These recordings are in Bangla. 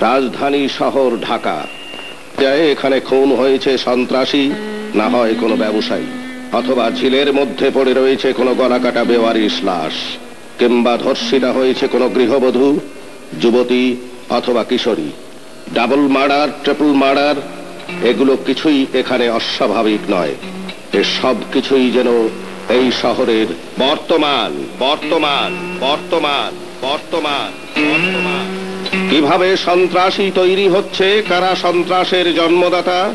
রাজধানী শহর ঢাকা। যায় এখানে খুন হয়েছে সন্ত্রাসী, না হয় কোনো ব্যবসায়ী। অথবা ঝিলের মধ্যে পড়ে রয়েছে কোনো গলাকাটা বেওয়ারিশ লাশ। কিংবা ধর্ষিতা হয়েছে কোনো গৃহবধূ, যুবতী অথবা কিশোরী। ডাবল মার্ডার, ট্রিপল মার্ডার, এগুলো কিছুই এখানে অস্বাভাবিক নয়। এ সব কিছুই যেন এই শহরের বর্তমান বর্তমান বর্তমান বর্তমান বর্তমান। কীভাবে সন্ত্রাসী তৈরি হচ্ছে? কারা সন্ত্রাসের জন্মদাতা?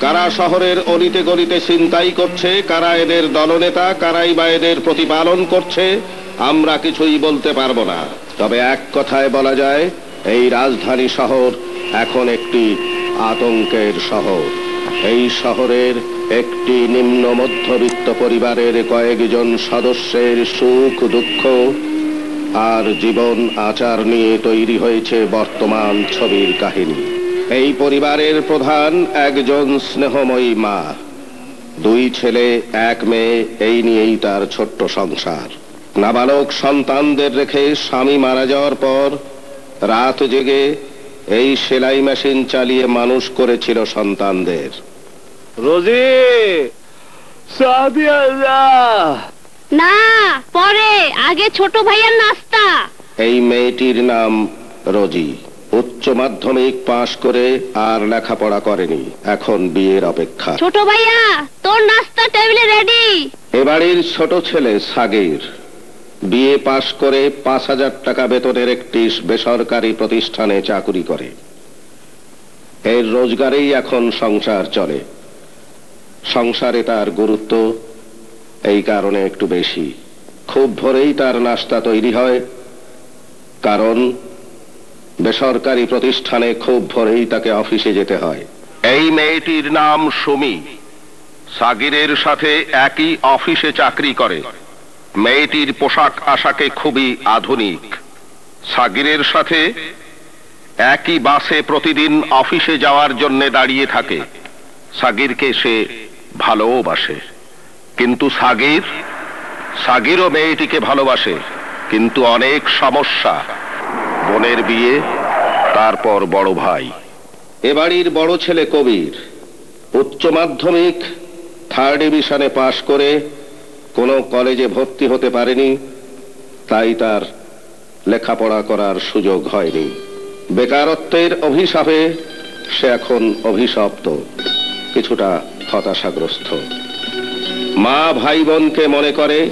কারা শহরের অলিতে গলিতে ছিনতাই করছে? কারা এদের দলনেতা? কারাই বা এদের প্রতিপালন করছে? আমরা কিছুই বলতে পারব না। তবে এক কথায় বলা যায়, এই রাজধানী শহর এখন একটি আতঙ্কের শহর। এই শহরের একটি নিম্ন মধ্যবিত্ত পরিবারের কয়েকজন সদস্যের সুখ দুঃখ আর জীবন আচার নিয়ে তৈরি হয়েছে বর্তমান ছবির কাহিনী। এই পরিবারের প্রধান একজন স্নেহময়ী মা। দুই ছেলে, এক মেয়ে, এই নিয়েই তার ছোট্ট সংসার। নাবালক সন্তানদের রেখে স্বামী মারা যাওয়ার পর রাত জেগে এই সেলাই মেশিন চালিয়ে মানুষ করেছিল সন্তানদের। রোজি, সাদিয়া না পরে আগে ছোট ভাইয়ার নাস্তা। এই মেয়েটির নাম রোজি। উচ্চ মাধ্যমিক পাশ করে আর লেখাপড়া করেনি। এখন বিয়ের অপেক্ষা। ছোট ভাইয়া তোর নাস্তা টেবিলে রেডি। এবাড়ির ছোট ছেলে সাগির। বিএ পাশ করে পাঁচ হাজার টাকা বেতনের একটি বেসরকারি প্রতিষ্ঠানে চাকুরি করে। এর রোজগারেই এখন সংসার চলে। সংসারে তার গুরুত্ব এই কারণে একটু বেশি। খুব ভোরেই তার নাস্তা তৈরি হয়, কারণ বেসরকারি প্রতিষ্ঠানে খুব ভোরেই তাকে অফিসে যেতে হয়। এই মেয়েটির নাম সুমি। সাগিরের সাথে একই অফিসে চাকরি করে। মেয়েটির পোশাক আশাকে খুবই আধুনিক। সাগিরের সাথে একই বাসে প্রতিদিন অফিসে যাওয়ার জন্য দাঁড়িয়ে থাকে। সাগিরকে সে ভালোবাসে কিন্তু সাগির, সাগিরও মেয়েটিকে ভালোবাসে, কিন্তু অনেক সমস্যা। বোনের বিয়ে, তারপর বড় ভাই। এবাড়ির বড় ছেলে কবির। উচ্চ মাধ্যমিক থার্ড ডিভিশনে পাশ করে কোনো কলেজে ভর্তি হতে পারেনি, তাই তার লেখাপড়া করার সুযোগ হয়নি। বেকারত্বের অভিশাপে সে এখন অভিশপ্ত, কিছুটা হতাশাগ্রস্ত। মা ভাই বোনকে মনে করে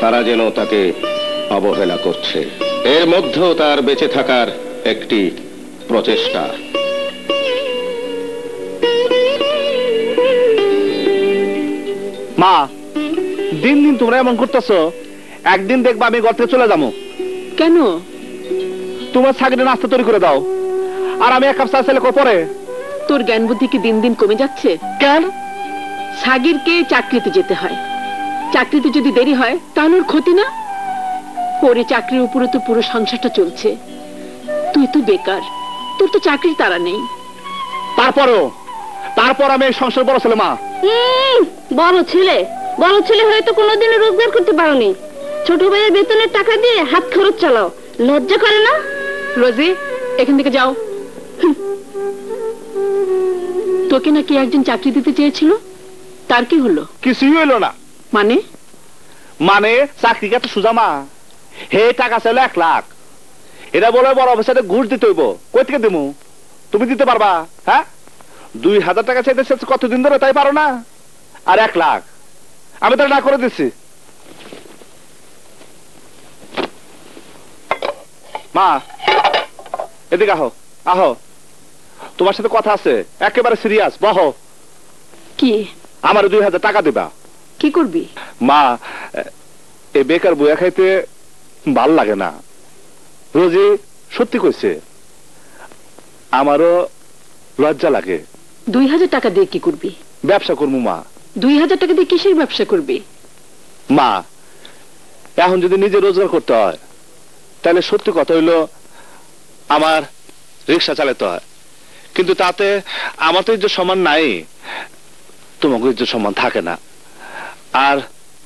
তারা যেন তাকে অবহেলা করছে। এর মধ্যেও তার বেঁচে থাকার একটি প্রচেষ্টা। মা দিন দিন তোমরা এমন করতেছো একদিন দেখবা আমি গর্তে চলে যাব। কেন? তোমার সাগরে নাস্তা তৈরি করে দাও আর আমি এক কাপ চা ছেলে পরে। তোর জ্ঞান বুদ্ধি কি দিন দিন কমে যাচ্ছে? কেন? সাগিরকে চাকরিতে যেতে হয়। চাকরিতে যদি দেরি হয় তাহলে ওর ক্ষতি না? পরে চাকরির উপরে তো পুরো সংসারটা চলছে। তুই তো বেকার। তোর তো চাকরির তারা নেই। তারপরেও? তারপর আমি সংসার বড় ছেলে মা। বড় ছেলে। বড় ছেলে হয়তো কোনোদিনও রোজগার করতে পারোনি। ছোট ভাইয়ের বেতনের টাকা দিয়ে হাত খরচ চালাও। লজ্জা করে না? রোজি এখান থেকে যাও। তোকে নাকি একজন চাকরি দিতে চেয়েছিল? তার কি হলো? কিছুই হইল না। মানে? মানে চাকরি কাছে সুজা মা। হে টাকা চাইলো এক লাখ। এটা বলে বড় অফিসারে ঘুষ দিতে হইব। কই থেকে দিমু? তুমি দিতে পারবা হ্যাঁ? দুই হাজার টাকা চাইতে কতদিন ধরে তাই পারো না? আর এক লাখ। আমি তো না করে দিচ্ছি মা এদিকে আহো আহো। তোমার সাথে কথা আছে একেবারে সিরিয়াস বহ। কি? আমার দুই হাজার টাকা দিবা। কি করবি? মা এ বেকার বইয়া খাইতে ভালো লাগে না। রোজি সত্যি কইছে আমারও লজ্জা লাগে। দুই হাজার টাকা দিয়ে কি করবি? ব্যবসা করব মা। দুই হাজার টাকা দিয়ে কিসের ব্যবসা করবি? মা এখন যদি নিজে রোজগার করতে হয় তাহলে সত্যি কথা হইল আমার রিক্সা চালাতে হয়। কিন্তু তাতে আমার তো সম্মান নাই তোমাকে ইজ্জত সম্মান থাকে না। আর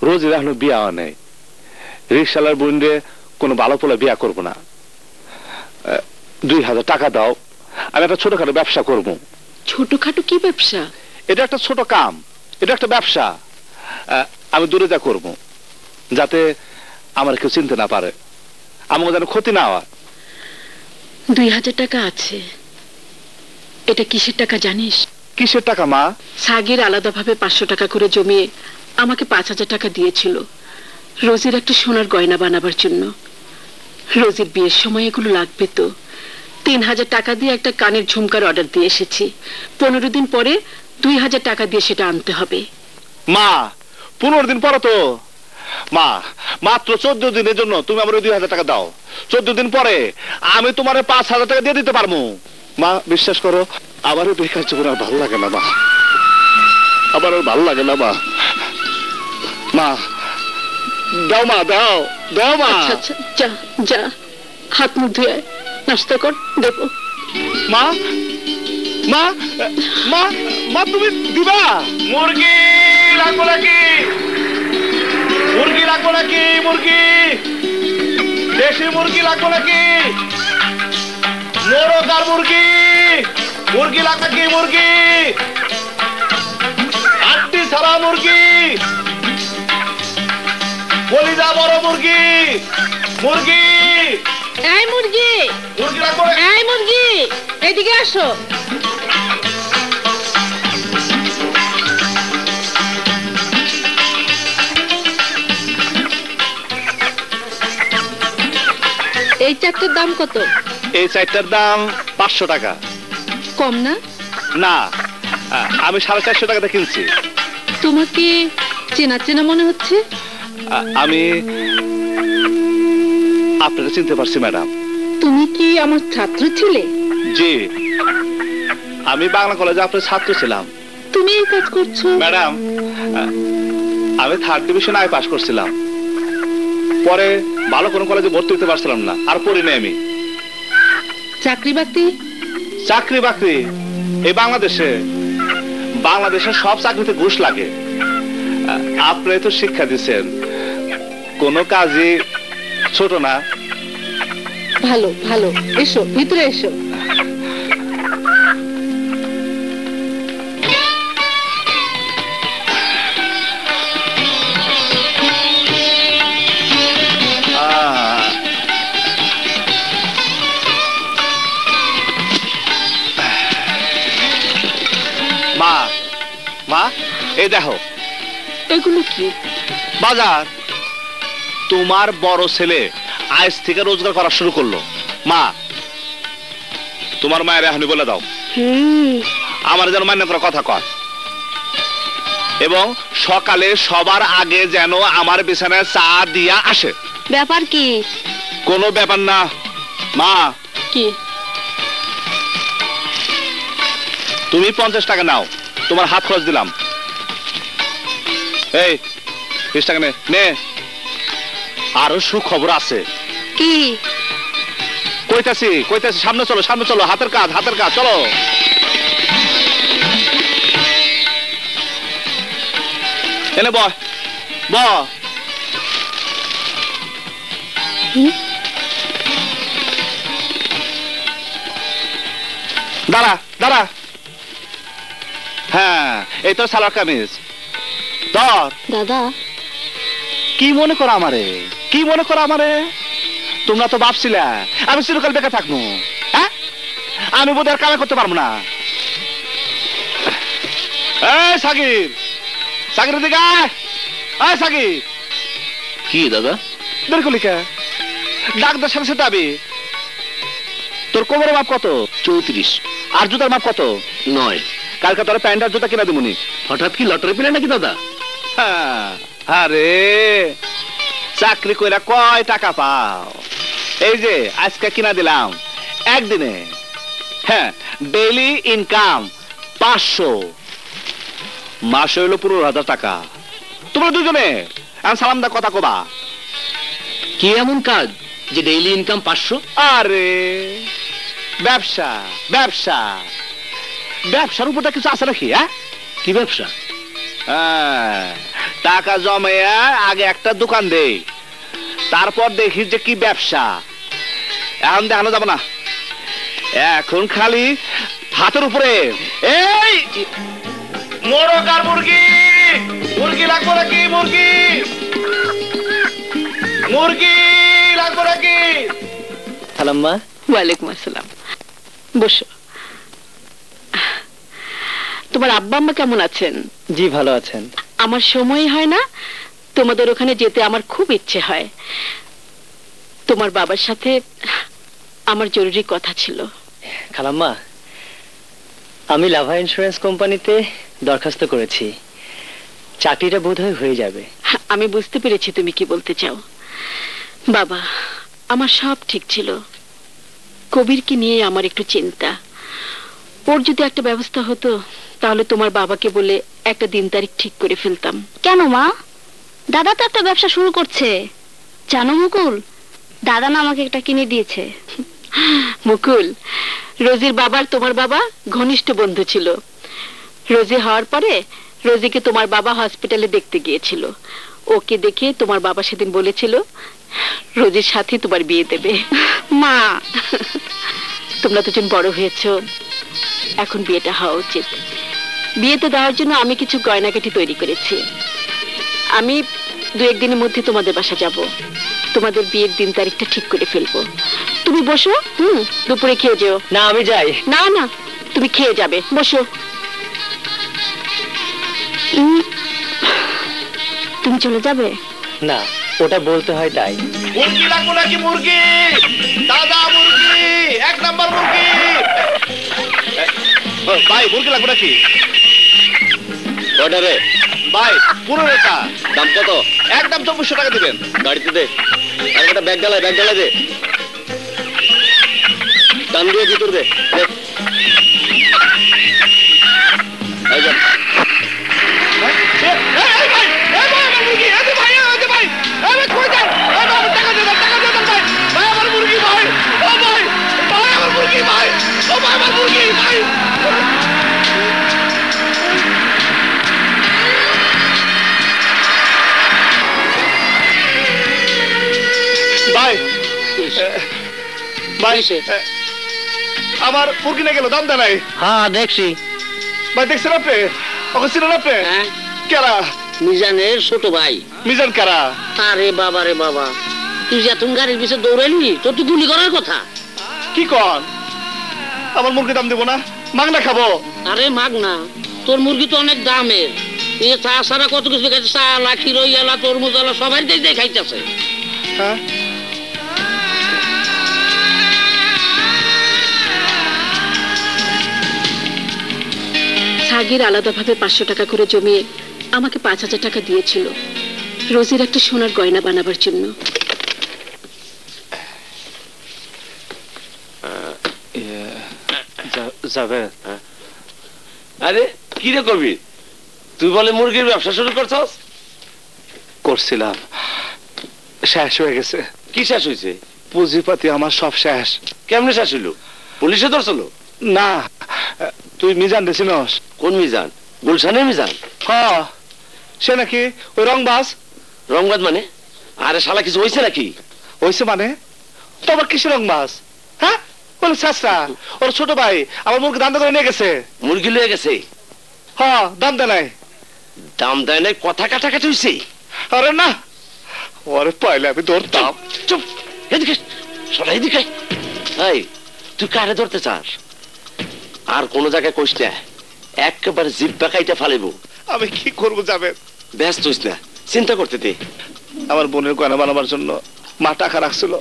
রোজের এখনও বিয়া নাই। রিক্সালার বোনরে কোনো ভালো পোলা বিয়া করব না। দুই হাজার টাকা দাও আমি একটা ছোটখাটো ব্যবসা করব। ছোটখাটো কি ব্যবসা? এটা একটা ছোট কাম এটা একটা ব্যবসা। আমি দূরে যা করব যাতে আমার কেউ চিনতে না পারে। আমাকে যেন ক্ষতি না হয়। দুই হাজার টাকা আছে। এটা কিসের টাকা জানিস? কিসের টাকা মা? সাগির আলাদাভাবে পাঁচশো টাকা করে জমিয়ে আমাকে পাঁচ হাজার টাকা দিয়েছিল। রোজির একটা সোনার গয়না বানাবার জন্য। রোজির বিয়ের সময় এগুলো লাগবে তো। তিন হাজার টাকা দিয়ে একটা কানের ঝুমকার অর্ডার দিয়ে এসেছি। পনেরো দিন পরে দুই হাজার টাকা দিয়ে সেটা আনতে হবে। মা পনেরো দিন পরে তো। মা মাত্র চোদ্দ দিনের জন্য তুমি আমার দুই হাজার টাকা দাও। চোদ্দ দিন পরে আমি তোমার পাঁচ হাজার টাকা দিয়ে দিতে পারব। মা বিশ্বাস করো আমার এই বেকার জীবন আর ভালো লাগে না মা। আমার আর ভালো লাগে না মা। মা দাও মা দাও দাও মা। আচ্ছা আচ্ছা যা যা হাত মুখ ধুয়ে। নাস্তা কর দেবো মা মা মা মা তুমি দিবা? মুরগি লাগবো নাকি? মুরগি লাগবো নাকি মুরগি? দেশি মুরগি লাগবো নাকি? মোরগার মুরগি? মুরগি লাগবে কি মুরগি? আটটি ছাড়া মুরগি। কলিজা বড় মুরগি। মুরগি। এই মুরগি। মুরগি নাকি? এই মুরগি। এদিকে আসো। এই চারটার দাম কত? এই চারটার দাম পাঁচশো টাকা। কম না? না আ- আমি সাড়ে চারশো টাকাতে কিনছি। তোমাকে চেনা চেনা মনে হচ্ছে? আ- আমি আপনাকে চিনতে পারছি ম্যাডাম। তুমি কি আমার ছাত্র ছিলে? জি আমি বাংলা কলেজে আপনার ছাত্র ছিলাম। তুমি এই কাজ করছ? ম্যাডাম আ- আমি থার্ড ডিভিশন আয় পাশ করছিলাম। পরে ভালো কোনো কলেজে ভর্তি হতে পারছিলাম না আর পড়ি নাই আমি। চাকরি বাকরি? চাকরি বাকরি এই বাংলাদেশে। বাংলাদেশের সব চাকরিতে ঘুষ লাগে। আপনি তো শিক্ষা দিচ্ছেন। কোনো কাজই ছোট না। ভালো ভালো। এসো ভিতরে এসো। এই দেখো। এগুলো কি? বাজার। তোমার বড় ছেলে আজ থেকে রোজগার করা শুরু করল। মা তোমার মায়ের এখনই বলে দাও। আমার যেন মান্য করা কথা কর এবং সকালে সবার আগে যেন আমার বিছানায় চা দিয়া আসে। ব্যাপার কি? কোনো ব্যাপার না। মা কি? তুমি পঞ্চাশ টাকা নাও। তোমার হাত খরচ দিলাম। এই বিশ টাকা নে নে। আরও সুখবর আছে। কি? কইতাছি কইতাছি সামনে চলো সামনে চলো হাতের কাজ হাতের কাজ চলো। এনে বয় ব দাঁড়া দাঁড়া। হ্যাঁ এই তো সালোয়ার কামিজ। ধর দাদা। কি মনে করো আমারে? কি মনে করো আমারে? তোমরা তো ভাবছিলা আমি চিরকাল বেকার থাকব। হ্যাঁ? আমি বোধ আর কামে করতে পারব না। এই সাকির সাকির দিকে সাকির কি দাদা? বের করলি কে? ডাক্তার সাথে সাথে আবি। তোর কোমরের মাপ কত? চৌত্রিশ। আর জুতার মাপ কত? নয়। কালকে তোর প্যান্ট আর জুতা কিনা দিমুনি হঠাৎ কি লটারি পেলে নাকি দাদা? আরে চাকরি কইরা কয় টাকা পাও? এই যে আজকে কিনা দিলাম একদিনে। হ্যাঁ ডেইলি ইনকাম পাঁচশো। মাসে হইল পনেরো হাজার টাকা। তোমরা দুজনে সালাম দা কথা কবা। কি এমন কাজ যে ডেইলি ইনকাম পাঁচশো? আরে ব্যবসা ব্যবসা। ব্যবসার উপরটা কিছু আছে নাকি হ্যাঁ? কি ব্যবসা? হ্যাঁ, টাকা জমাইয়া আগে একটা দোকান দেই তারপর দেখি যে কি ব্যবসা। এখন দেখানো যাবে না। এখন খালি হাতের উপরে। এই! মোরগ আর মুরগি! মুরগি লাগবো নাকি? মুরগি! মুরগি লাগবো নাকি? খালাম্মা ওয়ালাইকুম আসসালাম। বসো। তোমার আব্বা আম্মা কেমন আছেন? জি ভালো আছেন। আমার সময় হয় না। তোমাদের ওখানে যেতে আমার খুব ইচ্ছে হয়। তোমার বাবার সাথে আমার জরুরি কথা ছিল। খালাম্মা আমি লাভা ইন্স্যুরেন্স কোম্পানিতে দরখাস্ত করেছি। চাকরিটা বোধহয় হয়ে যাবে। আমি বুঝতে পেরেছি তুমি কি বলতে চাও। বাবা আমার সব ঠিক ছিল। কবিরকে নিয়ে আমার একটু চিন্তা। ওর যদি একটা ব্যবস্থা হতো তাহলে তোমার বাবাকে বলে একটা দিন তারিখ ঠিক করে ফেলতাম। কেন মা? দাদা তো একটা ব্যবসা শুরু করছে। জানো মুকুল? দাদা না আমাকে একটা কিনে দিয়েছে। মুকুল রোজির বাবার তোমার বাবা ঘনিষ্ঠ বন্ধু ছিল। রোজি হওয়ার পরে রোজিকে তোমার বাবা হসপিটালে দেখতে গিয়েছিল। ওকে দেখে তোমার বাবা সেদিন বলেছিল রোজির সাথে তোমার বিয়ে দেবে। মা! তোমরা দুজন বড় হয়েছো। এখন বিয়েটা হওয়া উচিত। বিয়েতে দেওয়ার জন্য আমি কিছু গয়নাগাটি তৈরি করেছি। আমি দু একদিনের মধ্যে তোমাদের বাসা যাব। তোমাদের বিয়ের দিন তারিখটা ঠিক করে ফেলব। তুমি বসো হুম দুপুরে খেয়ে যেও। না আমি যাই। না না তুমি খেয়ে যাবে। বসো। উম, তুমি চলে যাবে? না ওটা বলতে হয় তাই। মুরগি লাগবো নাকি মুরগি? দাদা মুরগি এক নাম্বার মুরগি। ভাই মুরগি লাগবো নাকি অর্ডারে ভাই পনেরোটা দাম কত একদম চব্বিশশো টাকা দিবেন গাড়িতে দে আর একটা ব্যাগ ডালায় ব্যাগ ডালায় দে টান দিয়ে ভিতর দে যা। ভাই ভাই আমার মুরগি না গেল দাম দেয় নাই। হ্যাঁ দেখছি। ভাই দেখছেন আপনি? ওকে ছিলেন আপনি? হ্যাঁ। কেরা? মিজানের ছোট ভাই। মিজান কারা? আরে বাবা রে বাবা। তুই যে তুমি গাড়ির পিছনে দৌড়ালি তোর তো গুলি করার কথা। কি কন? আমার মুরগি দাম দেবো না? মাংনা খাব? আরে মাগ না তোর মুরগি তো অনেক দামের। এ চা সারা কত কিছু খাইছে চা আলা খিরই আলা তরমুজ আলা সবাই দেখ দেখ খাইতেছে হ্যাঁ? সাগির আলাদাভাবে পাঁচশো টাকা করে জমিয়ে আমাকে পাঁচ হাজার টাকা দিয়েছিল। রোজির একটা সোনার গয়না বানাবার জন্য। যাবে। আরে কি রে করবি তুই বলে মুরগির ব্যবসা শুরু করছস? করছিলাম। শেষ হয়ে গেছে। কি শেষ হয়েছে? পুঁজিপাতি আমার সব শেষ। কেমনে শেষ হইল? পুলিশে ধরছিল? না তুই মিজান দেছিনস কোন মিজান? গুলশানের মিজান? হ সে নাকি ওই রংবাজ? রংবাদ মানে? আরে শালা কিছু হয়েছে নাকি? হইছে মানে? তো আবার কিসের রংবাজ? হ্যাঁ? বলে চাষা ওর ছোট ভাই আমার মুরগি দাম করে নিয়ে গেছে। মুরগি লয়ে গেছে? হ দাম দেয় নাই। দাম দেয় নাই কথা কাটা কাটাকাটি হয়েছে আরে না ওরে পাইলে আমি ধরতাম। চুপ এদিকে সরা এদিকে এই তুই কারে ধরতে চাস? আর কোন জায়গায় কইস না একেবারে জিব্বা কাইটা ফালিব আমি কি করব যাবে ব্যস্ত হইস না চিন্তা করতে দে। আমার বোনের গয়না বানাবার জন্য মা টাকা রাখছিল।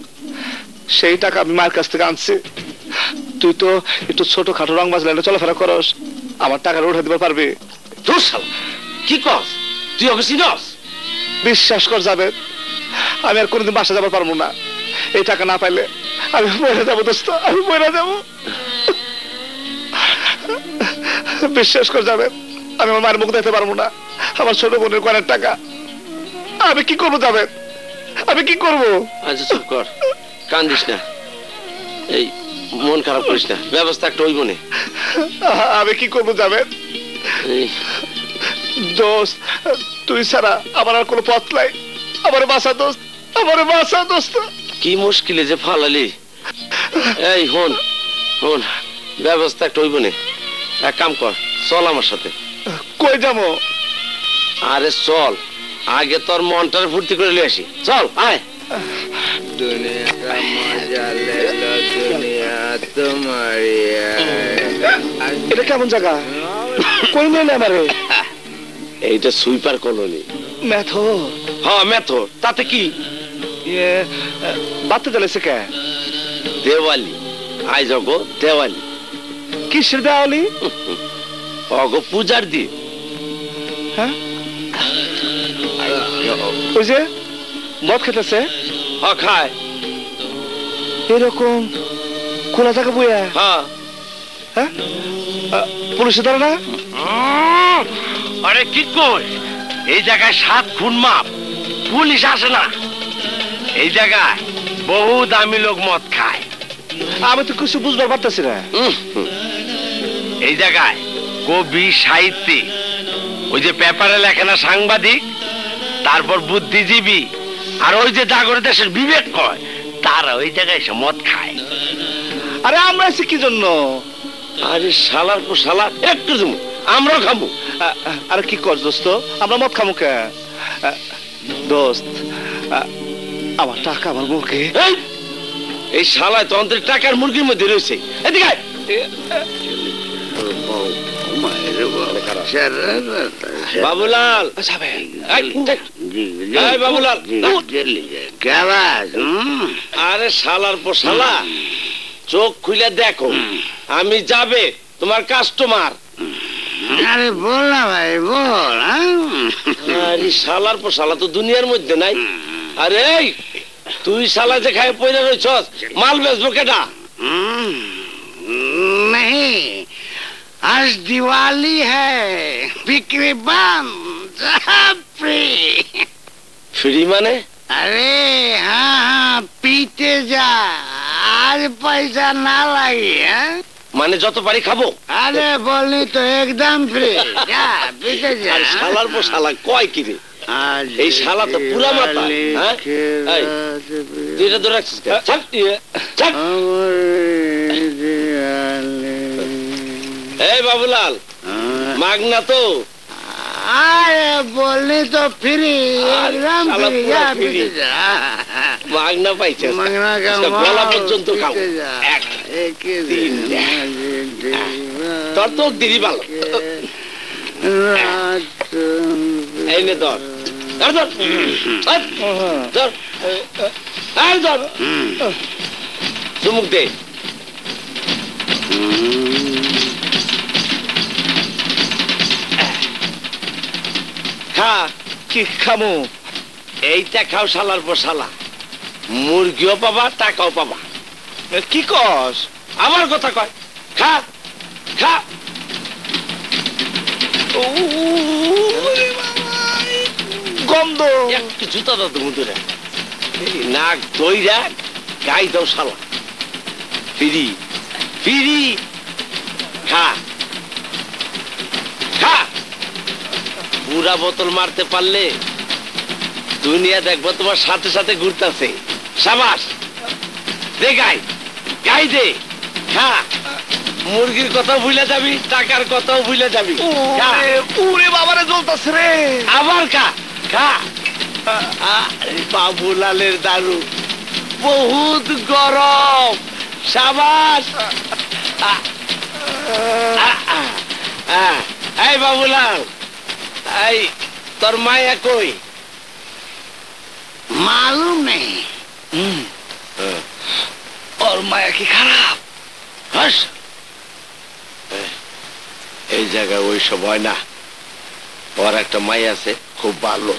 সেই টাকা আমি মার কাছ থেকে আনছি। তুই তো একটু ছোট খাটো রং বাজলে চলাফেরা করস আমার টাকাটা উঠে দিতে পারবি। কি কস তুই ওকে চিনস বিশ্বাস কর যাবে আমি আর কোনোদিন বাসা যাবার পারব না। এই টাকা না পাইলে আমি মরে যাব দোস্ত আমি মরে যাব। বিশ্বাস করে যাবেন আমি আমার মায়ের মুখ দেখতে পারব না। আমার ছোট বোনের কয়েক টাকা। আমি কি করব যাবেন আমি কি করব? আচ্ছা চুপ কর। কান্দিস না। এই মন খারাপ করিস না। ব্যবস্থা একটা ওই মনে। আমি কি করব যাবেন দোস্ত তুই ছাড়া আমার আর কোনো পথ নাই। আমার বাসা দোস্ত আমার বাসা দোস্ত। কি মুশকিলে যে ফালালি। এই হন হন। ব্যবস্থা একটা ওই মনে। এক কাম কর চল আমার সাথে। কই যাব? আরে চল আগে তোর মনটারে ফুর্তি করে নিয়ে আসি। চল আয়। এটা কেমন জায়গা? কই নিয়ে আমারে? এইটা সুইপার কলোনি। ম্যাথো হ্যাঁ মেথর। তাতে কি? ইয়ে বাচ্চা জ্বালেছে কে? দেওয়ালি। আই জগ দেওয়ালি। কিসের দেওয়ালি? অগ পূজার দিন। হ্যাঁ? ওই যে মদ খেতেছে? হ খায়। এরকম খোলা জায়গা বইয়া? হ্যাঁ। হ্যাঁ? পুলিশে ধরে না? আরে কি কই? এই জায়গায় সাত খুন মাপ। পুলিশ আসে না। এই জায়গায় বহু দামি লোক মদ খায়। আমি তো কিছু বুঝবার পারতেছি না। এই জায়গায় কবি সাহিত্যিক ওই যে পেপারে লেখে না সাংবাদিক তারপর বুদ্ধিজীবী আর ওই যে জাগর দেশের বিবেক কয় তারা ওই জায়গায় এসে মদ খায়। আরে আমরা আছি কি জন্য? আরে শালার পর শালা একটু জমু আমরাও আ, আরে কি কর দোস্ত? আমরা মদ খামু কে? দোস্ত আমার টাকা আমার মুখে। এই, শালায় তন্ত্রের টাকার মুরগির মধ্যে রয়েছে। এদিকে। আরে শালার পর শালা চোখ খুলে দেখো আমি যাবে তোমার কাস্টমার আরে বল ভাই বল আরে শালার পর শালা তো দুনিয়ার মধ্যে নাই। আরে তুই সালা যে খায় পয়লা রয়েছ মাল বেচবো কেটা নেই। आज दिवाली है बिक्री बंद सब फ्री ফ্রি মানে अरे हाँ हाँ पीते जा आज पैसा ना लगी हाँ? মানে যত পারি খাবো अरे बोलनी तो एकदम फ्री जा पीते जा আর শালার পর শালা কয় কি রে आज এই শালা তো পুরা মাথা, হ্যাঁ? এই, তুই এটা ধরে রাখছিস কেন? ছাড়, ইয়ে, ছাড়। এই বাবুলাল হ্যাঁ। মাগনা তো। আরে বললি তো ফিরি মাগনা পাইছে মাগনা গলা পর্যন্ত তোর তো দিদি ভালো। এই নে তোর ধর চুমুক দে। খা কি খামু এইটা খাও শালার পর শালা মুরগিও পাবা টাকাও পাবা কি কস আমার কথা কয় খা খা গন্ধ একটু জুতা দাও তুমি দূরে নাক দইরা গাই দাও শালা ফিরি ফিরি খা পুরা বোতল মারতে পারলে দুনিয়া দেখব তোমার সাথে সাথে ঘুরতেছে। সাবাস। দে গাই। গাই দে। খা মুরগির কথাও ভুলে যাবি টাকার কথাও ভুলে যাবি। উরে বাবারে জ্বলতাছে রে। আবার খা। খা। বাবুলালের দারু। বহুত গরম। সাবাস। এই বাবুলাল। এই তোর মায়া কই मालूम नहीं ওর মায়া কি খারাপ হাস এ- এই জায়গায় ওই সব হয় না ওর একটা মাই আছে খুব ভালো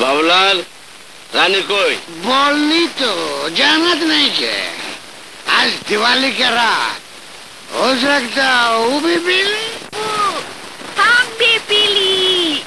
বাবুলাল রানী কই बोलनी तो जानत नहीं के आज दिवाली के रात हो सकता वो भी पी Tapi pilih.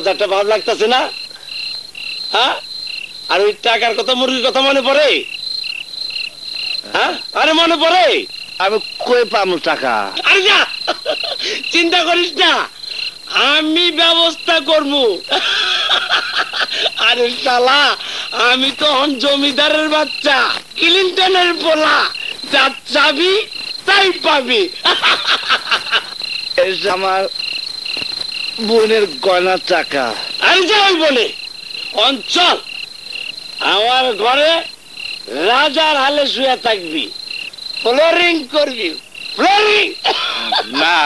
এই রাজা রাজাটা না? হ্যাঁ? আর ওই টাকার কথা মুরগির কথা মনে পড়ে? হ্যাঁ? আরে মনে পড়ে? আমি কই পামু টাকা? আরে যা! চিন্তা করিস না। আমি ব্যবস্থা করব। আরে শালা আমি তো হন জমিদারের বাচ্চা ক্লিন্টনের পোলা। যা চাবি তাই পাবি। আমার বোনের গয়না টাকা আরে যা ওই বলে। অঞ্চল আমার ঘরে রাজার হালে শুয়ে থাকবি। ফ্লোরিং করবি। ফ্লোরিং না।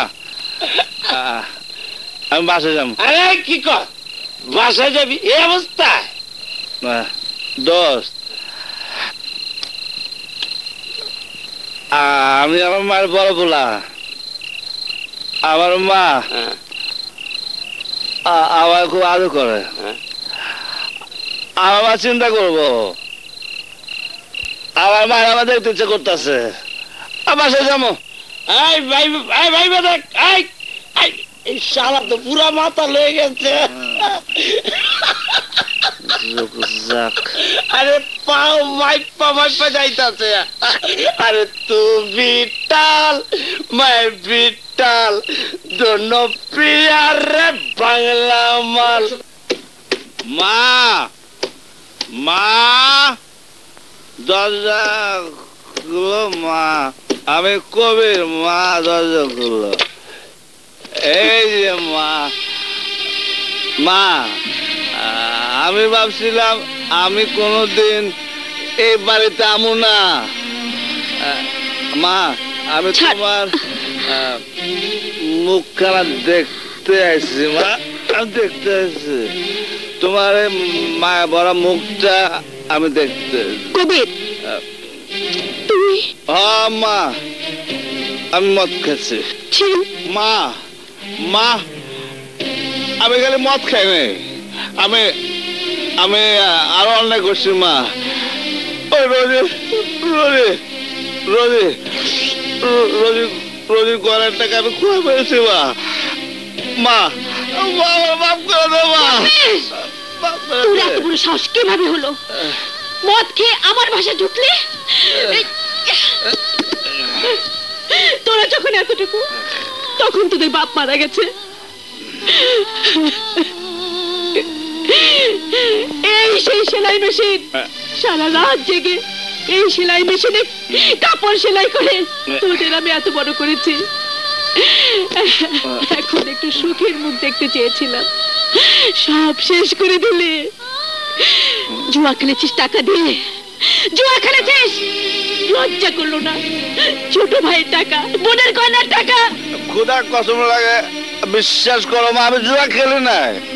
আমি বাসে যাব। আরে কি কর? বাসায় যাবি? এই অবস্থায় দোস্ত। আমি আমার মার বড় বলা আমার মা হ্যাঁ। আমার খুব আদর করে হ্যাঁ। আমার চিন্তা করব। আমার মায়ের আমার দেখতে ইচ্ছে করতেছে। বাসে যাব। এই ভাই ভাই দেখ এই শালা তো পুরা মাথা লয়ে গেছে। আরে পাও মাইক পা মাইক পা যাইতাছে। আরে তু বিটাল মাই বিটাল দোনো প্রিয়ার রে বাংলা মাল। মা মা দরজা খুলো মা। আমি কবির মা দরজা খুলো। এই যে মা মা আমি ভাবছিলাম আমি কোনোদিন এই বাড়িতে আমু না। মা আমি। তোমার আহ, মুখখানা দেখতে আসছি মা। আমি দেখতে আসছি। তোমার মায়া বড় মুখটা আমি দেখতে কবির তুই হ্যাঁ মা। আমি মদ খাচ্ছি মা মা আমি খালি মদ খাই নাই। আমি আমি আরও অন্যায় করছি মা। ওই রোজি রোজি রোজি রোজি রোজি করার টাকা আমি খুব পেয়েছি মা। মা মা আমার মাফ করে দে মা। মাফ করে তোর এত বড় সাহস কীভাবে হলো? মদ খেয়ে আমার ভাষা ঢুকলে? এই- তোরা যখন এতটুকু তখন তোদের বাপ মারা গেছে। এই সেই সেলাই মেশিন সারা রাত জেগে এই সেলাই মেশিনে কাপড় সেলাই করে তোদের আমি এত বড় করেছি। এখন একটু সুখের মুখ দেখতে চেয়েছিলাম। সব শেষ করে দিলে। জুয়া খেলেছিস টাকা দিয়ে? জুয়া খেলেছিস? লজ্জা করল না। ছোট ভাইয়ের টাকা বোনের গয়নার টাকা। খুদা কসম লাগে বিশ্বাস করো মা আমি জুয়া খেলি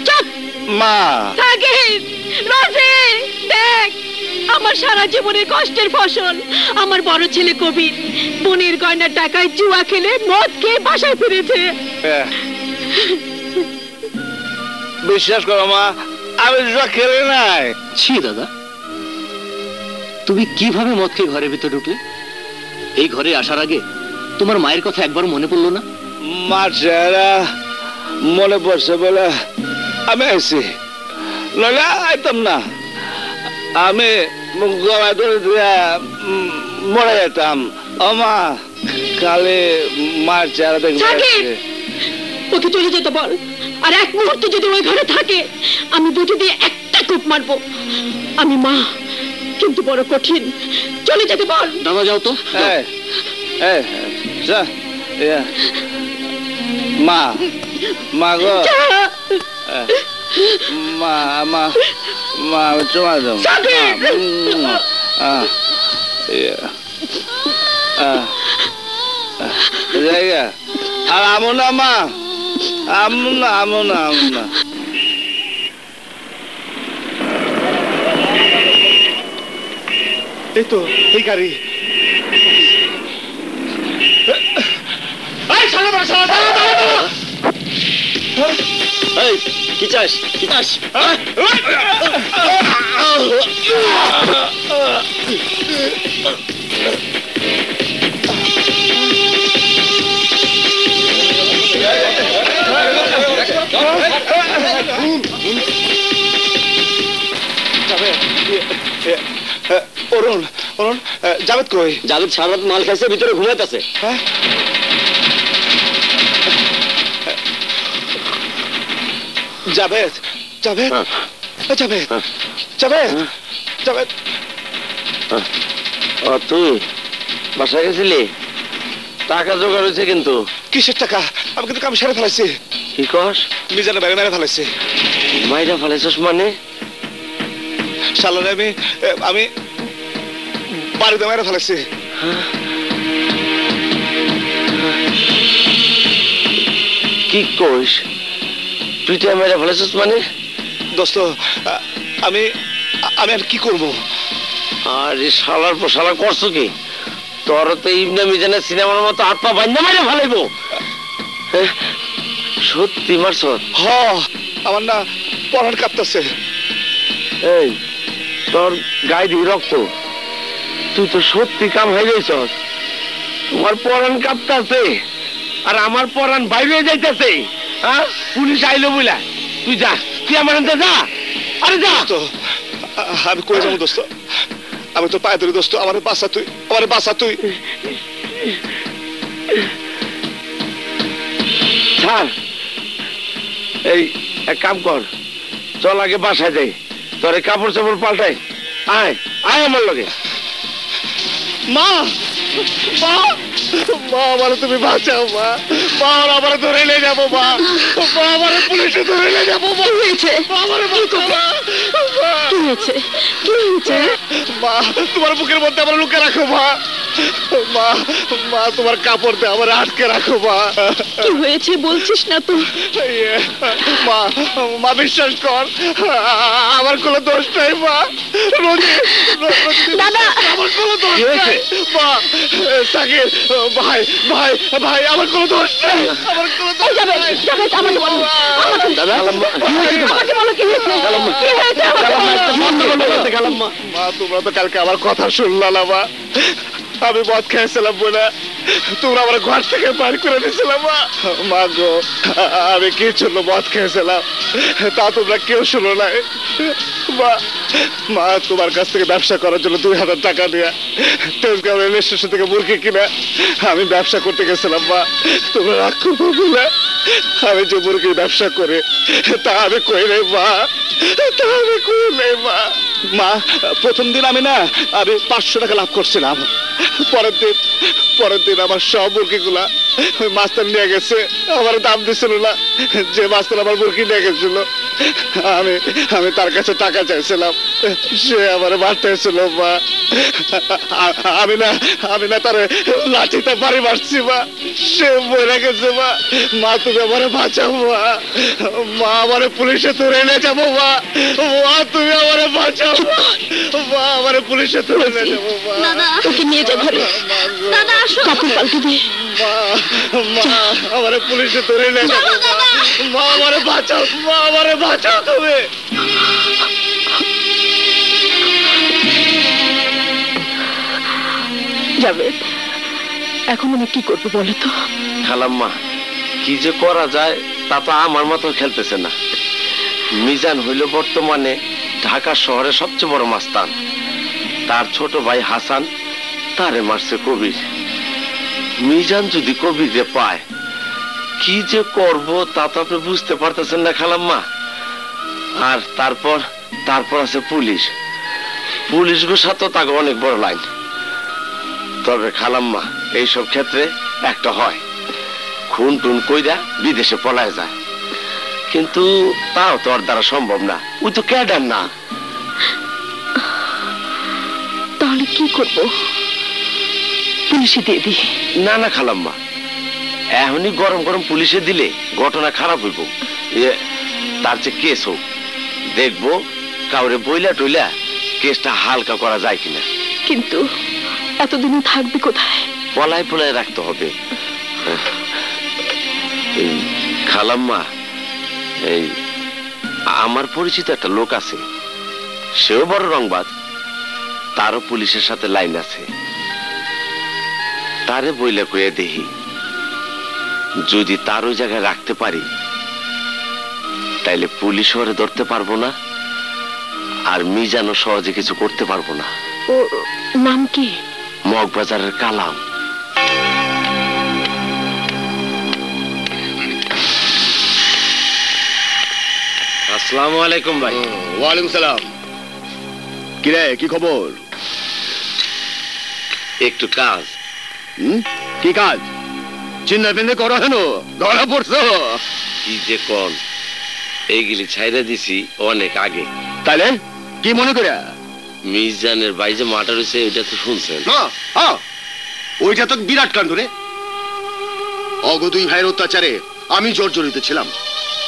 চুপ! মা। রাজে দেখ। আমার সারা জীবনের কষ্টের ফসল। আমার বড় ছেলে কবির বোনের গয়নার টাকায় জুয়া খেলে মদ খেয়ে বাসায় ফিরেছে। বিশ্বাস করো মা আমি জুয়া খেলি নাই। ছি দাদা তুমি কীভাবে মদ খেয়ে ঘরের ভিতর ঢুকলে? এই ঘরে আসার আগে তোমার মায়ের কথা একবার মনে পড়ল না? মা চেহারা মনে পড়ছে বলে আমি আইছি। নইলে আইতাম না। আমি গলায় ধরে উম, মরে যেতাম। ও মা কালে মার চেহারা দেখবে ওকে চলে যেতে বল। আর এক মুহূর্ত যদি ওই ঘরে থাকে আমি দুটো দিয়ে একটা কূপ মারবো। আমি মা কিন্তু বড় কঠিন। চলে যেতে বল। দাদা যাও তো। মা মা গো। মা মা মা চুমা দেব জায়গা। আর আমু না মা। আমু না আমু না আমু না। এই তো এই গাড়ি। এই। এই কি চাস? কি চাস? অরুণ অরুণ জাভেদ কই? জাভেদ সারা রাত মাল খাইছে ভিতরে ঘুমাইতেছে। হ্যাঁ? জাভেদ জাভেদ হ্যাঁ। জাভেদ হ্যাঁ। জাভেদ জাভেদ। ও তুই বাসায় গেছিলি? টাকা জোগাড় হয়েছে কিন্তু। কিসের টাকা? আমি কিন্তু কাম সেরে ফেলাইছি। কি কস? মিজানে বাইরে মেরে ফেলাইছি। মাইরা ফেলাইছস মানে? শালারে আমি আমি বাড়িতে মেরে ফেলাইছি। কি কইস? তুই তো মাইরা ফেলাইছস মানে? দোস্ত আমি আমি আর কি করব? আরে শালার পর শালা করছ কি? তোর তো ইবনে মিজানের সিনেমার মতো হাত পা বান্ধা মাইরা ফেলাইবো? সত্যি মারছ? হ আমার না পড়ার কাঁপতেছে। এই তোর গায়ে দিয়ে রক্ত। তুই তো সত্যি কাম হয়ে যাইছ তোমার পরান কাঁপতাছে আর আমার পরান বাইরে যাইতেছে হ্যাঁ? পুলিশ আইলো বুলা তুই যা তুই আমার যা। আরে যা। তো আমি কই যাব দোস্ত? আমি তো পায়ে ধরি দোস্ত আমার বাসা তুই আমার বাসা তুই। ছাড়। এই এক কাম কর চল আগে বাসায় যাই। তোর কাপড় চাপড় পাল্টাই। আয় আয় আমার লগে। মা! মা মা আমার তুমি বাঁচাও মা। মা আমার ধরে নিয়ে যাব মা। মা আমার পুলিশে ধরে নিয়ে যাব মা। হয়েছে? আমার মা। কি হয়েছে? কি হয়েছে? মা তোমার বুকের মধ্যে আমার লুকে রাখো মা। মা মা তোমার কাপড় দিয়ে আমার আটকে রাখো মা। কি হয়েছে বলছিস না তো? ইয়ে, মা মা বিশ্বাস কর আমার কোনো দোষ নাই মা। রোজি দাদা! আমার কোনো দোষ নাই মা। সাকির ভাই ভাই ভাই আমার কোনো দোষ নাই আমার কোনো দোষ যাবে নাই। যাবে আমাকে বলো। দাদা? আমাকে বলো কি হয়েছে? কি হয়েছে। মা তোমরা তো কালকে আমার কথা শুনলা না মা। আমি মদ খেয়েছিলাম বলে তোমরা আমার ঘর থেকে বার করে দিয়েছিলাম, মা। গো, আমি কি জন্য মদ খেয়েছিলাম? তা তোমরা কেউ শুনো মা মা, তোমার কাছ থেকে ব্যবসা করার জন্য দুই হাজার টাকা তেজগাঁও রেল স্টেশন থেকে মুরগি কিনে আমি ব্যবসা করতে গেছিলাম, মা। তোমরা রাগ করব বলে আমি যে মুরগির ব্যবসা করে, তা আমি কই রে মা। তা আমি কই রে মা। মা, প্রথম দিন আমি না, আমি পাঁচশো টাকা লাভ করছিলাম। পরের দিন পরের দিন আমার সব মুরগিগুলা ওই মাস্টার নিয়ে গেছে। আমার দাম দিছিল না যে মাস্টার আমার মুরগি নিয়ে গেছিল। আমি আমি তার কাছে টাকা চাইছিলাম। সে আমার মারতেছিল মা। আমি না আমি না তার লাঠিতে বাড়ি মারছি মা। সে মরে গেছে মা। মা তুমি আমার বাঁচাও মা। মা আমার পুলিশে তুলে নিয়ে যাব মা। মা তুমি আমার বাঁচাও মা। আমার পুলিশে ধরে নিয়ে যাব মা। দাদা ওকে নিয়ে যা ঘরে। দাদা আসো। কাপড় পাল্টে দে মা মা আমার পুলিশে ধরে নিয়ে যাব মা। আমার বাঁচাও মা আমার বাঁচাও তুমি। যাবে। এখন আমি কি করব বলো তো? খালাম্মা কি যে করা যায় তা তো আমার মতো খেলতেছে না। মিজান হইল বর্তমানে ঢাকা শহরে সবচেয়ে বড় মাস্তান। তার ছোট ভাই হাসান তারে মারছে কবির। মিজান যদি কবিরে পায়, কি যে করব তা তো আপনি বুঝতে পারতেছেন না খালাম্মা। আর তারপর তারপর আছে পুলিশ। পুলিশ গো সাথে তাকে অনেক বড় লাইন। তবে খালাম্মা, এইসব ক্ষেত্রে একটা হয়। খুন টুন কইরা বিদেশে পলায় যায়। কিন্তু তাও তো ওর দ্বারা সম্ভব না। ওই তো ক্যাডার না। তাহলে কি করব? পুলিশে দিয়ে দিই। না না খালাম্মা। এখনই গরম গরম পুলিশে দিলে ঘটনা খারাপ হইব। তার চেয়ে কেস হোক। দেখব কাউরে বইলা টইলা কেসটা হালকা করা যায় কিনা। কিন্তু এতদিনও থাকবি কোথায়? পলায় পলায় রাখতে হবে। খালাম্মা এই আমার পরিচিত একটা লোক আছে। সেও বড় রংবাদ তারও পুলিশের সাথে লাইন আছে। তারে বইলে কয়ে দেখি যদি তার ওই জায়গায় রাখতে পারি তাইলে পুলিশ ওরে ধরতে পারব না আর মিজানও সহজে কিছু করতে পারব না। ও নাম কি? মগবাজারের কালাম। আসসালামু আলাইকুম ভাই। ওয়ালাইকুম সালাম। কিরে কি খবর? একটু কাজ? কি কাজ? চিন্তা পেন্দে করো হেন? ধরা পড়ছো? কি যে কোন? এইগুলি ছাইরা দিছি অনেক আগে। তাইলে কি মনে করে মিজানের ভাই যে মাটা রয়েছে এটা তো শুনছেন। ওইটা তো বিরাট কাণ্ড রে। অগ দুই ভাইয়ের অত্যাচারে আমি জর্জরিত ছিলাম।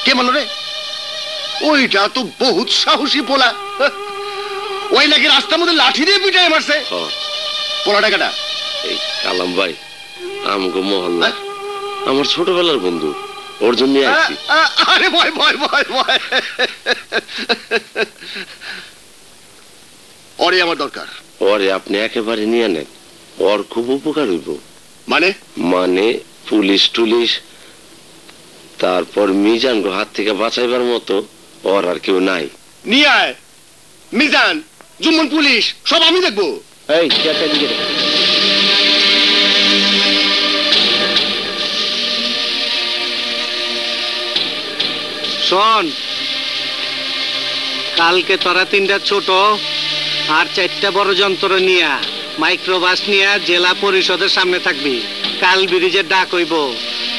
কে বলো রে? ওইটা তো বহুত সাহসী পোলা। ওই নাকি রাস্তার মধ্যে লাঠি দিয়ে পিটাই মারছে। পোলা টাকাটা এই কালাম ভাই আমগো মহল্লা? আমার ছোটবেলার বন্ধু ওর জন্য আছি আরে ভয় ভয় ভয় ভয়। ওরে আমার দরকার। ওরে আপনি একেবারে নিয়ে নেন ওর খুব উপকার হইব। মানে? মানে পুলিশ টুলিশ তারপর মিজান গো হাত থেকে বাঁচাইবার মতো ওর আর কেউ নাই। নিয়ে আয়। মিজান জুম্মন পুলিশ সব আমি দেখব। এই শোন। কালকে তোরা তিনটা ছোট আর চারটা বড় যন্ত্র নিয়া মাইক্রোবাস নিয়া জেলা পরিষদের সামনে থাকবি। কাল ব্রিজের ডাক হইব।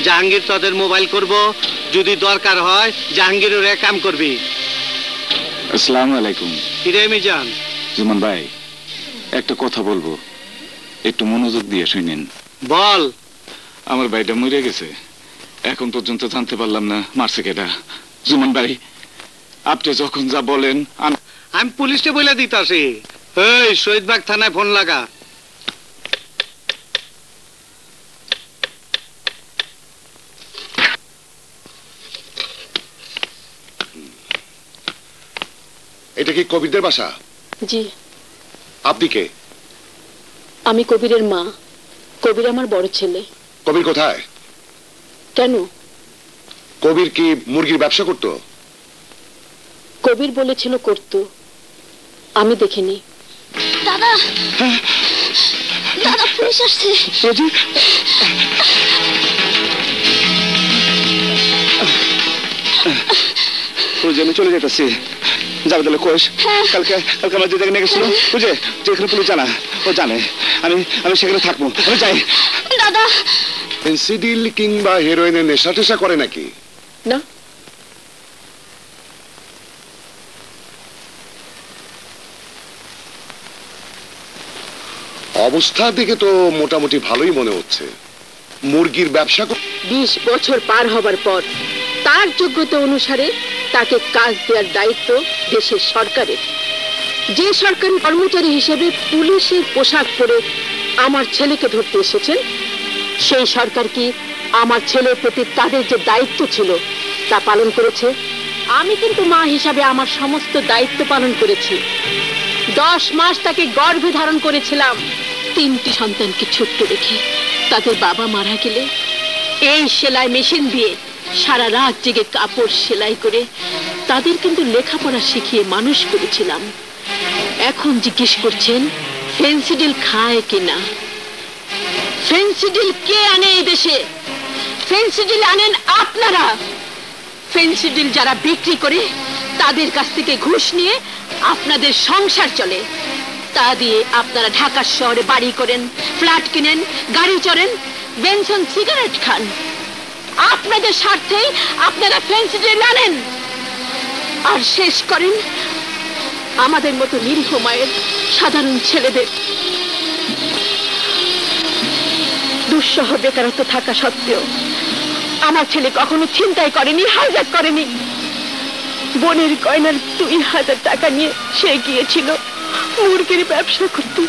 জাহাঙ্গীর তোদের মোবাইল করব। যদি দরকার হয় জাহাঙ্গীরের কাম করবি। আসসালামু আলাইকুম। কিরে মিজান? জুমান ভাই একটা কথা বলব। একটু মনোযোগ দিয়ে শুনেন বল। আমার ভাইটা মরে গেছে। এখন পর্যন্ত জানতে পারলাম না মারছে কেটা জুমান ভাই আপনি যখন যা বলেন আম- আমি পুলিশে বলে দিতাছি। এই শহীদবাগ থানায় ফোন লাগা। এটা কি কবিরদের বাসা? জি। আপনি কে? আমি কবিরের মা। কবির আমার বড় ছেলে। কবির কোথায়? কেন? কবির কি মুরগির ব্যবসা করতো? কবির বলেছিল করতো। আমি দেখিনি। দাদা! দাদা পুলিশ আসছে। আমি চলে যেতেছি। যাবে তাহলে কোষ। কালকে কালকে আমার যে জায়গায় নিয়ে গেছিল বুঝে যেখানে পুলিশ জানা ও জানে। আমি আমি সেখানে থাকব। আমি যাই। দাদা! এনসিডিল কিংবা হেরোইনের নেশা টেশা করে নাকি? না অবস্থা দেখে তো মোটামুটি ভালোই মনে হচ্ছে। মুরগির ব্যবসা বিশ বছর পার হবার পর তার যোগ্যতা অনুসারে তাকে কাজ দেওয়ার দায়িত্ব দেশের সরকারের। যে সরকারি কর্মচারী হিসেবে পুলিশের পোশাক পরে আমার ছেলেকে ধরতে এসেছেন সেই সরকার কি আমার ছেলের প্রতি তাদের যে দায়িত্ব ছিল, তা পালন করেছে। আমি কিন্তু মা হিসাবে আমার সমস্ত দায়িত্ব পালন করেছি। দশ মাস তাকে গর্ভে ধারণ করেছিলাম। তিনটি সন্তানকে ছোট্ট রেখে তাদের বাবা মারা গেলে এই সেলাই মেশিন দিয়ে সারা রাত জেগে কাপড় সেলাই করে তাদের কিন্তু লেখাপড়া শিখিয়ে মানুষ করেছিলাম। এখন জিজ্ঞেস করছেন, ফেন্সিডিল খায় কিনা? ফেন্সিডিল কে আনে এই দেশে? ফেন্সিডিল আনেন আপনারা। ফেন্সিডিল যারা বিক্রি করে, তাদের কাছ থেকে ঘুষ নিয়ে আপনাদের সংসার চলে। তা দিয়ে আপনারা ঢাকার শহরে বাড়ি করেন, ফ্ল্যাট কিনেন, গাড়ি চড়েন, বেনসন সিগারেট খান। আপনাদের স্বার্থেই আপনারা ফেন্সিডিল আনেন। আর শেষ করেন আমাদের মতো নিরীহ মায়ের সাধারণ ছেলেদের। দুঃসহ বেকারত্ব থাকা সত্ত্বেও। আমার ছেলে কখনো চিন্তাই করেনি হাইজাক করেনি। বোনের গয়নার দুই হাজার টাকা নিয়ে সে গিয়েছিল মুরগির ব্যবসা করতে।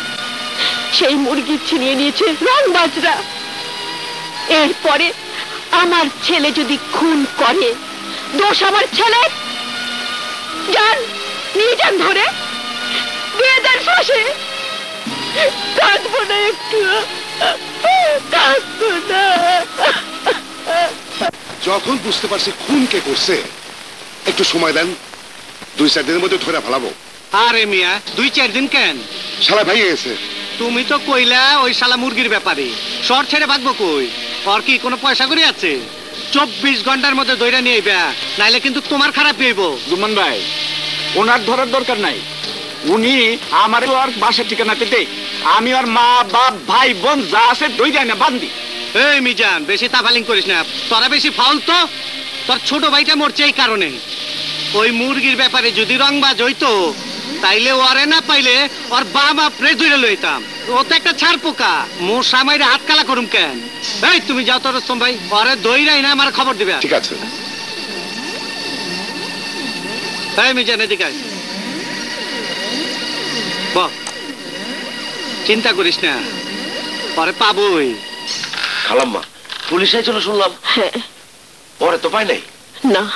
সেই মুরগি ছিনিয়ে নিয়েছে রংবাজরা। এরপরে আমার ছেলে যদি খুন করে, দোষ আমার ছেলে? যান নিয়ে যান ধরে দিয়ে ফাঁসে। কাঁদবো না একটু যখন বুঝতে পারছি খুন কে করছে একটু সময় দেন দুই চার দিনের মধ্যে ধরে ফেলাবো। আরে মিয়া দুই চার দিন কেন? শালা ভাই গেছে। তুমি তো কইলা ওই শালা মুরগির ব্যাপারে। শহর ছেড়ে ভাগবো কই? ওর কি কোনো পয়সা করে আছে? চব্বিশ ঘণ্টার মধ্যে দইরা নিয়ে আইবা নাইলে কিন্তু তোমার খারাপ হইব। জুমান ভাই ওনার ধরার দরকার নাই। উনি আমার আর বাসার ঠিকানাতে দেই। আমি আর মা বাপ ভাই বোন যা আছে দই যায় না বান্দি। এই মিজান বেশি তাফালিং করিস না। তোরা বেশি ফাউল তো? তোর ছোট ভাইটা মরছে এই কারণে। ওই মুরগির ব্যাপারে যদি রংবাজ হইতো তাইলে ওরে না পাইলে ওর বা মা প্রে ধরে লইতাম ও তো একটা ছাড় পোকা। মোর সামাইরে হাত কালা করুম কেন? এই তুমি যাও তোর রস্তম ভাই। ওরে দইরাই না আমার খবর দিবে। ঠিক আছে। এই মিজান এদিকে চিন্তা করিস না। পরে পাবোই। খালাম্মা পুলিশ আইছিল শুনলাম। হ্যাঁ। পরে তো পাই নাই। না।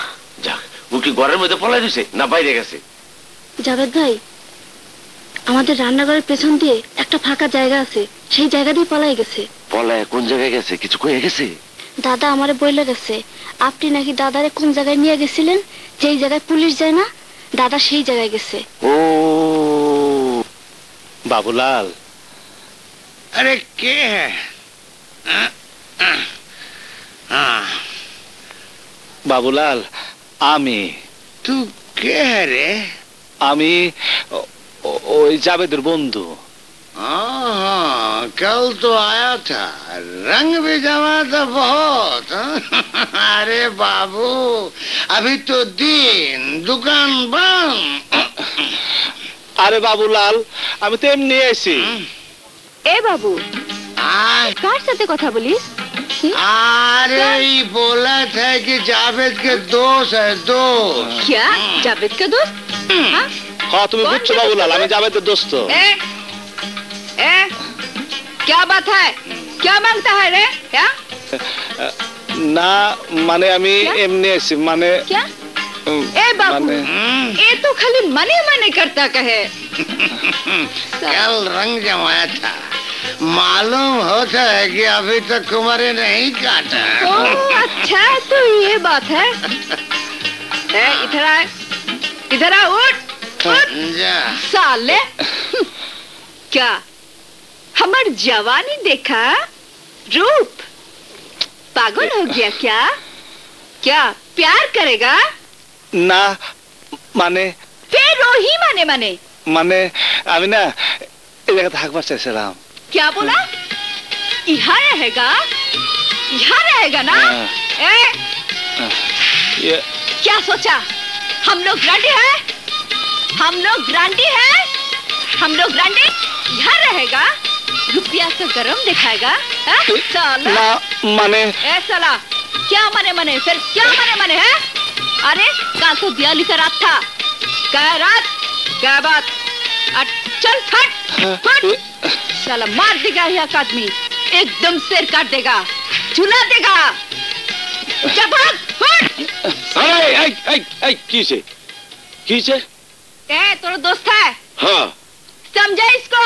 যাক ও কি ঘরের মধ্যে পলাই দিছে না বাইরে গেছে? জাভেদ ভাই আমাদের রান্নাঘরের পেছন দিয়ে একটা ফাঁকা জায়গা আছে। সেই জায়গা দিয়ে পলাই গেছে। পলায় কোন জায়গায় গেছে? কিছু কয়ে গেছে? দাদা আমারে বইলে গেছে আপনি নাকি দাদারে কোন জায়গায় নিয়ে গেছিলেন? যেই জায়গায় পুলিশ যায় না দাদা সেই জায়গায় গেছে। ও বাবুলাল अरे के है हाँ, हाँ, हाँ বাবুলাল আমি तू के है रे আমি ও- ও- ওই জাবেদের বন্ধু हाँ, कल तो आया था रंग भी जमा था बहुत हाँ? अरे बाबू अभी तो दिन दुकान बंद আরে বাবুলাল আমি তো এমনি আইছি এ বাবু आय, কার সাথে কথা বলিস अरे ये बोला था कि जावेद के दोस्त है दोस्त क्या जावेद का दोस्त हाँ? হ্যাঁ তুমি কোন বুঝছো জাবেদের বাবুলাল আমি দোস্ত? জাবেদের দোস্ত ए, ए, क्या बात है क्या मांगता है रे क्या না মানে আমি क्या? এমনি আইছি মানে क्या উম, ए बाबू ये तो खाली मने मने करता कहे। कल रंग जमाया था। मालूम होता है कि अभी तक कुमारी नहीं काटा। ओ अच्छा तो ये बात है। इधर आ इधर आ उठ उठ। जा। साले। क्या? हमार जवानी देखा? रूप। पागल हो गया क्या? क्या प्यार करेगा? না মানে फिर रोही माने माने মানে আমি না এই জায়গাতে থাকবার চাইছিলাম क्या बोला यहाँ रहेगा यहाँ रहेगा ना हाँ। ए, ये क्या सोचा हम लोग ग्रांडी है हम लोग ग्रांडी है हम लोग ग्रांडी यहाँ रहेगा रुपया से गरम दिखाएगा हाँ? साला না মানে ए साला क्या मने मने फिर क्या मने मने है अरे कल तो दिया लेकर रात था। क्या रात क्या बात। चल फट फट। चला मार देगा यह आदमी एकदम सिर काट देगा। चुना देगा। जबाक फट। अरे आई आई आई कीसे कीसे ए दोस्त है? हाँ। समझे इसको?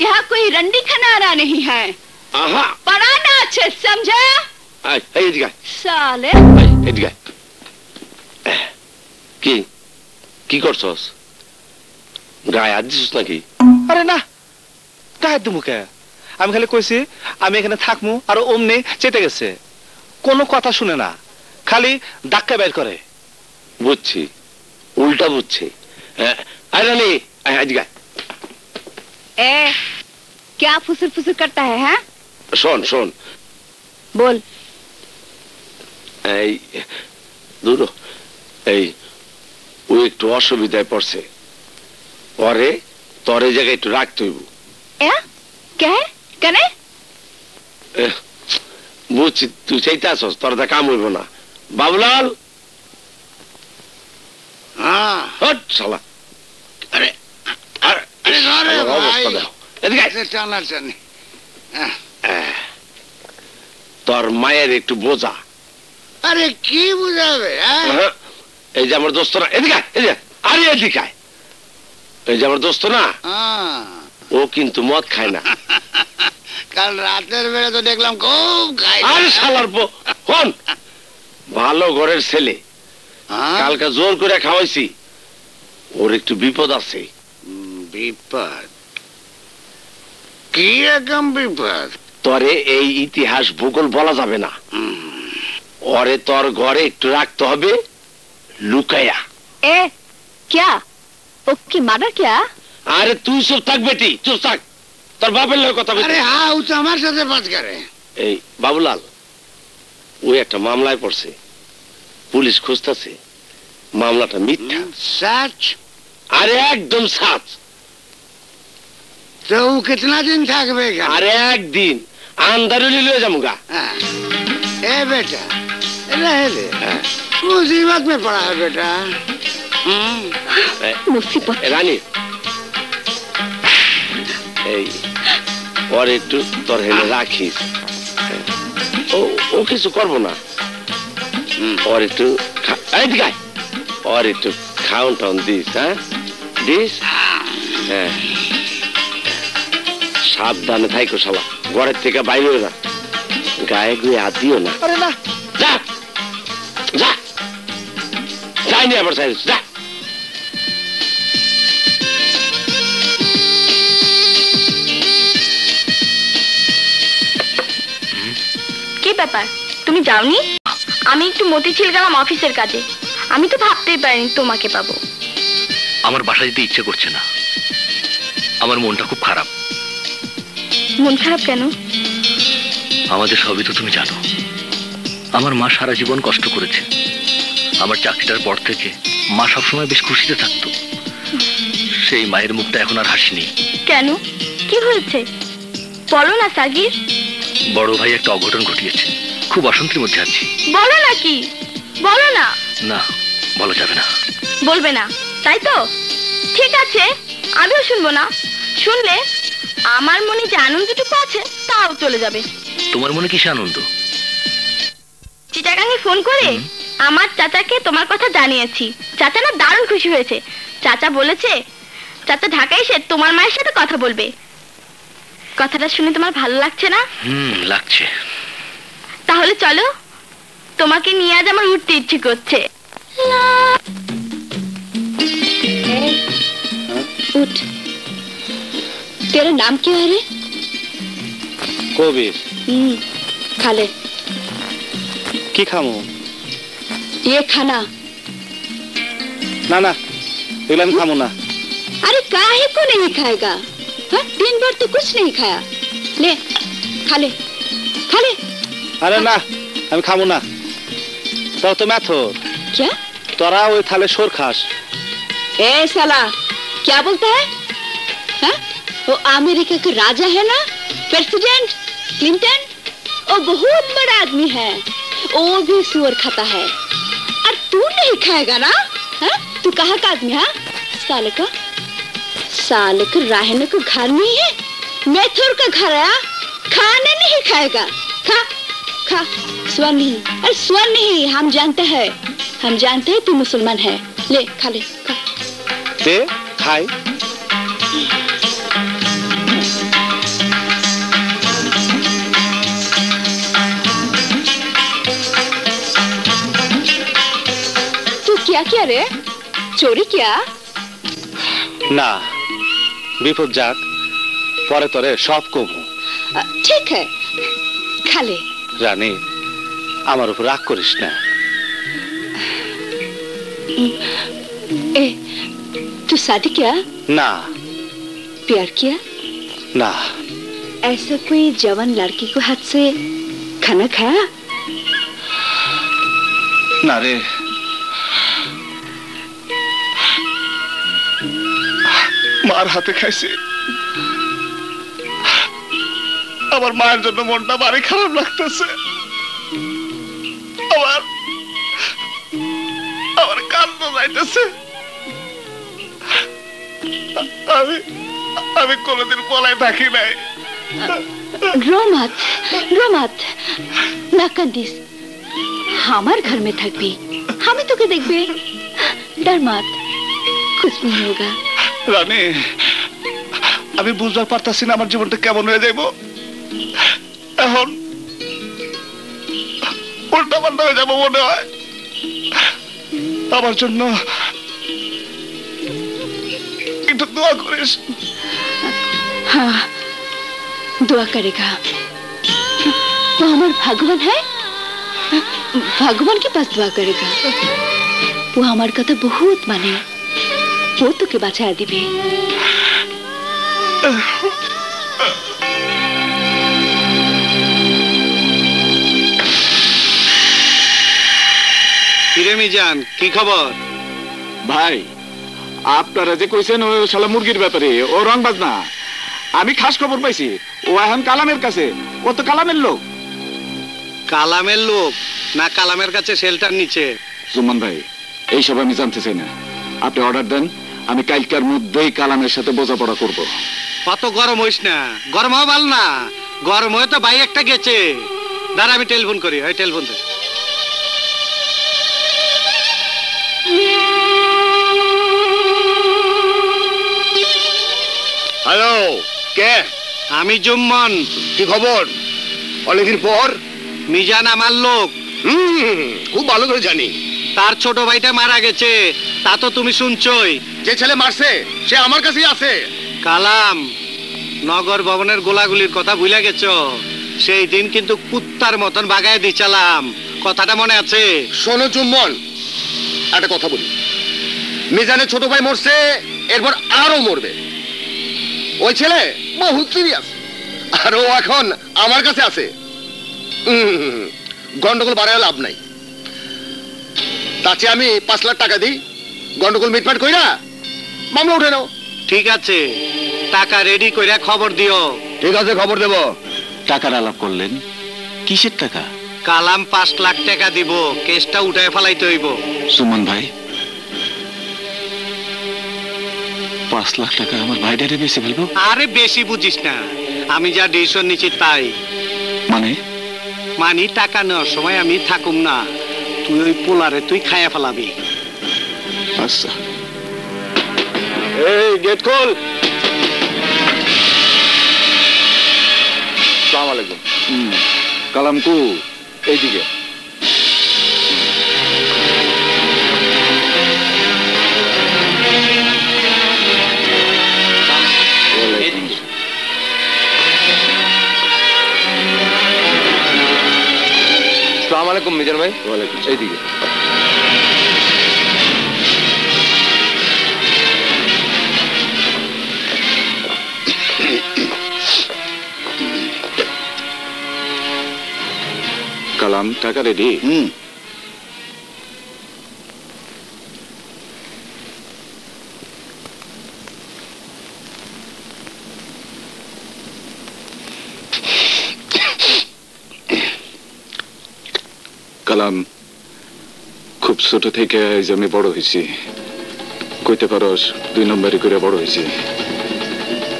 यहाँ कोई रंडी खनारा नहीं है। पढ़ाना अच्छे समझा? साले। কি কি করছস গায়ে হাত দিছিস নাকি আরে না গায়ের দুমুখে আমি খালি কইছি আমি এখানে থাকমু আর অমনি চেতে গেছে কোনো কথা শুনে না খালি ধাক্কা বের করে বুঝছি উল্টা বুঝছি হ্যাঁ, আয় রানী আয়, এদিকে আয়। ए क्या फुसुर फुसुर करता है हैं? শোন শোন बोल এই দূর হ। এই ও একটু অসুবিধায় পড়ছে। পরে তরে জায়গায় একটু রাখতে হইব। কেন? বুঝছি তুই চাইতে আসস তোর তা কাম হইব না। বাবুলাল! তোর মায়ের একটু বোঝা। আরে কি বুঝাবে হ্যাঁ? এই যে আমার দোস্ত না এদিকে এদিকে আয়। আরে এদিকে। এই যে আমার দোস্ত না ও কিন্তু মদ খায় না। কাল রাতের বেলা তো দেখলাম খুব খাই আরে শালার হন। ভালো ঘরের ছেলে। হ্যাঁ? কালকে জোর করে খাওয়াইছি। ওর একটু বিপদ আছে। বিপদ? কি রকম বিপদ? তরে এই ইতিহাস ভূগোল বলা যাবে না। ওরে তোর ঘরে একটু রাখতে হবে। লুকায়া। এ ক্যা? ও কি মার্ডার ক্যা? আরে তুই সব থাক বেটি চুপ থাক। তোর বাপের লোক কথা আরে হ্যাঁ ও তো আমার সাথে বাজ করে। এই বাবুলাল ওই একটা মামলায় পড়ছে। পুলিশ খুঁজতেছে মামলাটা মিথ্যা। সাচ। আরে একদম সাচ। তো কেতনা দিন থাকবে আরে একদিন আন্দারুলি লয়ে যামুগা। হ্যাঁ। এ বেটা। ए बेटा रह दे मुसीबत में पड़ा है बेटा हम्म, मुसीबत এ, রানী এই ওর একটু তোর হেলে রাখিস ও ও কিছু করবো না ওর একটু খা- এই দিকে আয়। ওর একটু খাউন টাউন দিস হ্যাঁ দিস হ্যাঁ সাবধানে থাইকো শালা ঘরের থেকে বাইরে হয়ে যা গায়ে গুয়ে হাত দিও না যাইনি আবার সাইজ যা কি ব্যাপার? তুমি যাওনি? আমি একটু মতিঝিল গেলাম অফিসের কাজে। আমি তো ভাবতেই পারিনি তোমাকে পাবো। আমার বাসা যেতে ইচ্ছে করছে না। আমার মনটা খুব খারাপ। মন খারাপ কেন? আমাদের সবই তো তুমি জানো। আমার মা সারা জীবন কষ্ট করেছে। আমার চাকরিটার পর থেকে মা সবসময় বেশ খুশিতে থাকতো। সেই মায়ের মুখটা এখন আর হাসি নেই কেন? কি হয়েছে? বলো না সাগির। বড় ভাই একটা অঘটন ঘটিয়েছে। খুব অশান্তির মধ্যে আছি। বলো না কি? বলো না। না বলা যাবে না। বলবে না। তাই তো? ঠিক আছে আমিও শুনব না। শুনলে আমার মনে যে আনন্দটুকু আছে তাও চলে যাবে। তোমার মনে কিসে আনন্দ? চিটাগাঙ্গে ফোন করে আমার চাচাকে তোমার কথা জানিয়েছি। চাচা না দারুণ খুশি হয়েছে। চাচা বলেছে চাচা ঢাকা এসে তোমার মায়ের সাথে কথা বলবে। কথাটা শুনে তোমার ভালো লাগছে না? হুম লাগছে। তাহলে চলো তোমাকে নিয়ে আজ আমার উঠতে ইচ্ছে করছে। উঠ। তেরা নাম কি হয় রে? কবির। হুম খালে। কি খামো? ये खाना। ना ना तिलन खामू ना। अरे काहे को नहीं खाएगा? हा? दिन भर तो कुछ नहीं खाया। ले खा ले खा ले। अरे ना हम खामू ना। तो तो मैं थो क्या? तोरा वो थाले शोर खास। ए साला क्या बोलता है? हा? वो अमेरिका का राजा है ना? President Clinton? वो बहुत बड़ा आदमी है। वो भी सुअर खाता है। मार तू नहीं खाएगा ना? तू कहा का आदमी है साल का साल रहने को घर नहीं है मैथुर का घर आया खाने नहीं खाएगा। खा खा। स्वर्ण नहीं। अरे स्वर्ण नहीं। हम जानते हैं। हम जानते हैं तू मुसलमान है। ले, खा ले, खा। दे, खाए। तू क्या किया रे चोरी किया না বিপদ যাক পরে তোরে সব কমু अ, ठीक है खा ले রানী আমার উপর রাগ করিস না ए तू शादी किया না प्यार किया না ऐसा कोई जवान लड़की को हाथ से खाना खाया না রে মার হাতে খাইছি আমার মায়ের জন্য মনটা বাড়ি খারাপ লাগতেছে আমার আমার কান্দ যাইতেছে আমি আমি কোনোদিন পলায় থাকি নাই रो मत रो मत ना कंदिस हमार घर में थक भी हमें तो के देख बे डर मत कुछ नहीं होगा রানী আমি বুঝবার পারতাছি না আমার জীবনটা কেমন হয়ে যাইব এখন উল্টা পাল্টা হয়ে যাবো মনে হয় আমার জন্য দোয়া করিস हाँ दुआ करेगा वो हमार भगवान है भगवान के पास दुआ करेगा वो हमार कथा बहुत माने ও তোকে বাঁচায় দিবে। মিজান কি খবর? ভাই আপনারা যে কইছেন ও শালা মুরগির ব্যাপারে ও রং বাজনা। আমি খাস খবর পাইছি ও এখন কালামের কাছে। ও তো কালামের লোক। কালামের লোক না কালামের কাছে শেল্টার নিচে। সুমন ভাই এইসব আমি জানতে চাই না। আপনি অর্ডার দেন আমি কালকার মধ্যেই কালামের সাথে বোঝাপড়া করব। অত গরম হইস না। গরম হওয়া ভালো না। গরম হয়ে তো ভাই একটা গেছে। দাঁড়া আমি টেলিফোন করি। ওই টেলিফোন দে হ্যালো কে? আমি জুম্মন। কি খবর? অনেকদিন পর? মিজান আমার লোক। হুম খুব ভালো করে জানি। তার ছোট ভাইটা মারা গেছে। তা তো তুমি শুনছই। যে ছেলে মারছে সে আমার কাছেই আছে। কালাম নগর ভবনের গোলাগুলির কথা ভুলে গেছো? সেই দিন কিন্তু কুত্তার মতন বাগায় দিচালাম কথাটা মনে আছে? শোনো চুম্বন একটা কথা বলি। মিজানের ছোট ভাই মরছে এরপর আরও মরবে। ওই ছেলে বহুত সিরিয়াস আর ও এখন আমার কাছে আছে। গন্ডগোল বাড়ায় লাভ নাই। তাছে আমি পাঁচ লাখ টাকা দিই। গন্ডগোল মিটমাট কইরা মামলা উঠে নাও। ঠিক আছে। টাকা রেডি কইরা খবর দিও। ঠিক আছে খবর দেব। টাকার আলাপ করলেন? কিসের টাকা? কালাম পাঁচ লাখ টাকা দিব কেসটা উঠায় ফেলাইতে হইব। সুমন ভাই পাঁচ লাখ টাকা আমার ভাই ভাইডারে বেশি ফেলব? আরে বেশি বুঝিস না। আমি যা ডিসিশন নিচ্ছি তাই। মানে? মানি টাকা নেওয়ার সময় আমি থাকুম না। তুই ওই পোলারে তুই খায়া ফেলাবি। আচ্ছা। এই গেট খোল। সালাম আলাইকুম। কালামকু এইদিকে। মিজান ভাই। এইদিকে। কালাম টাকা রেডি? হুম। কালাম খুব ছোট থেকে যে আমি বড় হয়েছি। কইতে পারস দুই নম্বরে করে বড় হয়েছি।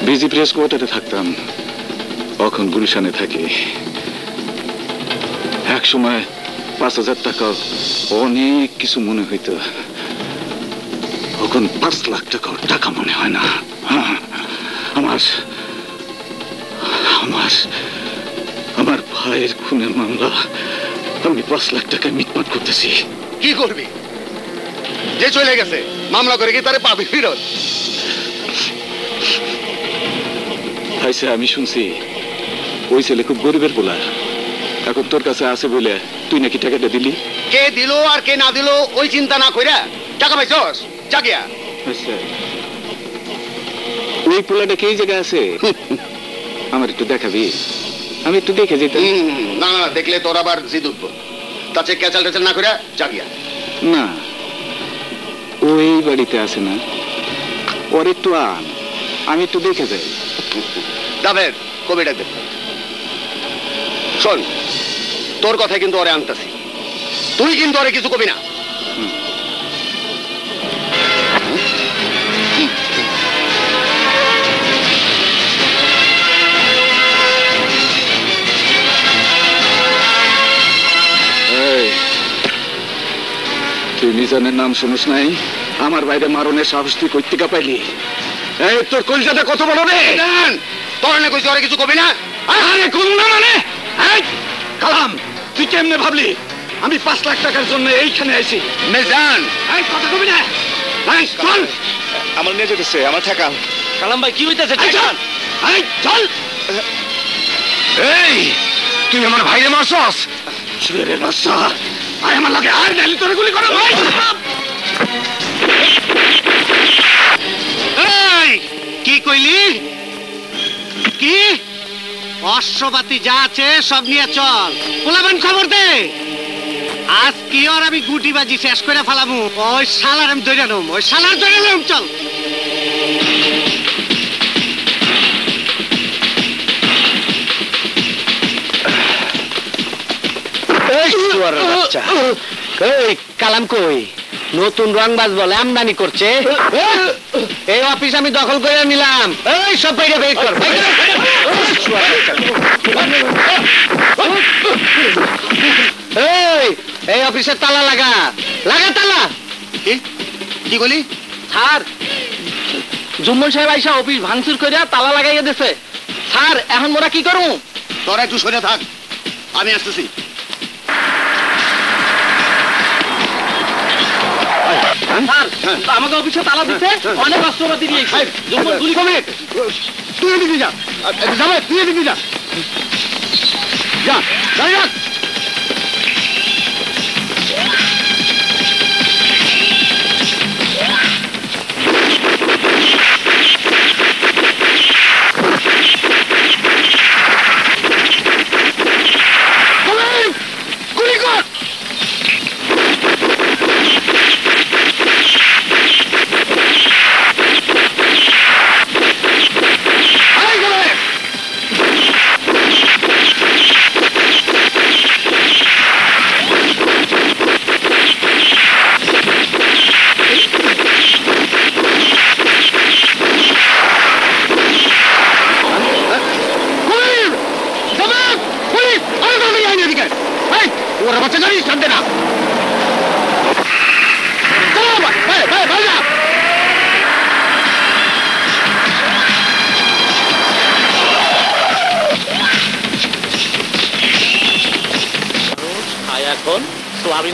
বিজি প্রেস কোয়ার্টারে থাকতাম। এখন গুলশানে থাকি। এক সময় পাঁচ হাজার টাকা অনেক কিছু মনে হইতো। এখন পাঁচ লাখ টাকা টাকা মনে হয় না। হ্যাঁ, আমার আমার আমার ভাইয়ের খুনের মামলা। আমি পাঁচ লাখ টাকা মিটমাট করতেছি। কি করবি? যে চলে গেছে মামলা করে কি তারে পাবি ফিরত? হাইসে আমি শুনছি। ওই ছেলে খুব গরিবের বলার এখন তোর কাছে আছে বলে তুই নাকি টাকাটা দিলি? কে দিল আর কে না দিল ওই চিন্তা না কইরা টাকা পাইছস? চাকিয়া আচ্ছা ওই পোলাটা কি জায়গায় আছে? আমার একটু দেখাবি। আমি একটু দেখে যেতে। না না দেখলে তোর আবার জিদ উঠবো। তাছে ক্যাচাল টেচাল না কইরা চাকিয়া না ও এই বাড়িতে আছে না। ওর একটু আন আমি একটু দেখে যাই। যাবেন কবি ডাকবেন শোন তোর কথায় কিন্তু ওরে আনতাছি। তুই কিন্তু ওরে কিছু কবি না। তুই মিজানের নাম শুনিস নাই? আমার বাইরে মারনের সাহস তুই কৈতিকা পাইলি? এই তোর কলজাটা কত বড় রে? তোর না কইছি কিছু কবি না? আরে কোন না মানে? কালাম তুই কেমনে ভাবলি? আমি পাঁচ লাখ টাকার জন্য এইখানে আইছি। মেজান এই কথা কবি না? চল! আমার নিয়ে যেতেছে আমার ঠেকাল কালাম ভাই কি হইতেছে? চল! চল! এই তুই আমার ভাইরে মারছস? শুয়ে বাচ্চা আয় আমার লাগে আর নালি তোরে গুলি করো। ভাই এই কি কইলি? কি? অশ্বপাতি যা আছে সব নিয়ে চল। পোলাবেন খবর দে। আজ কি ওর আমি গুটি বাজি শেষ করে ফেলামু? ওই শালার আমি ধরে ওই শালার ধরে নেব চল এই কালাম কই? নতুন রংবাজ বলে আমদানি করছে। এই অফিস আমি দখল করে নিলাম। এই সব বাইরে বের কর এই তালা লাগা। লাগা তালা। কি? বলি স্যার জুম্মন সাহেব আইসা অফিস ভাঙচুর করে তালা লাগাইয়া দিছে। স্যার এখন মোরা কি করব? তোরা একটু সরে থাক। আমি আসতেছি। আমাকে অফিসে তালা দিতে অনেক অস্ত্রপাতি কমে তুই এদিকে যা। যাবে তুই এদিকে যা যা।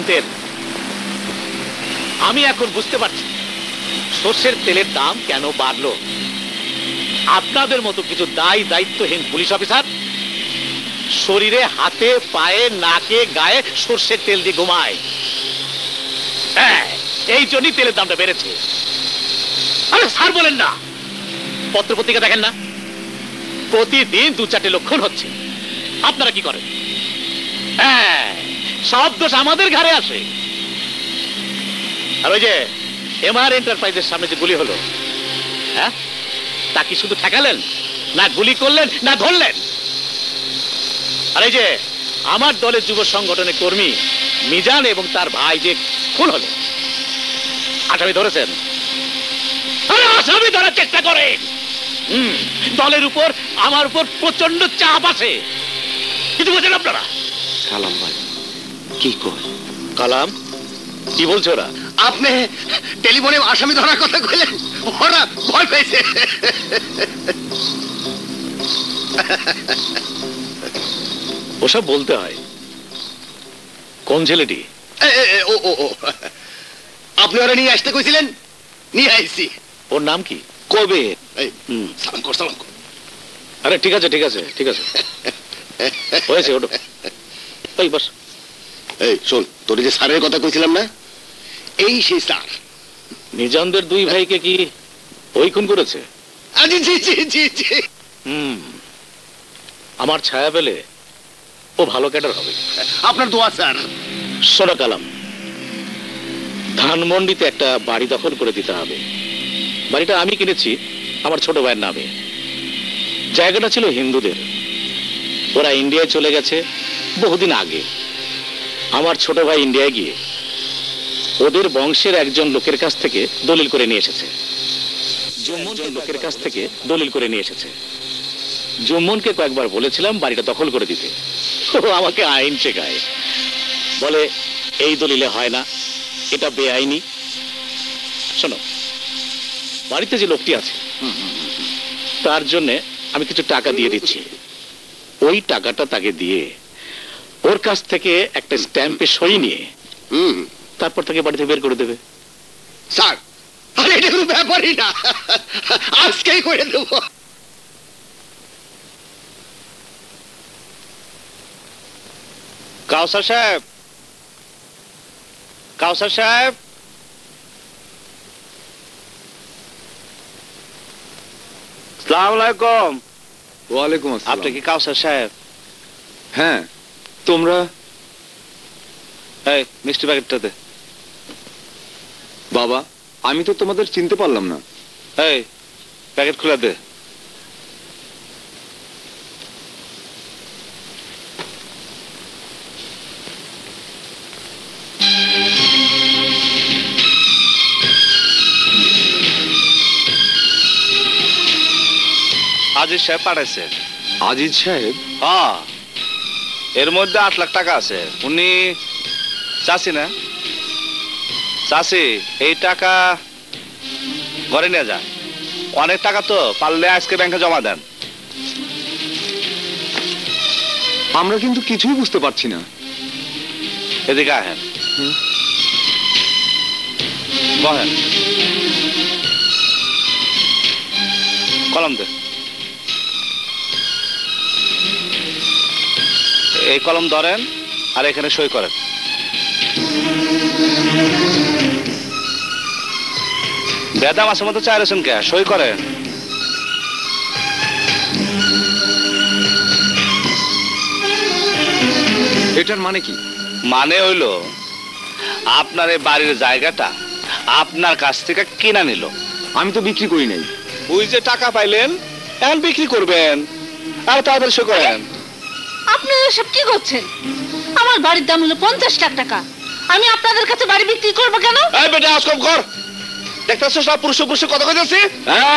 তেল। আমি এখন বুঝতে পারছি সর্ষের তেলের দাম কেন বাড়লো। আপনাদের মতো কিছু দায়ী দায়িত্বহীন পুলিশ অফিসার শরীরে হাতে পায়ে নাকে গায়ে সর্ষের তেল দিয়ে ঘুমায়। হ্যাঁ, এই জন্যই তেলের দামটা বেড়েছে। আরে স্যার বলেন না। পত্র পত্রিকা দেখেন না। প্রতিদিন দু চারটে লক্ষণ হচ্ছে। আপনারা কি করেন? হ্যাঁ সব দোষ আমাদের ঘরে আসে আর ওই যে এমআর এন্টারপ্রাইজের সামনে যে গুলি হলো হ্যাঁ? তা কি শুধু ঠেকালেন? না গুলি করলেন? না ধরলেন? আর এই যে আমার দলের যুব সংগঠনের কর্মী মিজান এবং তার ভাই যে খুন হলো আসামি ধরেছেন। আসামি ধরার চেষ্টা হুম, দলের উপর আমার উপর প্রচণ্ড চাপ আছে। কিছু বোঝেন আপনারা? কালাম ভাই। কি কয়? কালাম কি বলছো ওরা? আপনি টেলিফোনে আসামি ধরার কথা কইলেন ওরা ভয় পেয়েছে। ওসব বলতে হয়। কোন ছেলেটি? ও ও ও। আপনি ওরা নিয়ে আসতে কইছিলেন? নিয়ে আইছি। ওর নাম কি? কবে? সালাম কর সালাম কর। আরে ঠিক আছে ঠিক আছে ঠিক আছে। হয়েছে ওটা এই বাস। এই শোন তোর যে স্যারের কথা কইছিলাম না? এই সেই স্যার। নিজামদের দুই ভাইকে কি ওই খুন করেছে? আজি জি জি জি জি। হুম আমার ছায়া পেলে ও ভালো ক্যাডার হবে। আপনার দোয়া স্যার। সোনা কালাম ধানমন্ডিতে একটা বাড়ি দখল করে দিতে হবে। বাড়িটা আমি কিনেছি আমার ছোট ভাইয়ের নামে। জায়গাটা ছিল হিন্দুদের। ওরা ইন্ডিয়ায় চলে গেছে বহুদিন আগে। আমার ছোট ভাই ইন্ডিয়ায় গিয়ে ওদের বংশের একজন লোকের কাছ থেকে দলিল করে নিয়ে এসেছে। লোকের কাছ থেকে দলিল করে নিয়ে এসেছে। জুম্মনকে কয়েকবার বলেছিলাম বাড়িটা দখল করে দিতে। ও আমাকে আইন শেখায়। বলে, এই দলিলে হয় না, এটা বেআইনি। শোনো, বাড়িতে যে লোকটি আছে, তার জন্যে আমি কিছু টাকা দিয়ে দিচ্ছি। ওই টাকাটা তাকে দিয়ে ওর কাছ থেকে একটা স্ট্যাম্পে সই নিয়ে হুম। তারপর তাকে বাড়িতে বের করে দেবে। স্যার আরে এটা কোনো ব্যাপারই না। আজকেই করে দেবো। কাউসার সাহেব কাউসার সাহেব। সালাম আলাইকুম। ওয়ালাইকুম আপনি কি কাউসার সাহেব? হ্যাঁ। তোমরা? এই মিষ্টি প্যাকেটটা দে বাবা আমি তো তোমাদের চিনতে পারলাম না। এই প্যাকেট খুলে দে। আজিজ সাহেব পাঠাইছে। আজিজ সাহেব? হ্যাঁ। এর মধ্যে আট লাখ টাকা আছে। উনি চাষি না? চাষি এই টাকা ঘরে নিয়ে যান অনেক টাকা তো পারলে আজকে ব্যাংকে জমা দেন। আমরা কিন্তু কিছুই বুঝতে পারছি না। এদিকে আহেন। বহেন। কলম দে। এই কলম ধরেন আর এখানে সই করেন। বেদা মাসের মতো চাই রয়েছেন কে? সই করেন এটার মানে কি? মানে হইল আপনার এই বাড়ির জায়গাটা আপনার কাছ থেকে কিনা নিল। আমি তো বিক্রি করি নাই। ওই যে টাকা পাইলেন এখন বিক্রি করবেন আর তাড়াতাড়ি সই করেন। আপনারা সব কি করছেন? আমার বাড়ির দাম হলো পঞ্চাশ লাখ টাকা। আমি আপনাদের কাছে বাড়ি বিক্রি করব কেন? এই বেটা আজ কম কর। দেখতেছিস না পুরুষ পুরুষ কথা কইতেছি?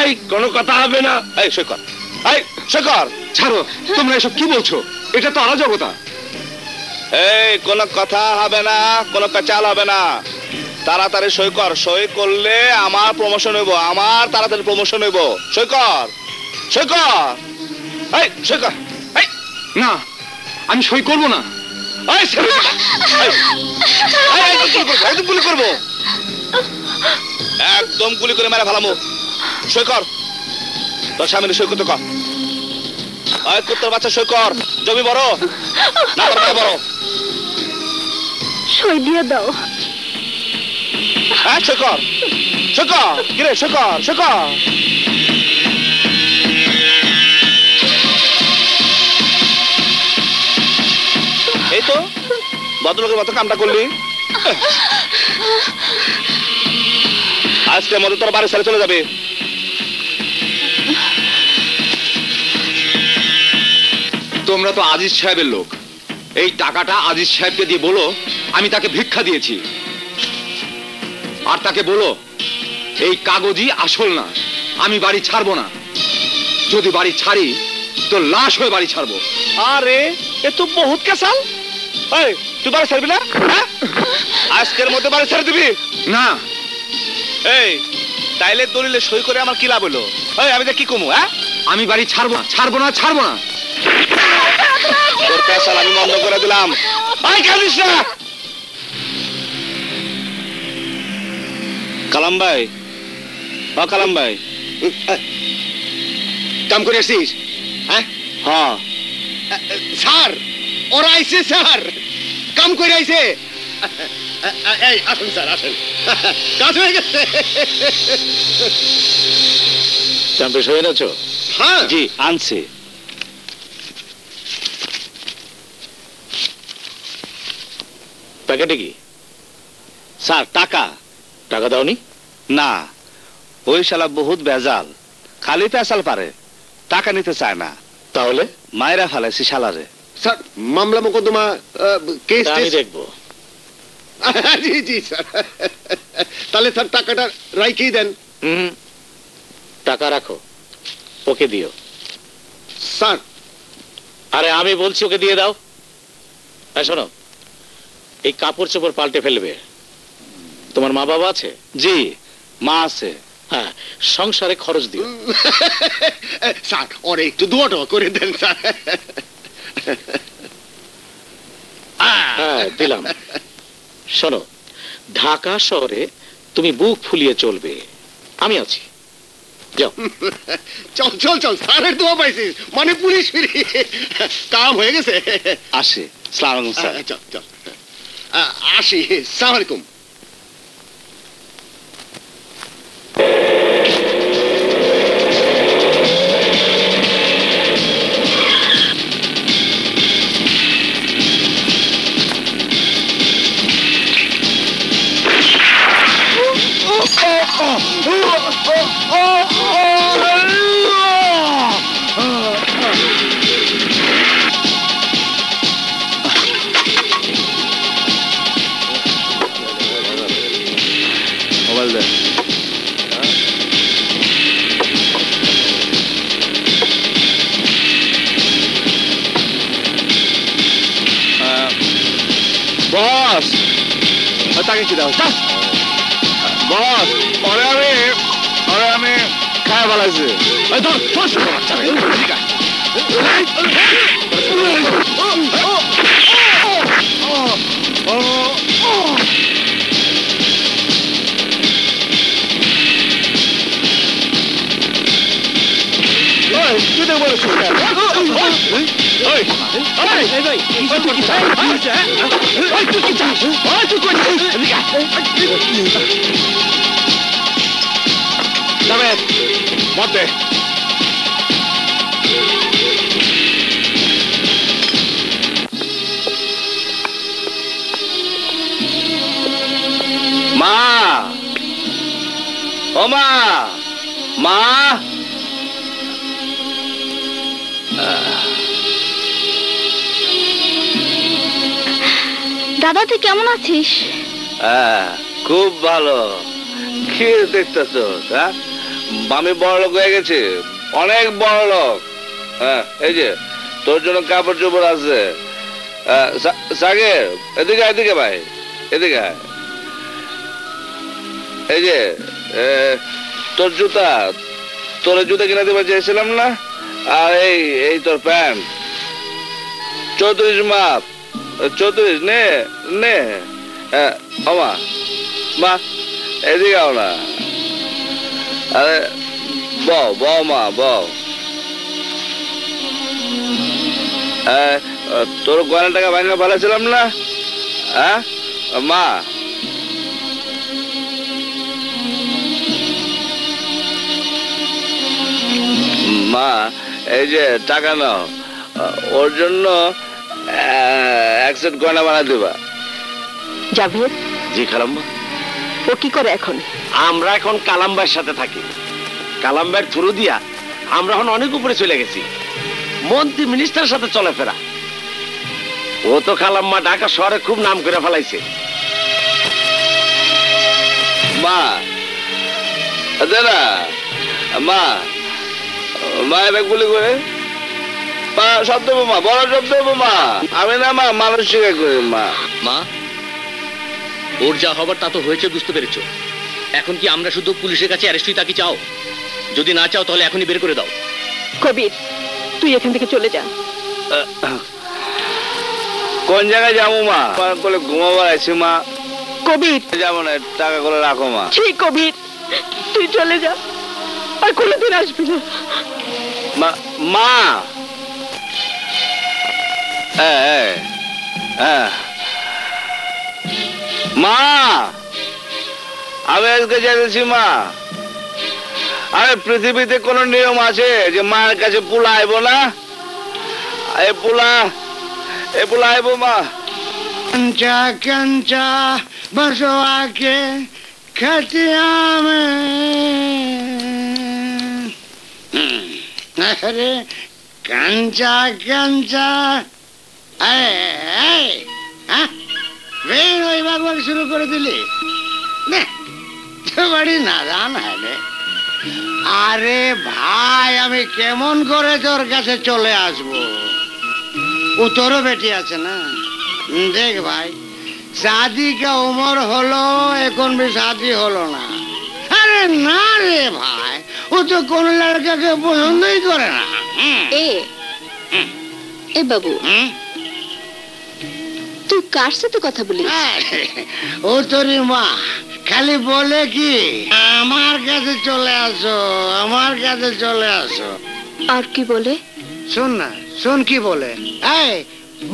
এই কোনো কথা হবে না। এই সই কর এই সই কর ছাড়ো। তোমরা এসব কি বলছো? এটা তো অরাজকতা এই কোনো কথা হবে না কোনো পেচাল হবে না। তাড়াতাড়ি সই কর সই করলে আমার প্রমোশন হইব আমার তাড়াতাড়ি প্রমোশন হইব। সই কর সই কর এই সই কর এই। না আমি সই করব না। সই কর। একদম গুলি করব। একদম গুলি করে মেরে ফেলামো। সই কর। তোর স্বামীর সই করতে কর। কুত্তর বাচ্চা সই কর। জমি বড়। না বড় সই দিয়ে দাও। হ্যাঁ শেখর শেখর কিরে। শেখর শেখর এই ভদ্রলোকের মতো কামটা করলি? আজকের মধ্যে তোর বাড়ি ছেড়ে চলে যাবে। তোমরা তো আজিজ সাহেবের লোক। এই টাকাটা আজিজ সাহেবকে দিয়ে বলো, আমি তাকে ভিক্ষা দিয়েছি। আর তাকে বলো, এই কাগজই আসল না, আমি বাড়ি ছাড়বো না। যদি বাড়ি ছাড়ি তো লাশ হয়ে বাড়ি ছাড়বো। আরে, এ তো বহুত কেসাল তুই বাড়ি ছাড়বি না? হ্যাঁ? আজকের মধ্যে বাড়ি ছেড়ে দিবি? না। এই তাইলে দলিলে সই করে আমার কি লাভ হলো? এই আমি কি কমু হ্যাঁ? আমি বাড়ি ছাড়বো না ছাড়বো না ছাড়বো না। তোর পেশাল আমি বন্ধ করে দিলাম। আই কাঁদিস না! কালাম ভাই ও কালাম ভাই। কাম করে আসছিস হ্যাঁ? হ্যাঁ স্যার ওরা আইছে স্যার। কাম করে আইছে। এই আসুন স্যার আসুন। কাজ হয়ে গেছে। চাম্পেশ হয়ে গেছো? হ্যাঁ। জি আনছি। প্যাকেটে কি? স্যার টাকা। টাকা দাওনি? না। ওই শালা বহুত বেজাল খালি পেশাল পারে। টাকা নিতে চায় না। তাহলে? মায়েরা ফেলাইছি শালারে। স্যার মামলা মোকদ্দমা কেস আমি দেখব। জি জি স্যার। তাহলে স্যার টাকাটা রাইকেই দেন। হুম। টাকা রাখো। ওকে দিও। স্যার। আরে আমি বলছি ওকে দিয়ে দাও। হ্যাঁ শোনো এই কাপড় চোপড় পাল্টে ফেলবে। তোমার মা বাবা আছে? জি। মা আছে। হ্যাঁ সংসারে খরচ দিও। স্যার ওরে একটু দোয়া করে দেন স্যার। হ্যাঁ দিলাম। শোনো ঢাকা শহরে তুমি বুক ফুলিয়ে চলবে। আমি আছি। যাও। চল চল চল স্যারের দোয়া পাইছিস। মানে পুলিশ ফিরি কাম হয়ে গেছে। আসে সালাম স্যার। চল চল। আসি সালাম তাকে কি দাও বস ওরে আমি ওরে আমি খায় ভালাইছি ওই ধর ধর শুরু কর, চালা, এদিকে আয়। ওই, তুই তো বলেছিস কেন? ওই, ওই, ওই, এই ভাই, ওই, তুই কি চাস? ওই, তুই কি চাস? ওই, তুই কই যাস? এদিকে আয়। জাভেদ, মদ দে। মা ও মা মা দাদা তুই কেমন আছিস? হ্যাঁ খুব ভালো। কি দেখতেছ আমি বড় লোক হয়ে গেছি অনেক বড় লোক। হ্যাঁ এই যে তোর জন্য কাপড় চোপড় আছে। হ্যাঁ, সা- এদিকে এদিকে ভাই এদিকে এই যে তোর জুতা তোর জুতা কিনে দিতে চেয়েছিলাম না? আর এই এই তোর প্যান্ট। চৌত্রিশ মাপ। চৌত্রিশ নে নে। হ্যাঁ, মা এদিকে আও না। আরে বও বও মা হ্যাঁ, তোর গয়না টাকা বাইনা ছিলাম না? হ্যাঁ মা। মা এই যে টাকা নাও। ওর জন্য এক সেট গয়না বানা দিবা। জাভেদ জি খালাম্মা। ও কি করে এখন? আমরা এখন কালাম্বার সাথে থাকি। কালাম্বার থ্রু দিয়া আমরা এখন অনেক উপরে চলে গেছি। মন্ত্রী মিনিস্টার সাথে চলাফেরা। ও তো খালাম্মা ঢাকা শহরে খুব নাম করে ফেলাইছে। মা মা মা এটা গুলি করে। মা শব্দ মা বড় শব্দ মা আমি না মা মানুষ শিকার করি মা। মা ওর যা হবার তা তো হয়েছে বুঝতে পেরেছ? এখন কি আমরা শুধু পুলিশের কাছে অ্যারেস্টই তাকে চাও? যদি না চাও তাহলে এখনই বের করে দাও। কবির তুই এখান থেকে চলে যা। কোন জায়গায় যাব মা? কোলে ঘুমাবার আছি মা। কবির। যাব না টাকা করে রাখো মা। ঠিক কবির তুই চলে যা। আর কোনোদিন আসবি না। মা মা! মা আমি আজকে জানিয়েছি মা। আরে পৃথিবীতে কোন নিয়ম আছে যে মায়ের কাছে পোলা আইব না? এ পোলা এ পোলা আইব মা। কাঞ্চা কাঞ্চা বসো আগে খেতে আমি আরে কাঞ্চা কাঞ্চা। হ্যাঁ? বের বাগবাগ শুরু করে দিলি। বাড়ি না জান আরে ভাই আমি কেমন করে তোর কাছে চলে আসব? ও তোরও বেটি আছে না? দেখ ভাই শাদি কা উমর হলো এখন বি হলো না। আরে না রে ভাই ও তো কোন লড়কাকে পছন্দই করে না। এ বাবু তুই কার সাথে কথা বলিস? ও তোর মা। খালি বলে কি? আমার কাছে চলে আসো আমার কাছে চলে আসো। আর কি বলে? শোন না শোন কি বলে। এই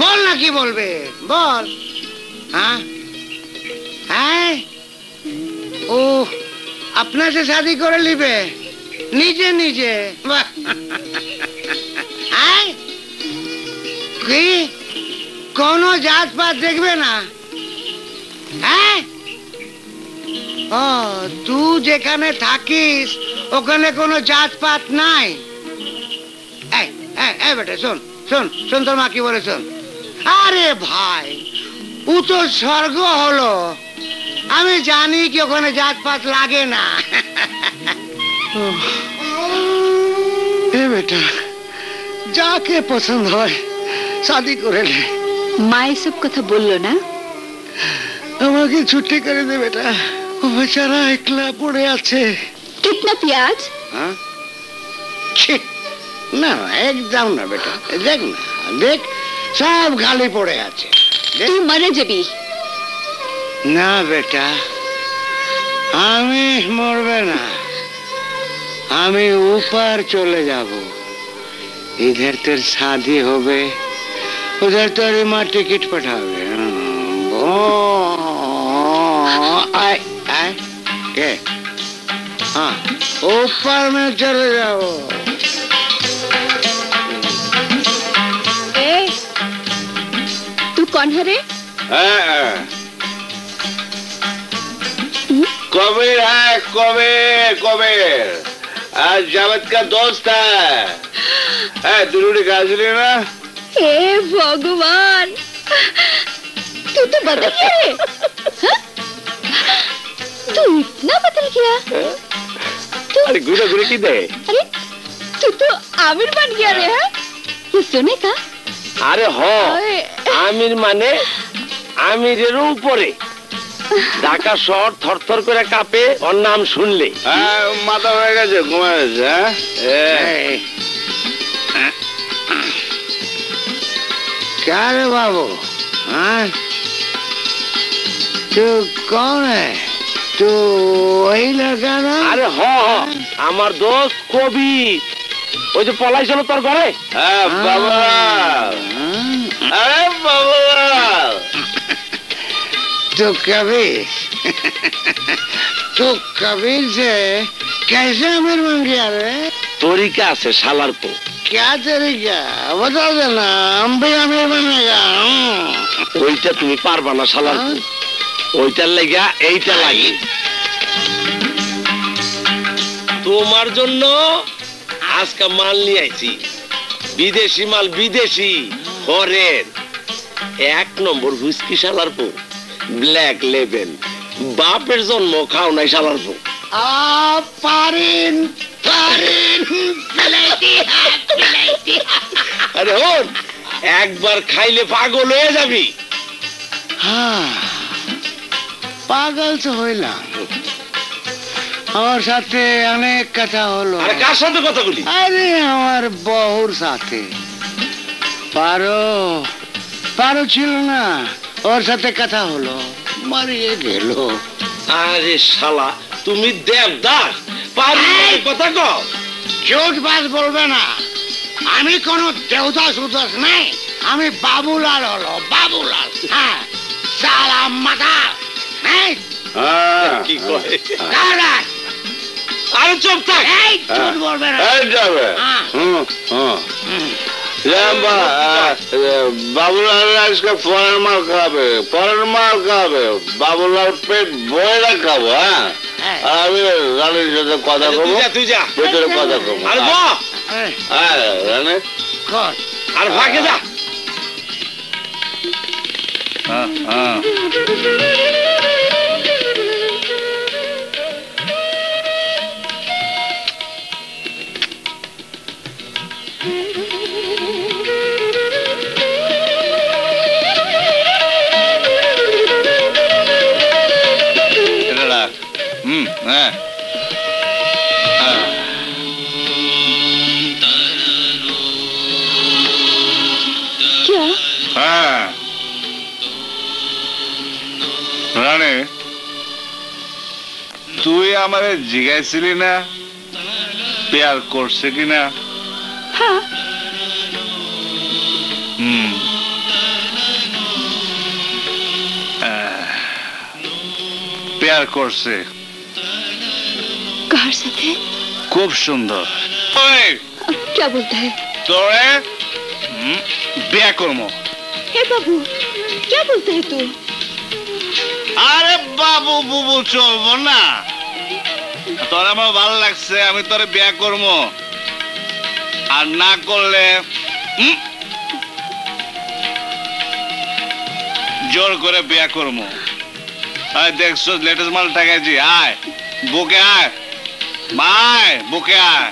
বল না কি বলবে বল। হ্যাঁ? হ্যাঁ? ও আপনার সাথে শাদি করে নিবে। নিজে নিজে। কি? কোনো জাত পাত দেখবে না। হ্যাঁ? ও, তুই যেখানে থাকিস, ওখানে কোনো জাত পাত নাই বেটা, শোন শোন শোন তোর মা কি বলে, শোন। আরে ভাই, ও তো স্বর্গ হলো। আমি জানি কি ওখানে জাত পাত লাগে না। বেটা, যাকে পছন্দ হয়, শাদি করে নে। মা এসব কথা বলল না? আমাকে ছুটি করে দে বেটা। ও বেচারা একলা পড়ে আছে। কিতনা পিয়াজ? হ্যাঁ? না একদম না বেটা। দেখ না দেখ সব পড়ে আছে। তুই মরে যাবি। না বেটা আমি মরবে না। আমি উপার চলে যাব। ইধের তোর শাদি হবে। उधर तो तारी माँ टिकट पठावे गए हाँ।, हाँ ऊपर में चले जाओ। तू कौन है रे? हाँ, हाँ। हम्म? कबीर है कबीर कबीर। आज जावत का दोस्त है। दुरूड़ी गाजरी ना? हे भगवान तू तो बदल गया रे हाँ? तू इतना बदल गया अरे गुरे गुरे की दे अरे तू तो आमिर बन गया रे हाँ? ये सुने का আরে হ আমির মানে আমিরের উপরে ঢাকা শহর থরথর করে কাঁপে ওর নাম শুনলে মাথা হয়ে গেছে ঘুমে গেছে হ্যাঁ क्या रे बाबू हाँ तू कौन है तू वही लड़का ना আরে হ হ, আমার দোস্ত কবি ওই যে পলাইছিল তোর ঘরে হ্যাঁ বাবা আরে বাবা तो कबीर तो कबीर से कैसे अमीर बन गया रे তরিকা আছে শালার পো क्या तरीका बता देना हम भी अमीर बनेगा हम्म। ওইটা তুমি পারবা না শালার পো ওইটার লেগা এইটা লাগে তোমার জন্য আজকে মাল নিয়ে আইছি বিদেশি মাল বিদেশি হরের এক নম্বর হুইস্কি শালার পো ব্ল্যাক লেভেল বাপের জন্ম খাও নাই সালার বউ। পারেন পারেন আরে হন একবার খাইলে পাগল হয়ে যাবি। পাগল তো হইলাম। আমার সাথে অনেক কথা হলো। আরে কার সাথে কথা বলি? আরে আমার বহুর সাথে। পারো পারো ছিল না। ওর সাথে কথা হলো মারিয়ে গেল। আরে শালা তুমি দেবদাস পারি কথা কও। চোট বাস বলবে না। আমি কোন দেবদাস উদাস নাই আমি বাবুলাল হলো বাবুলাল। হ্যাঁ সালাম মাতাল হ্যাঁ। কি কয়। আরে চুপ থাক। এই চোট বলবে না। এই যাবে। হ্যাঁ। হুম। হুম। বাবুলাল আজকে ফরেন মাল খাবে ফরেন মাল খাবে বাবুলাল পেট বইরা খাব হ্যাঁ? হ্যাঁ। আর আমি রানীর সাথে কথা বলব তুই যা ভেতরে কথা বলব আরে ব হ্যাঁ রানী। আর ফাঁকে যা। হ্যাঁ হ্যাঁ। হ্যাঁ। হ্যাঁ? হ্যাঁ। তুই আমারে জিগাইছিলি না? পেয়ার করছে কিনা? হ্যাঁ। হুম। পেয়ার করছে। কার সাথে খুব সুন্দর ওই क्या बोलता है তোরে হুম, বিয়া করবো हे बाबू क्या बोलता है तू আরে বাবু বুবু চলবো না তোর আমার ভালো লাগছে আমি তোরে বিয়া করবো আর না করলে হুম, জোর করে বিয়া করবো আয় দেখছো লেটেস্ট মাল টাকাইছি আয় বুকে আয় মায় বুকে আয়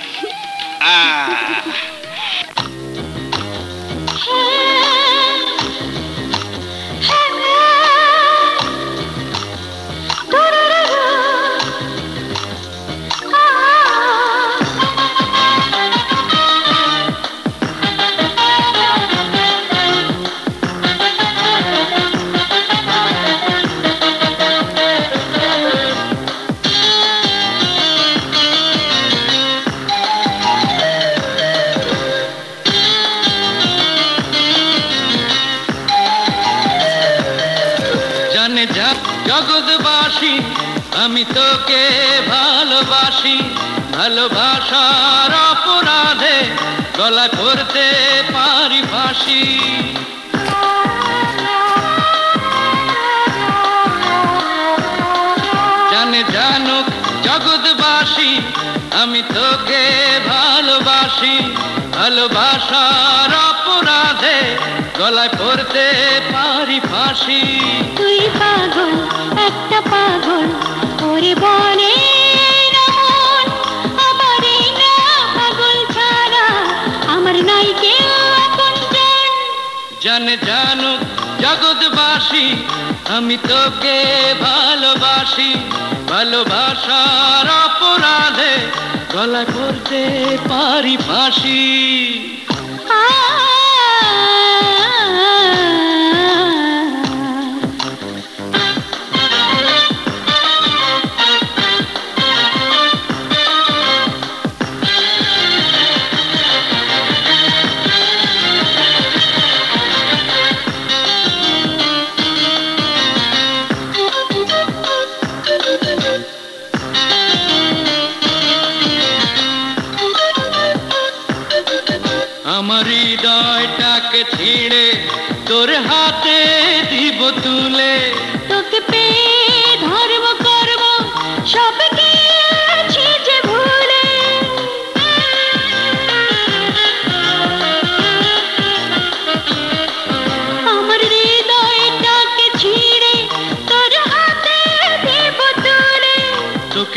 আমি তোকে ভালোবাসি, ভালোবাসার অপরাধে গলায় পড়তে পারি ফাঁসি। জানে জানুক জগৎবাসী, আমি তোকে ভালোবাসি, ভালোবাসার অপরাধে গলায় পড়তে পারি ফাঁসি। তুই পাগল, একটা জানে জানুক জগৎবাসী আমি তোকে ভালোবাসি। ভালোবাসার অপরাধে গলা করতে পারি ফাঁসি।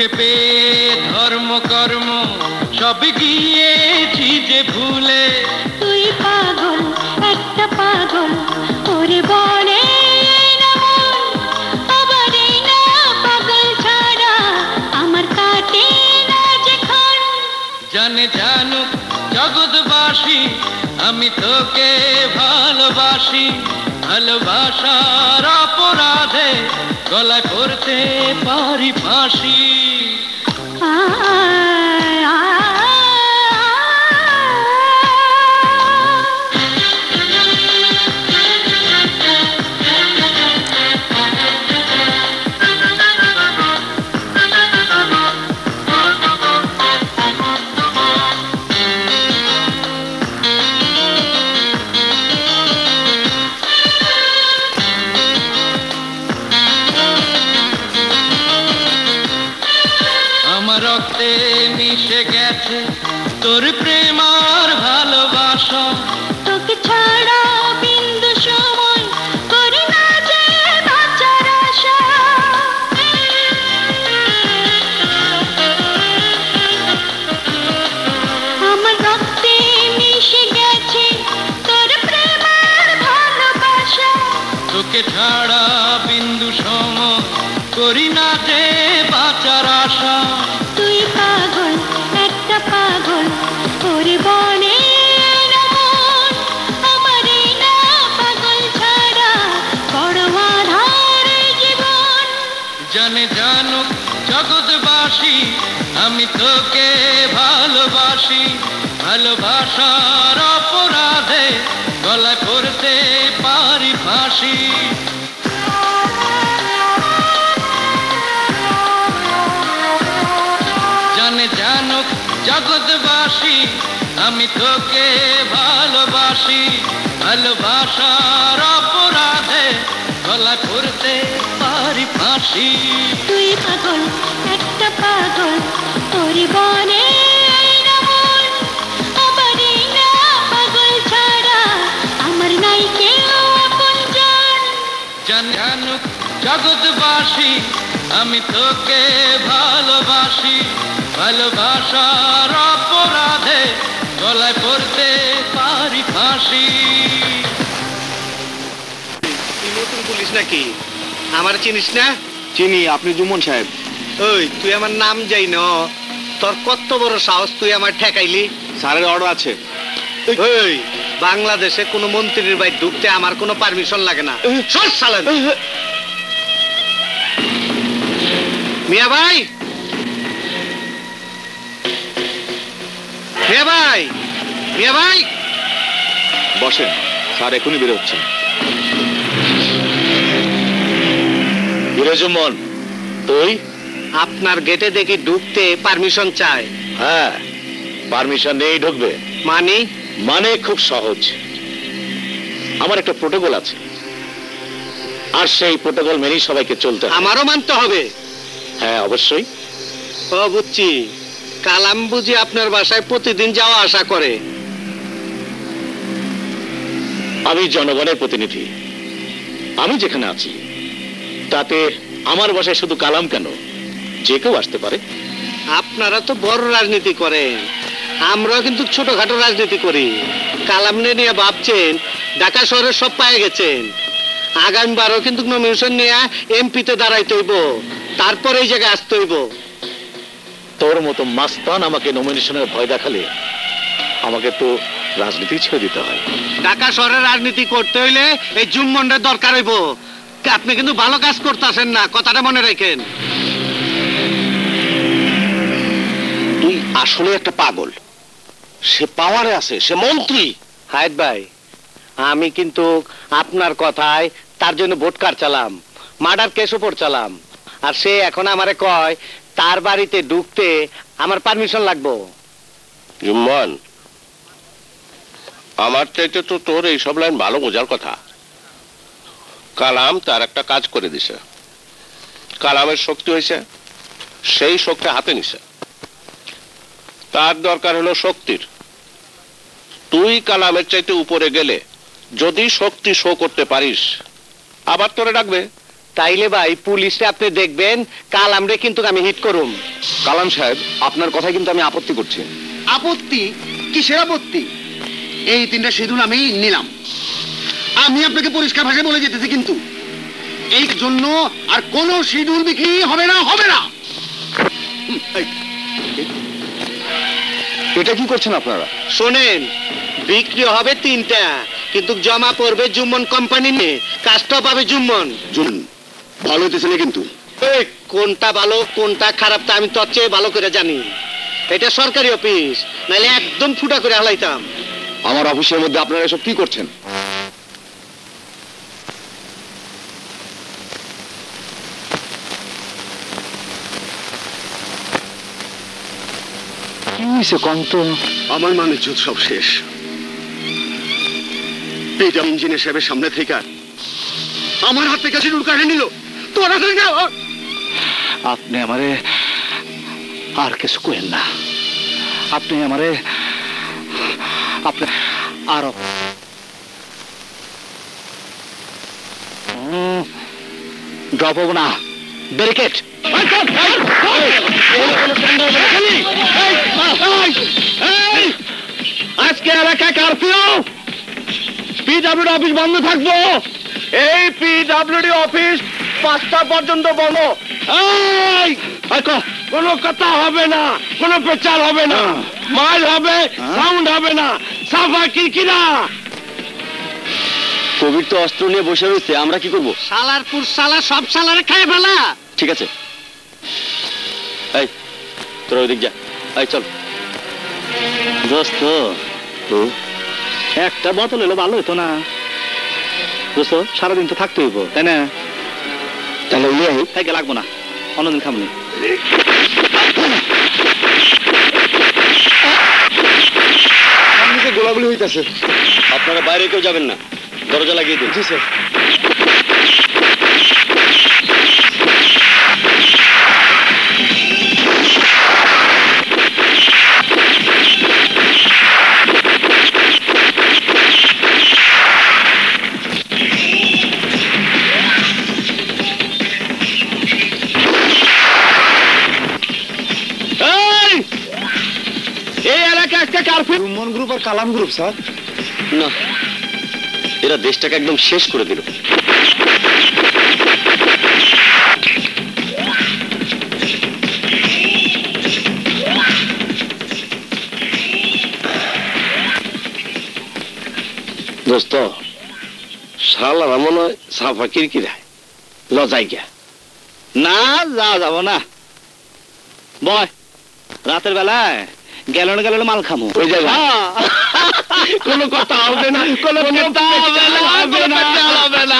তোকে পেয়ে ধর্ম কর্ম সব গিয়েছি যে ভুলে। তুই পাগল একটা পাগল ওরে বলে জানে জানুক জগৎবাসী আমি তোকে ভালোবাসি ভালোবাসার অপরাধে গলায় পড়তে পারি ফাঁসি। ভালোবাসি, ভালোবাসার অপরাধে গলা করতে পারি ফাঁসি। জানে জানুক জগৎবাসী, আমি তোকে ভালোবাসি, ভালোবাসার অপরাধে গলা করতে পারি ফাঁসি। তুই পাগল, একটা পাগল, তোর বনে জগৎবাসী আমি তোকে ভালোবাসি। ভালোবাসার অপরাধে গলায় পড়তে পারি ফাঁসি। নতুন পুলিশ নাকি? আমার চিনিস না? চিনি আপনি জুমন সাহেব। ওই তুই আমার নাম যাই ন। তোর কত বড় সাহস তুই আমার ঠেকাইলি? স্যারের অর্ডার আছে। ওই বাংলাদেশে কোনো মন্ত্রীর বাড়ি ঢুকতে আমার কোনো পারমিশন লাগে না। সর সালেন। মিয়া ভাই। মিয়া ভাই মিয়া ভাই। বসেন স্যার এখনই বেরোচ্ছেন। জুমন তুই? আপনার গেটে দেখি ঢুকতে পারমিশন চাই হ্যাঁ পারমিশন নেই ঢুকবে। মানে? মানে খুব সহজ। আমার একটা প্রোটোকল আছে। আর সেই প্রোটোকল মেনেই সবাইকে চলতে আমারও মানতে হবে। হ্যাঁ অবশ্যই। ও বুঝছি কালাম বুঝি আপনার বাসায় প্রতিদিন যাওয়া আসা করে। আমি জনগণের প্রতিনিধি। আমি যেখানে আছি তাতে আমার বাসায় শুধু কালাম কেন? যে কেউ আসতে পারে। আপনারা তো বড় রাজনীতি করেন। আমরা কিন্তু ছোটখাটো রাজনীতি করি। কালাম নিয়ে ভাবছেন ঢাকা শহরে সব পায়ে গেছেন। আগামীবারও কিন্তু নমিনেশন নিয়ে এমপিতে দাঁড়াইতে হইব। তারপরে এই জায়গায় আসতে হইব। তোর মতো মাস্তান আমাকে নমিনেশনের ভয় দেখালে আমাকে তো রাজনীতি ছেড়ে দিতে হয়। ঢাকা শহরে রাজনীতি করতে হইলে এই জুম্মন্ডের দরকার হইব। আপনি কিন্তু ভালো কাজ করতেছেন না কথাটা মনে রাখেন। তুই আসলে একটা পাগল। সে পাওয়ারে আছে সে মন্ত্রী। হায়দ ভাই আমি কিন্তু আপনার কথায় তার জন্য ভোট চালাম? মার্ডার কেস উপর চালাম। আর সে এখন আমারে কয়, তার বাড়িতে ঢুকতে আমার পারমিশন লাগবো। জুম্মন, আমার চাইতে তো তোর এইসব লাইন ভালো বোঝার কথা। কালাম তার একটা কাজ করে দিছে। কালামের শক্তি হয়েছে সেই শক্তি হাতে নিছে। তার দরকার হলো শক্তির। তুই কালামের চাইতে উপরে গেলে যদি শক্তি শো করতে পারিস, আবার তোরে ডাকবে। তাইলে ভাই পুলিশে আপনি দেখবেন কাল আমরা কিন্তু আমি হিট করুম। কালাম সাহেব আপনার কথায় কিন্তু আমি আপত্তি করছি। আপত্তি? কিসের আপত্তি? এই তিনটা সিঁদুর আমি নিলাম। আমি আপনাকে পরিষ্কার ভাষায় বলে যেতেছি কিন্তু। এই জন্য আর কোনো সিঁদুর বিক্রি হবে না হবে না। এটা কি করছেন আপনারা? শোনেন বিক্রি হবে তিনটা কিন্তু জমা পড়বে জুম্মন কোম্পানি নিয়ে কাজটা পাবে জুম্মন। জুন ভালো হইতেছে না কিন্তু। এই, কোনটা ভালো কোনটা খারাপ তা আমি তোর চেয়ে ভালো করে জানি। এটা সরকারি অফিস নাহলে একদম ফুটা করে হালাইতাম। আমার অফিসের মধ্যে আপনারা এসব কি করছেন? কন্ত আমার মানে যুদ্ধ সব শেষ। ইঞ্জিনিয়ার সাহেবের সামনে থেকে আমার হাত থেকে কাটে নিল। তোরা না আপনি আমারে আর কিছু কইেন না। আপনি আমারে আপনি আরও ড্রপ হব না। ব্যারিকেড আজকে এলাকায় কারফিউ পিডাব্লিউডি অফিস বন্ধ থাকব। এই পিডাব্লিউডি অফিস পাঁচটা পর্যন্ত এই কোনো কথা হবে না কোনো প্রচার হবে না। মাইল হবে সাউন্ড হবে না সাফা কি কিনা কবির তো অস্ত্র নিয়ে বসে রয়েছে আমরা কি করব? সালার পুর সালা সব সালারে খায় ফেলা। ঠিক আছে। এই তোরা ওইদিক যা। এই চল। দোস্ত একটা বোতল এলো ভালো হতো না। দোস্ত সারাদিন তো থাকতে হইব তাই না? তাহলে উনি আহি তাইকে লাগবো না। অন্যদিন খামনি গোলাগুলি হইতাছে আপনারা বাইরে কেউ যাবেন না। দরজা লাগিয়ে দিন। জি স্যার। রুমন গ্রুপ আর কালাম গ্রুপ, স্যার। না, এরা দেশটাকে একদম শেষ করে দিল। দোস্ত শালারা মনে হয়। সাফা কিরকিরায় লজাই গিয়া। না যা যাব না। বয়, রাতের বেলায় গেলন গেলন মাল খামো। ওই? হ্যাঁ। কোনো কথা হবে না কোনো কথা হবে না। হবে না হবে না।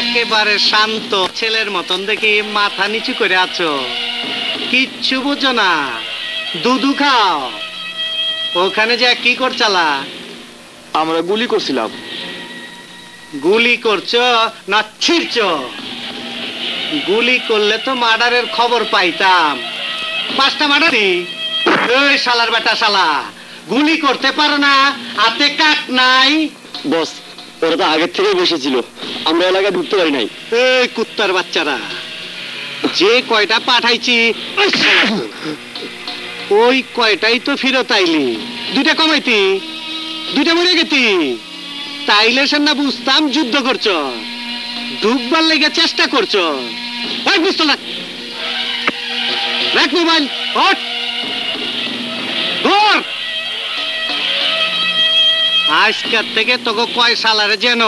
একেবারে শান্ত ছেলের মতন দেখি মাথা নিচু করে আছো। কিচ্ছু বুঝো না। দুধু খাও। ওখানে যে কি করছালা? আমরা গুলি করছিলাম। গুলি করছ না ছিড়ছ? গুলি করলে তো মার্ডারের খবর পাইতাম। পাঁচটা মার্ডারই ওই শালার বেটা শালা গুলি করতে পারো না হাতে কাক নাই। বস ওরা তো আগের থেকে বসেছিল আমরা এলাকায় ঢুকতে পারি নাই। এই কুত্তার বাচ্চারা যে কয়টা পাঠাইছি ওই কয়টাই তো ফিরত আইলি। দুইটা কমাইতি। দুইটা মরে গেতি। তাইলে না বুঝতাম যুদ্ধ করছ। ডুববার লেগে চেষ্টা করছ। ওই পিস্তল রাখ রাখ মোবাইল হট ধর। আজকের থেকে তোকে কয় সালারে যেন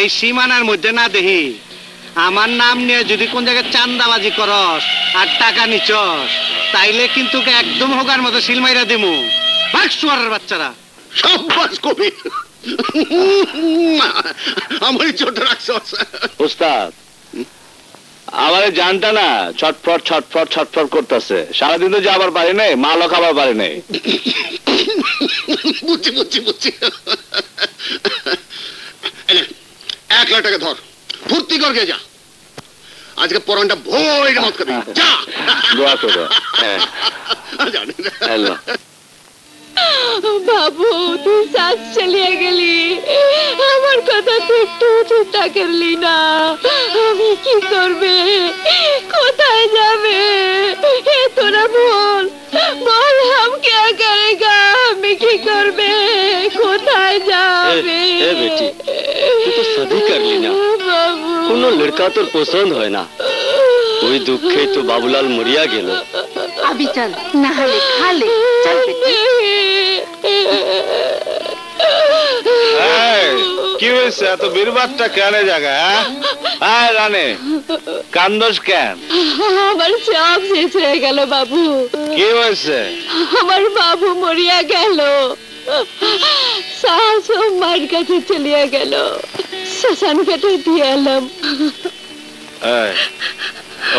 এই সীমানার মধ্যে না দেহি আমার নাম নিয়ে যদি কোন জায়গায় চান্দাবাজি করস আর টাকা নিচস তাইলে কিন্তু একদম হোগার মতো সিলমাইরা দিমু। ভাগ শুয়ারের বাচ্চারা। সাব্বাস কবি আমারই ছোট রাখছস উস্তাদ আমার জানটা না ছটফট ছটফট ছটফট করতেছে। সারাদিন তো যাবার পারি নাই মালও খাবার পারি নাই। বুঝছি বুঝছি বুঝছি। এক লাখ টাকা ধর। ফুর্তি করকে যা। আজকে পরনটা ভোর মত খাবি যা। দোয়া করো হ্যাঁ। জানি না। হ্যালো। বাবু তুই সাজ চালিয়ে গেলি। আমার কথা তুই একটু চিন্তা করলি না। আমি কি করবে? কোথায় যাবে? এ তোরা বল বল হাম কে করেগা আমি কি করবে? কোথায় যাবে? এ বেটি, তুই তো শাদি করলি না। বাবু। কোনো লড়কা তোর পছন্দ হয় না। ওই দুঃখে তো বাবুলাল মরিয়া গেল। আবি চল না হলে খালে চল বেটি। কি হয়েছে? এত বীরবাদটা কেন জায়গা হ্যাঁ? রানে। কান্দোস কেন? আমার সব শেষ হয়ে গেল বাবু। কি হয়েছে? আমার বাবু মরিয়া গেল। শাশু মার কাছে চলিয়া গেল। শ্মশান ঘাটে দিয়ে এলাম।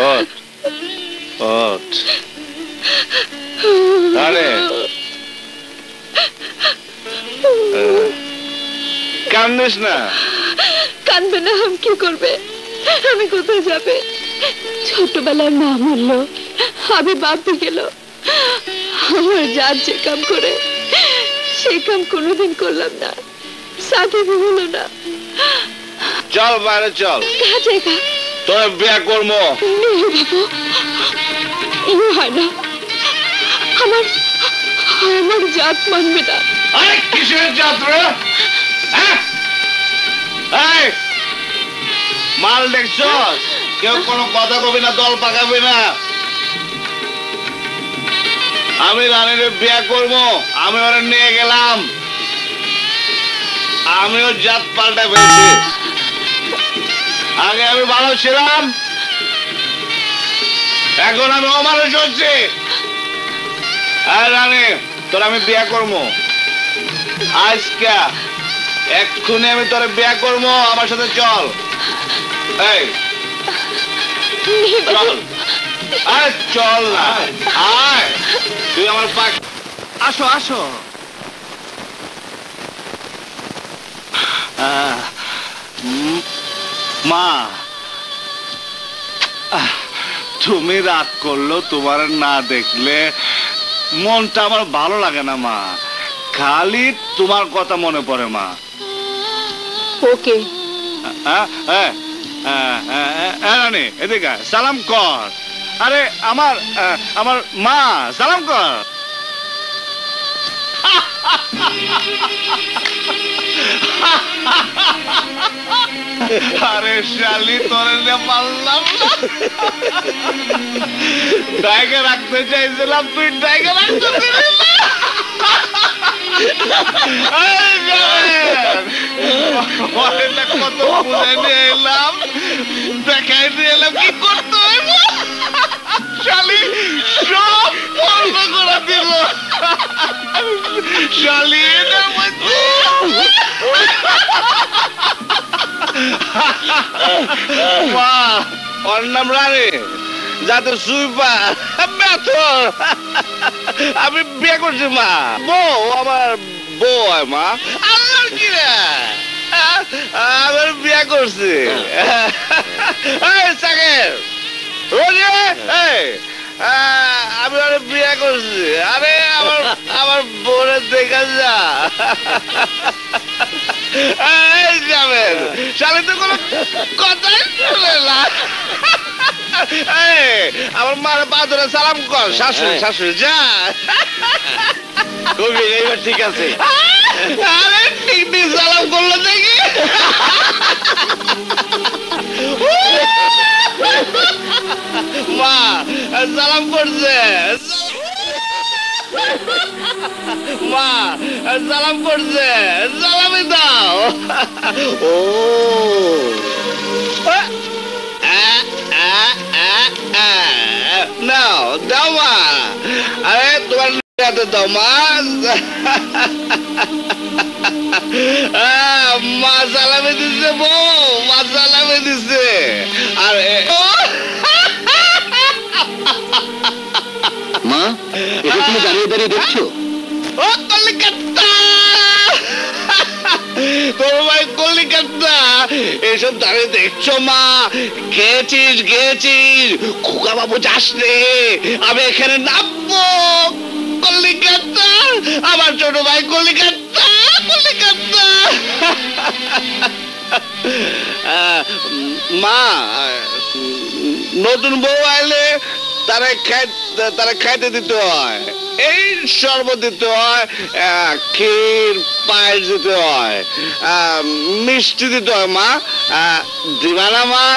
ওঠ ওঠ। রানে কান্দিস না। কানবে না আমি কি করবে? আমি কোথায় যাবে? ছোটবেলায় মা মরল আমি বাপে গেল। আমার যার যে কাম করে সে কাম কোনোদিন করলাম না। সাথে হলো না। চল বাইরে চল। কাজে গা। তোর বিয়া করব। হয় না। আমার আমার জাত মানবে না। আরে, কিসের যাত্রা হ্যাঁ? মাল দেখছস কেউ কোনো কথা কবি না, দল পাকাবি না। আমি রানীর বিয়া করব, আমি ওরা নিয়ে গেলাম। আমিও জাত পাল্টা ফেলছি। আগে আমি ভালো ছিলাম, এখন আমি অমানুষ হচ্ছি। আর রানী তোর আমি বিয়া করব আজকে এক্ষুনি আমি তোর বিয়া করব আমার সাথে চল। এই চল। আরে চল না। আয় তুই আমার পাক আসো আসো। মা। তুমি রাগ করল তোমার না দেখলে মনটা আমার ভালো লাগে না মা। খালি তোমার কথা মনে পড়ে মা। ওকে। রানী এদিকে সালাম কর। আরে আমার আমার মা সালাম কর। আরে শালি, তোরে পারলাম না। রাখতে চাইছিলাম, তুই ডাইকে রাখতে এলাম, দেখাই এলাম, কি করতে শালি, সব বন্ধ করে দিল। যাতে আমি বিয়ে করছি মা বউ আমার বউ হয় মা আল্লাহ কি রে আমি বিয়ে করছি এই রোজি এই আমি ওর বিয়ে করছি। আরে আমার আমার বোনের দেখা যা। যাবেন তো কোনো কথাই শুনে না। আমার মার পা ধরে সালাম কর শাশুড়ি শাশুড়ি যা। কবি এইবার ঠিক আছে। আরে ঠিক ঠিক সালাম করল দেখি। মা সালাম করছে মা সালাম করছে সালামি দাও ও নাও দাও মা আরে তোমার হাতে দাও মাছ। মাছ আলামে দিছে বউ মাছ আলামে দিছে। আর মা এটা তুমি দাঁড়িয়ে দাঁড়িয়ে দেখছ? ও কলিকাতা! তোর কলিকাতা এসব দাঁড়িয়ে দেখছ মা? গেছিস গেছিস খোকা বাবু যাস রে, আমি এখানে নামবো। কলিকাতা আমার ছোট ভাই কলিকাতা কলিকাতা মা, নতুন বউ আইলে তারা খাই তারা খাইতে দিতে হয়। এই শরবত দিতে হয় ক্ষীর পায়েস দিতে হয় মিষ্টি দিতে হয় মা। আহ, দিবা না মা?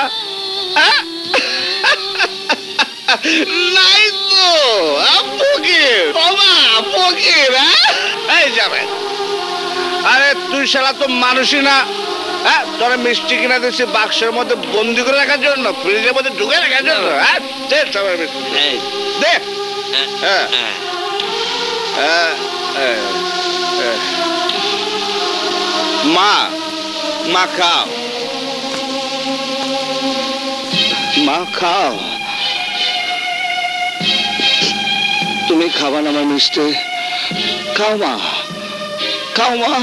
নাই তো। ফকির মা ফকির হ্যাঁ? এই যাবেন। আরে তুই শালা তো মানুষই না। হ্যাঁ তোরা মিষ্টি কিনা দিচ্ছি বাক্সের মধ্যে বন্দি করে রাখার জন্য ফ্রিজের মধ্যে ঢুকে রাখার জন্য। হ্যাঁ। দে সবাই মিষ্টি। দে। হ্যাঁ। হ্যাঁ, হ্যাঁ, হ্যাঁ। মা মা খাও। মা খাও। তুমি খাবা না আমার মিষ্টি? খাও মা। খাও মা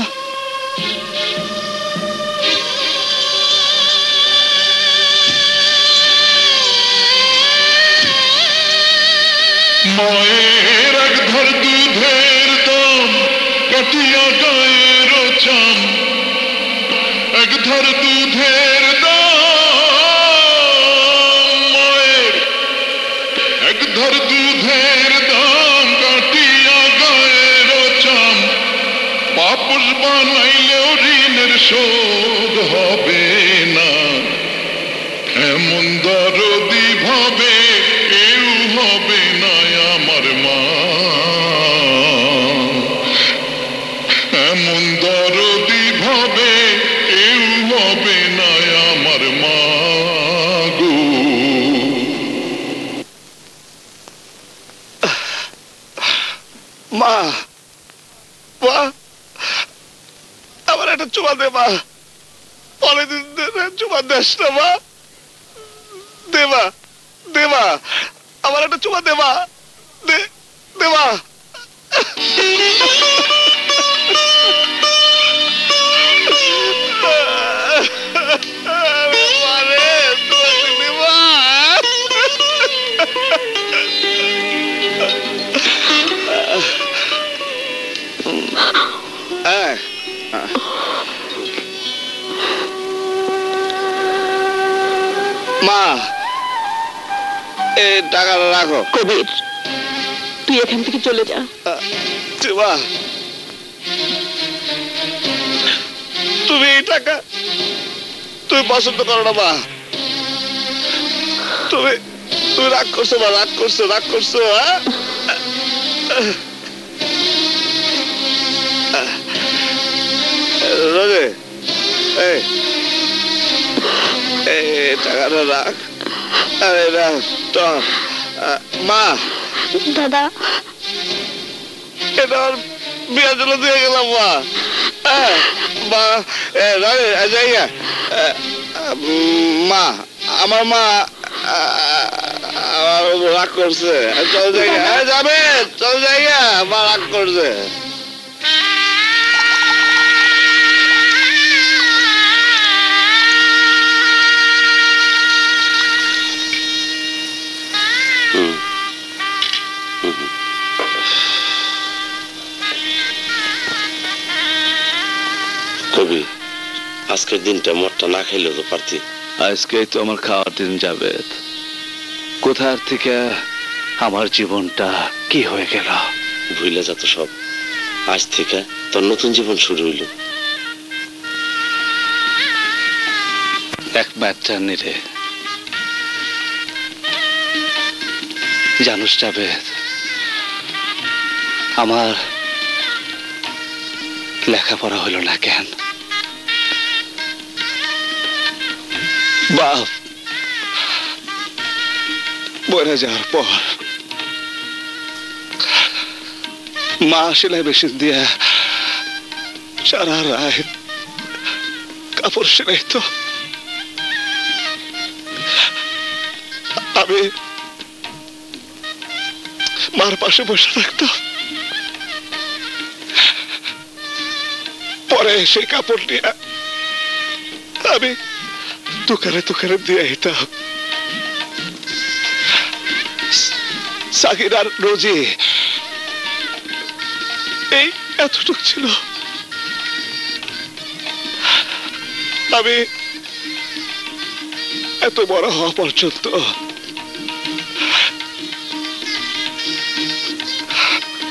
মায়ের এক ধর দুধের দাম কাটিয়া গায়ের চাম এক ধর দুধের দাম, মায়ের এক ধর দুধের দাম। বানাইলেও ঋণের শোধ হবে না। এমন দরদি ভাবে কেউ হবে না। আমার একটা চুমা দে মা অনেকদিন ধরে চুমা দেশ না, মা। দেবা মা দে মা আমার একটা চুমা দে মা মা এই টাকাটা রাখো। কবির তুই এখান থেকে চলে যা। মা তুমি এই টাকা তুমি পছন্দ করো না মা। তুমি তুমি রাগ করছ মা রাগ করছ রাগ করছ হ্যাঁ রোজে এই এই টাকাটা রাখ আরে রাখ তো মা। দাদা। এটা আমার বিয়ের জন্য দিয়ে গেলাম মা। মা এ, রাগে, এ, জায়গা মা আমার মা আমার রাগ করছে। চল জায়গা যাবে চল জায়গা মা রাগ করছে। আজকের দিনটা মরটা না খাইলেও তো পারতি। আজকেই তো আমার খাওয়ার দিন যাবে। কোথার থেকে আমার জীবনটা কি হয়ে গেল? ভুলে যা তো সব। আজ থেকে তোর নতুন জীবন শুরু হইল। এক বাচ্চা নিরে জানুস যাবে। আমার লেখাপড়া হইল না কেন? বাপ মরে যাওয়ার পর মা সেলাই মেশিন দিয়া সারা রাত কাপড় সেলাই তো। আমি মার পাশে বসে থাকতাম। পরে সেই কাপড় নিয়ে আমি দোকানে দোকানে দিয়ে যেতাম সাকির আর রোজি এই এতটুক ছিল আমি এত বড় হওয়া পর্যন্ত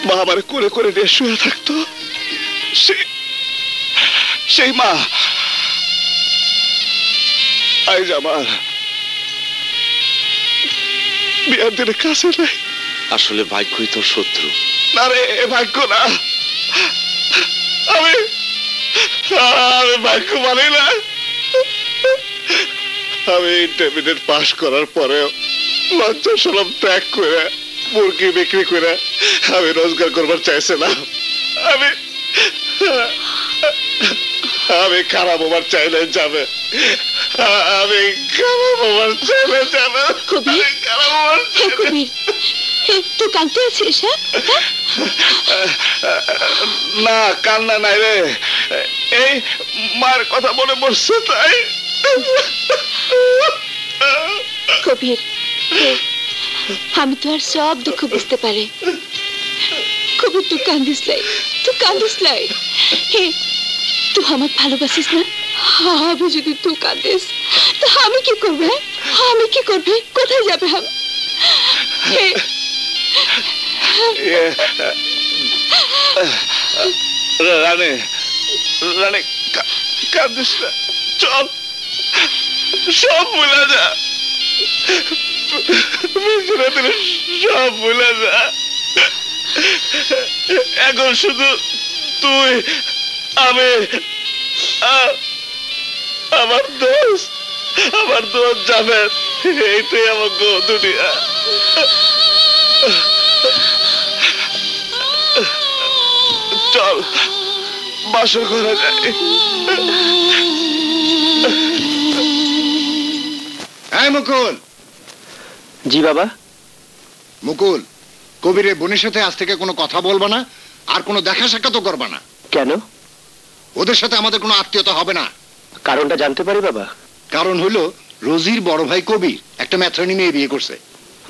মা আমার করে করে নিয়ে শুয়ে থাকতো সেই মা আজ আমার বিয়ার দিনে কাছে নাই আসলে ভাগ্যই তোর শত্রু। না রে ভাগ্য না। আমি আমি ভাগ্য মানি না। আমি ইন্টারমিডিয়েট পাশ করার পরেও লজ্জা সরম ত্যাগ করে মুরগি বিক্রি করে আমি রোজগার করবার চাইছিলাম। আমি আমি খারাপ হবার চাইলে যাবে। আমি খারাপ হবার চাইলে যাবে কবির খারাপ হবার হে কবির হে তুই কাঁদতে আছিস হ্যাঁ? না কান্না নাই রে। এই মার কথা মনে পড়ছে তাই। কবির আমি তো আর সব দুঃখ বুঝতে পারি। কবির তুই কান্দিস লাই তুই কান্দিস লাই হে তুই আমাকে ভালোবাসিস না? আমি যদি তুই কান্দিস তো আমি কি করবে হ্যাঁ? আমি কি করবে? কোথায় যাবে আমি? রানে রানে কাঁদিস না, চল, সব ভুলে যা। সব ভুলে যা। এখন শুধু তুই, আমি আর আমার দোষ আমার দোষ যাবে এইটাই আমার গো দুনিয়া। চল বাসর করা যায় হ্যাঁ মুকুল। জি বাবা। মুকুল কবিরের বোনের সাথে আজ থেকে কোনো কথা বলবা না আর কোনো দেখা সাক্ষাৎও করবা না। কেন? ওদের সাথে আমাদের কোনো আত্মীয়তা হবে না। কারণটা জানতে পারি বাবা? কারণ হলো রোজির বড় ভাই কবির একটা ম্যাথরানি মেয়ে বিয়ে করছে।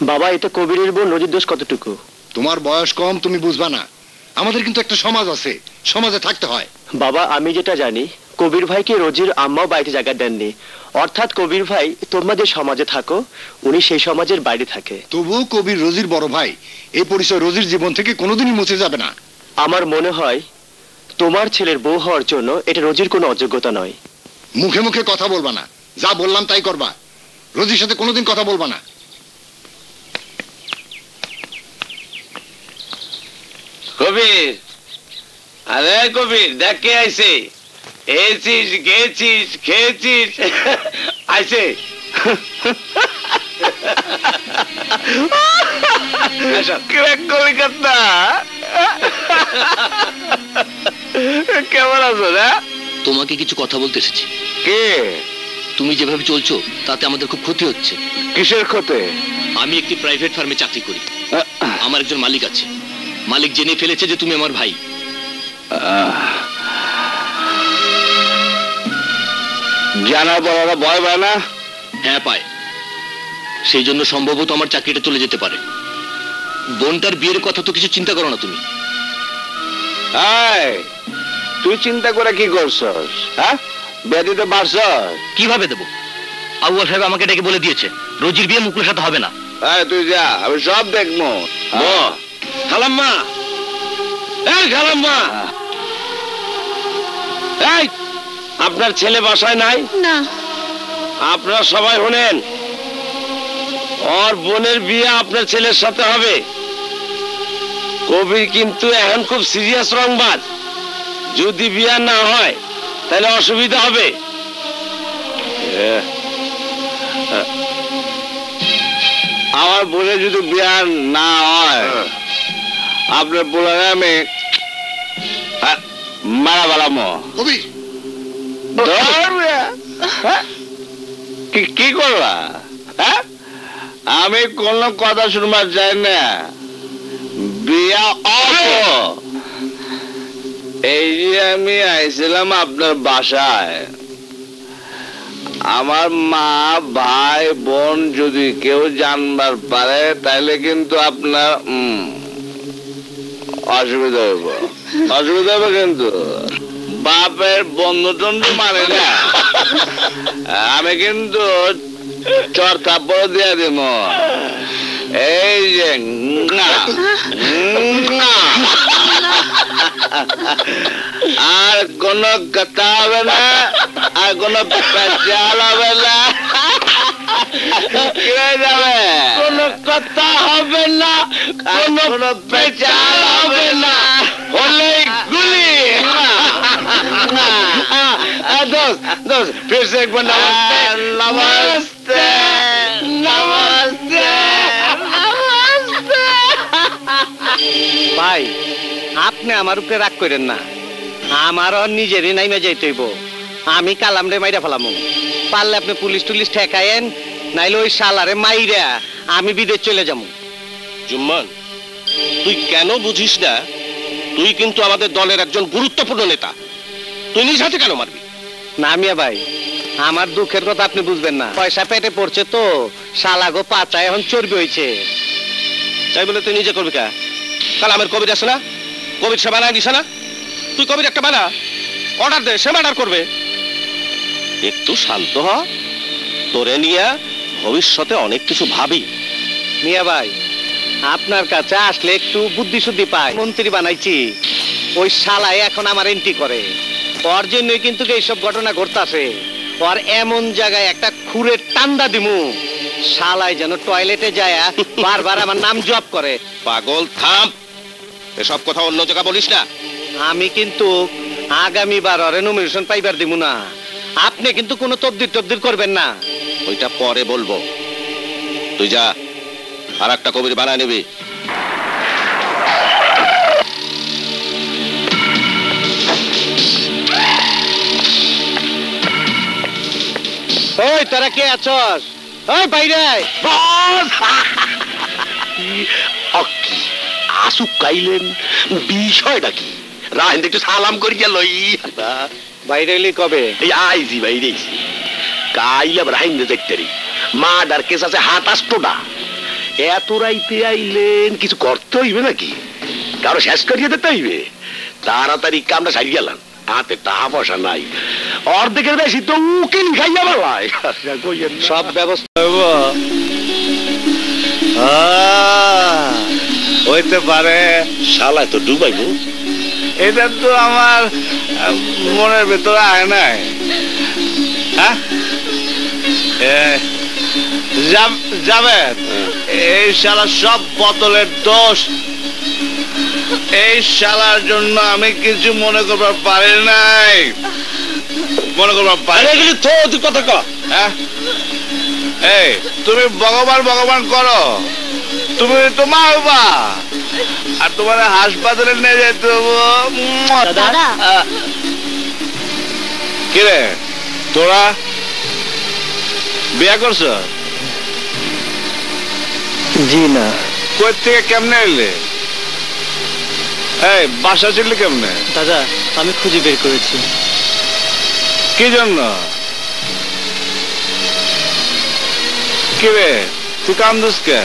বাবা এতে কবিরের বোন রোজির দোষ কতটুকু? তোমার বয়স কম তুমি বুঝবা না। আমাদের কিন্তু একটা সমাজ আছে সমাজে থাকতে হয়। বাবা আমি যেটা জানি কবির ভাইকে রোজির আম্মাও বাড়িতে জায়গা দেননি। অর্থাৎ কবির ভাই তোমরা যে সমাজে থাকো উনি সেই সমাজের বাইরে থাকে। তবুও কবির রোজির বড় ভাই এই পরিচয় রোজির জীবন থেকে কোনোদিনই মুছে যাবে না। আমার মনে হয় তোমার ছেলের বউ হওয়ার জন্য এটা রোজির কোনো অযোগ্যতা নয়। মুখে মুখে কথা বলবা না। যা বললাম তাই করবা। রোজির সাথে কোনোদিন কথা বলবা না। কবির আরে কবির দেখ কে আইছে। এসিস গেছিস খেয়েছিস। আইছে। ক্র্যাক কলিকাতা কেমন আছো না তোমাকে কিছু কথা বলতে এসেছি। কে? তুমি যেভাবে চলছো তাতে আমাদের খুব ক্ষতি হচ্ছে। কিসের ক্ষতে? আমি একটি প্রাইভেট ফার্মে চাকরি করি। আমার একজন মালিক আছে। মালিক জেনে ফেলেছে যে তুমি আমার ভাই। জানার পর ভয় পায় না? হ্যাঁ পায়। সেই জন্য সম্ভবত আমার চাকরিটা চলে যেতে পারে। বোনটার বিয়ের কথা তো কিছু চিন্তা করো না তুমি। তুই চিন্তা করে কি করছস? হ্যাঁ? বেদিতে পারছস? কীভাবে দেবো? আউয়াল সাহেব আমাকে ডেকে বলে দিয়েছে রোজির বিয়ে মুকুলের সাথে হবে না। এই তুই যা আমি সব দেখব। খালাম্মা! এই খালাম্মা! এই আপনার ছেলে বাসায় নাই? না। আপনারা সবাই শুনেন। ওর বোনের বিয়ে আপনার ছেলের সাথে হবে। কবির কিন্তু এখন খুব সিরিয়াস রংবাজ। যদি বিয়া না হয় তাহলে অসুবিধা হবে। আমার বলে যদি বিয়া না হয় আপনার বলে আমি মারা বেলামো হ্যাঁ? কি কি করবা? হ্যাঁ? আমি কোন কথা শুনবার চাই না। বিয়া অফ এই যে আমি আইছিলাম আপনার বাসায়, আমার মা, ভাই, বোন যদি কেউ জানবার পারে তাহলে কিন্তু আপনার অসুবিধা হইব। অসুবিধা হবে কিন্তু। বাপের বন্ধু টন্ধু মানে না। আমি কিন্তু চর থাপ্পড় দিয়ে দিব এই যে। আর কোন কথা হবে না আর কোন পেঁচাল হবে না। যাবে? কোনো কথা হবে না কোনো পেঁচাল হবে না। হলে দোষ দোষ ফিরছে একবার নমস্তে নমস্তে নমস্তে নমস্তে ভাই আপনি আমার উপরে রাগ করেন না। আমার নিজেরই নাইমে যাইতে হইব। আমি কালাম রে মাইরা ফেলাম। পারলে আপনি পুলিশ টুলিশ ঠেকায়েন নাইলে ওই শালারে মাইরা আমি বিদেশ চলে যাব জুম্মান তুই কেন বুঝিস না? তুই কিন্তু আমাদের দলের একজন গুরুত্বপূর্ণ নেতা। তুই নিজ হাতে কেন মারবি? না মিয়া ভাই আমার দুঃখের কথা আপনি বুঝবেন না। পয়সা পেটে পড়ছে তো শালাগো এখন চর্বি হয়েছে তাই বলে তুই নিজে করবি কা? কাল আমার কবির আছে না? কবির সে বানায় দিছে না? তুই কবির একটা বানা। অর্ডার দে সে অর্ডার করবে। একটু শান্ত হ। তোরে নিয়ে ভবিষ্যতে অনেক কিছু ভাবি। মিয়া ভাই আপনার কাছে আসলে একটু বুদ্ধি শুদ্ধি পাই। মন্ত্রী বানাইছি। ওই শালায় এখন আমার এন্ট্রি করে। ওর জন্যই কিন্তু এইসব ঘটনা ঘটতাছে? ওর এমন জায়গায় একটা খুরের টান্দা দিমু। শালায় যেন টয়লেটে যায় বারবার আমার নাম জপ করে। পাগল থাম। এসব কথা অন্য জায়গা বলিস না। আমি কিন্তু আগামীবার ওরে নমিনেশন পাইবার দিব না। আপনি কিন্তু কোনো তবদির টবদির করবেন না। ওইটা পরে বলব। তুই যা আর একটা কবির বানায় নিবি। ওই তোরা কে আছস? ওই বাইরে আসুক কাইলেন বিষয়টা কি রাহেন একটু সালাম করিয়া লই বাইরে এলি কবে? এই আইছি। বাইরে কাইলাম রাহিন দেখতে মা ডার কেস আছে হাত আসতোটা এত রাইতে আইলেন কিছু করতে হইবে নাকি? কারও শেষ করিয়ে দিতে হইবে? তাড়াতাড়ি কামটা সারি গেলাম হাতে টাকা পয়সা নাই। অর্ধেকের বেশি তো উকিল খাইয়া বেলায় সব ব্যবস্থা হইতে পারে। শালায় তো ডুবাইবো। এটা তো আমার মনের ভেতরে আয় নাই। হ্যাঁ? যাব- এই শালা সব বোতলের দোষ এই শালার জন্য আমি কিছু মনে করবার পারি নাই। মনে করবার পারি কিছু তো তুই কথা ক। হ্যাঁ? এই তুমি ভগবান ভগবান করো। তুমি তো মা বাবা। আর তোমার হাসপাতালে নিয়ে যেতে দাদা। কিরে তোরা বিয়া করছ? জি না। কই থেকে কেমনে এলে? এই বাসা ছিল কেমনে? দাদা আমি খুঁজে বের করেছি। কি জন্য? কি রে তুই কান্দুস কে?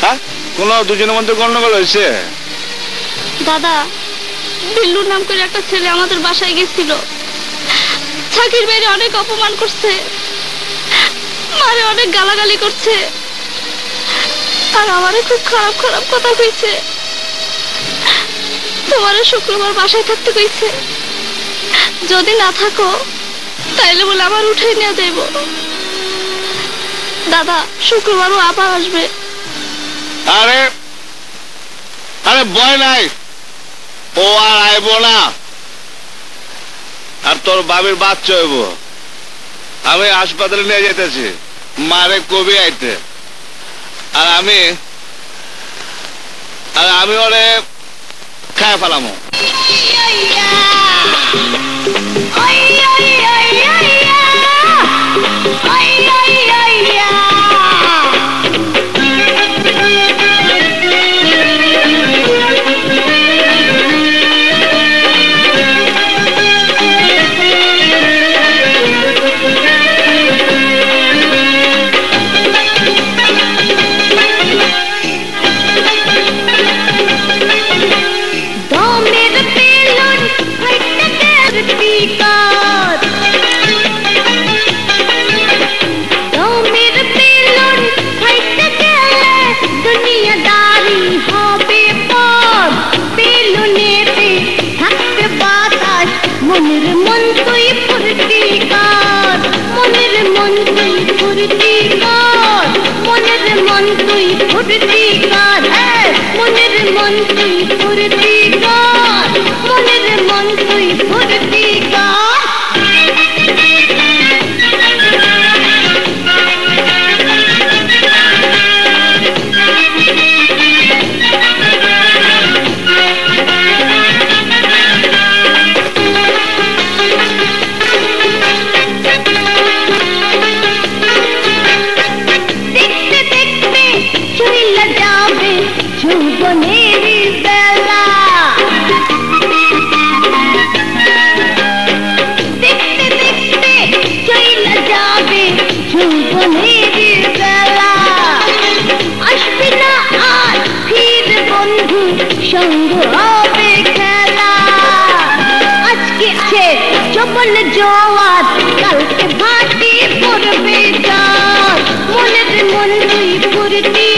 হ্যাঁ? কোন দুজনের মধ্যে গন্ডগোল হয়েছে? দাদা বিল্লুর নাম করে একটা ছেলে আমাদের বাসায় গেছিল। চাকির বাইরে অনেক অপমান করছে। মারে অনেক গালাগালি করছে। আর আমারে খুব খারাপ খারাপ কথা কইছে তোমারে শুক্রবার বাসায় থাকতে কইছে। যদি না থাকো, তাইলে বলে আবার উঠে নিয়ে যাইব। দাদা, শুক্রবারও আবার আসবে। আরে আরে ভয় নাই। ও আর আইব না। আর তোর বাবির বাচ্চা হইব। আমি হাসপাতালে নিয়ে যেতেছি মারে কবি আইতে। আর আমি আর আমি ওরে খায় ফেলামো দমের তুই ফুর্তি কর হ্যাঁ মনের মন তুই সঙ্গ হবে খেলা আজকে আছে যৌবন জোয়ার কালকে ভাটি পড়বে যার মনের মন তুই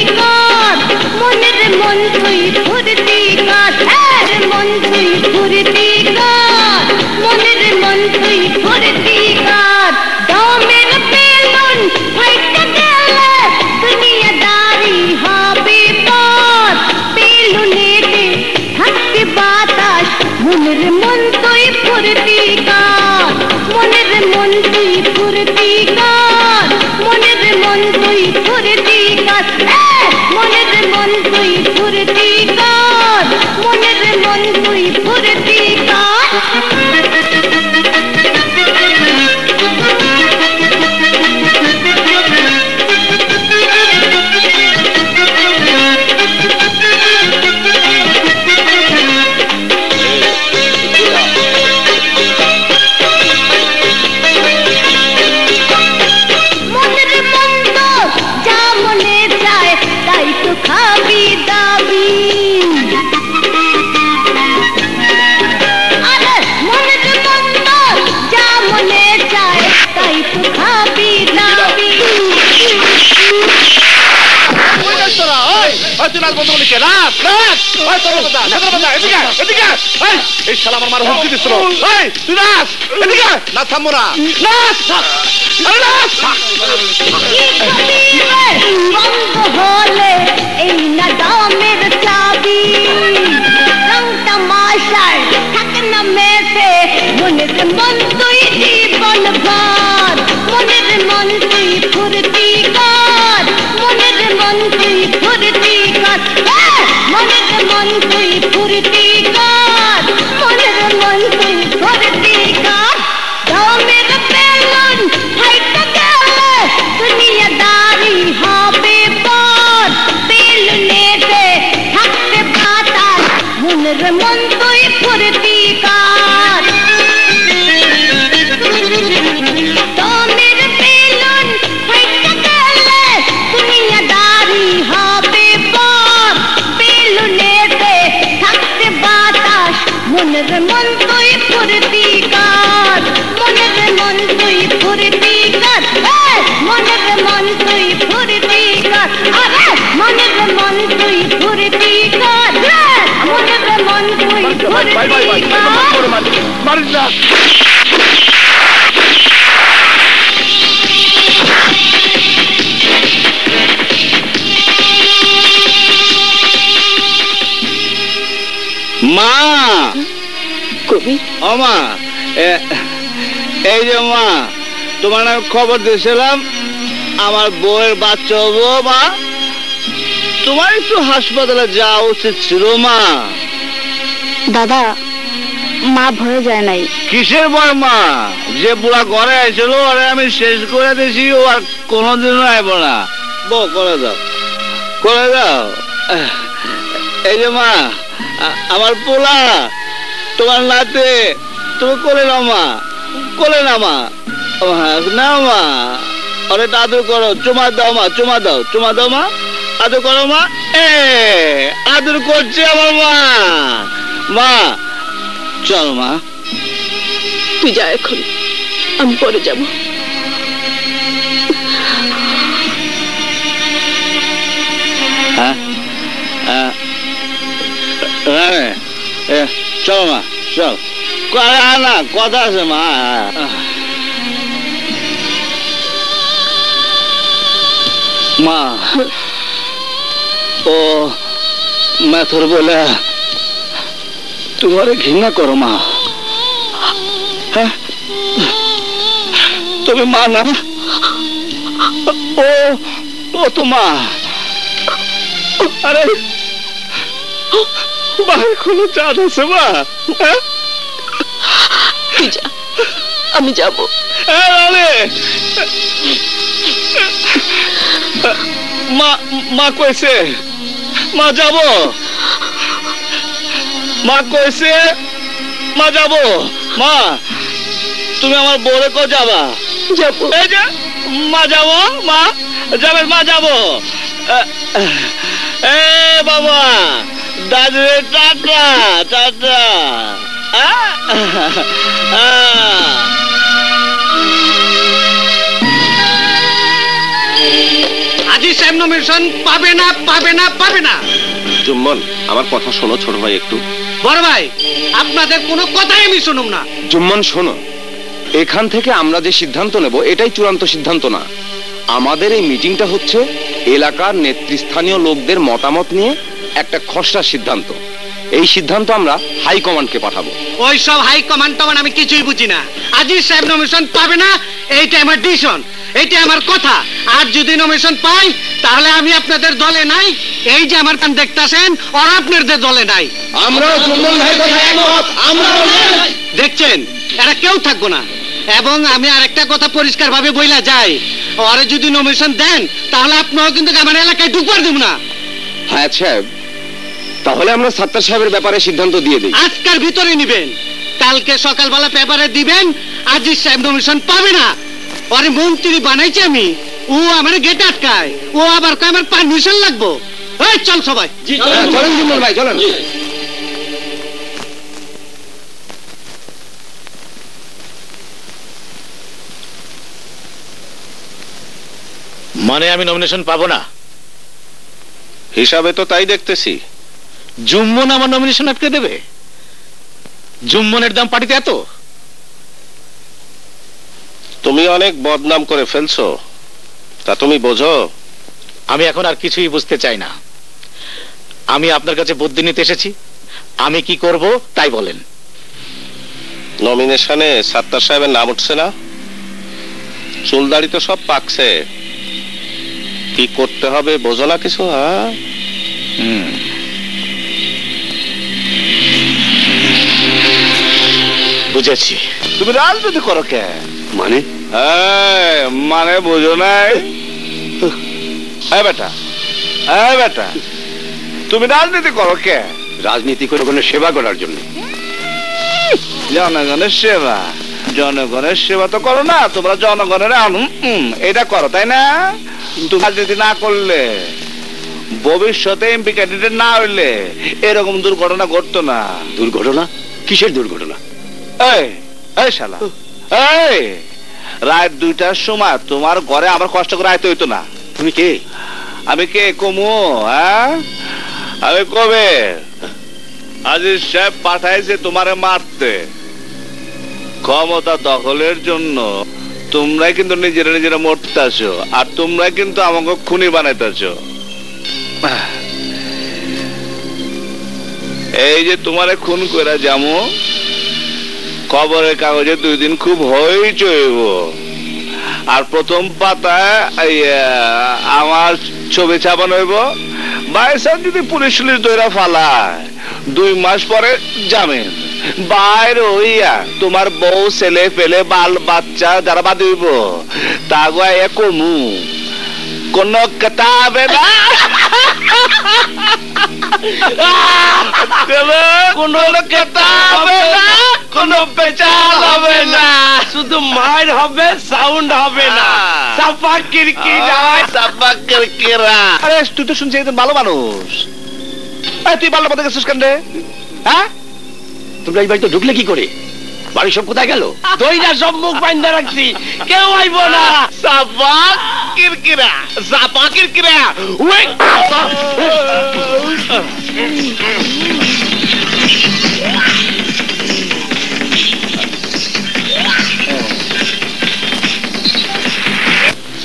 এই শালা আমার মারা হুমকি দিছিল। এই তুই নাচ এদিকে না থামবো না নাচ আরে নাচ। হলে এই না চাবি। রং তামাশার থাকে মেতে মনের মন তুই জীবন ভর। ফুর্তি কর মারিস না। মা! কবি? ও মা এ- এই যে মা তোমার আমি খবর দিয়েছিলাম আমার বউয়ের বাচ্চা হব মা। তোমার একটু হাসপাতালে যাওয়া উচিত ছিল মা। দাদা মা ভয়ে যায় নাই। কিসের ভয় মা? যে বুড়া ঘরে আইছিল ওরে আমি শেষ করে দিয়েছি ও আর কোনোদিনও আইব না। বউ করে দাও। করে দাও। এই যে মা আমার পোলা তোমার নাতে তুমি করে নাও মা করে না মা। হ্যাঁ, নাও মা। আরে আদর করো চুমা দাও মা চুমা দাও চুমা দাও মা আদর করো মা। এ আদর করছে আমার মা। মা চল মা। তুই যা এখন আমি পরে যাব। হ্যাঁ? হ্যাঁ। হ্যাঁ, চল মা চল। না কথা আছে মা। মা ও মেথর বলে তোমারে ঘৃণা করো মা। হ্যাঁ? তুমি মা না। ও ও তো মা। আরে কোনো চাঁদ আছে মা। হ্যাঁ? আমি যাব। হ্যাঁ, মা মা কইছে মা যাব। মা কইছে মা যাব। মা তুমি আমার বউরে কো যাবা। যাব। এই যে মা যাব মা যাবে মা যাব। এ বাবা দাদু রে টাটা টাটা। আহ, আহ। আজি সাহেব নমিনেশন পাবে না পাবে না পাবে না। জুম্মন আমার কথা শোনো ছোট ভাই একটু। বড় ভাই, আপনাদের কোনো কথাই আমি শুনুম না। জুম্মন, শোনো। এখান থেকে আমরা যে সিদ্ধান্ত নেব, এটাই চূড়ান্ত সিদ্ধান্ত না। আমাদের এই মিটিংটা হচ্ছে এলাকার নেতৃস্থানীয় লোকদের মতামত নিয়ে একটা খসড়া সিদ্ধান্ত। এই সিদ্ধান্ত আমরা হাই কমান্ডকে পাঠাবো। ওই সব হাই কমান্ড টমান আমি কিছুই বুঝি না। আজি সাহেব নমিনেশন পাবে না এইটা আমার ডিসিশন এইটা আমার কথা। আর যদি নমিনেশন পাই তাহলে আমি আপনাদের দলে নাই। এই যে আমার কান দেখতাছেন ওরা আপনাদের দলে নাই। আমরাও জুম্মন ভাই কথা আমরাও দেখছেন এরা কেউ থাকব না। এবং আমি আরেকটা কথা পরিষ্কার ভাবে বইলা যাই ওরে যদি নমিনেশন দেন তাহলে আপনারাও কিন্তু আমার এলাকায় ঢুকবার দেব না। হ্যাঁ সাহেব তাহলে আমরা সাত্তার সাহেবের ব্যাপারে সিদ্ধান্ত দিয়ে দিই। আজকের ভিতরে নিবেন। কালকে সকালবেলা পেপারে দিবেন আজিজ সাহেব নমিনেশন পাবে না। ওরে মন্ত্রী বানাইছি আমি। ও আমার গেট আটকায়। ও আবার কয় আমার পারমিশন লাগবো? এই চল সবাই। হ্যাঁ, চলেন জুম্মন ভাই চলেন। মানে আমি নমিনেশন পাবো না? হিসাবে তো তাই দেখতেছি। জুম্মন আমার নমিনেশন আটকে দেবে। জুম্মনের দাম পার্টিতে এত? তুমি অনেক বদনাম করে ফেলছো। তা তুমি বোঝো? আমি এখন আর কিছুই বুঝতে চাই না। আমি আপনার কাছে বুদ্ধি নিতে এসেছি। আমি কি করব তাই বলেন। নমিনেশনে সাত্তার সাহেবের নাম উঠছে না? চুলদাড়ি তো সব পাকছে। কি করতে হবে বোঝো না কিছু হ্যাঁ? বুঝেছি। তুমি রাজনীতি করো কে? মানে? মানে বুঝো নাই? হ্যাঁ বেটা হ্যাঁ বেটা তুমি রাজনীতি করো কে? রাজনীতি করে কোনো সেবা করার জন্য। জনগণের সেবা জনগণের সেবা তো করো না তোমরা জনগণের এটা করো তাই না? তুমি রাজনীতি না করলে ভবিষ্যতে এমপি ক্যান্ডিডেট না হইলে এরকম দুর্ঘটনা ঘটতো না। দুর্ঘটনা? কিসের দুর্ঘটনা? রাত দুইটার সময় তোমার ঘরে আমার কষ্ট করে হইতো না। তুমি কে? আমি কে কমু হ্যাঁ? আমি কবে সাহেব পাঠাইছে তোমারে মারতে। ক্ষমতা দখলের জন্য তোমরা কিন্তু নিজেরা নিজেরা মরতেছো আর তোমরা কিন্তু আমাকে খুনি বানাইতেছো এই যে তোমারে খুন করে যামু খবরের কাগজে দুই দিন খুব হই চইব আর প্রথম পাতায় আমার ছবি ছাপানো হইব। বাইসান যদি পুলিশ পুলিশ দইরা ফালায়, দুই মাস পরে জামিন। বাইর হইয়া তোমার বউ, ছেলে পেলে, বাল, বাচ্চা যারা বাদ হইব তা গুয়া কমু। কোন কেতাবে না কোন কেতাবে না কোন পেচাল হবে না শুধু মায়ের হবে সাউন্ড হবে না সাফা কিরকিরা আরে তুই তো একজন ভালো মানুষ তুই ভালো পথে গেছিস কেন রে হ্যাঁ তোমরা এই বাড়িতে ঢুকলে কি করে বাড়ি সব কোথায় গেল? দইরা সব মুখ বাইন্দা রাখছি। কেউ আইব না। সাব্বা কিরকিরা সাব্বা কিরকিরা। উই!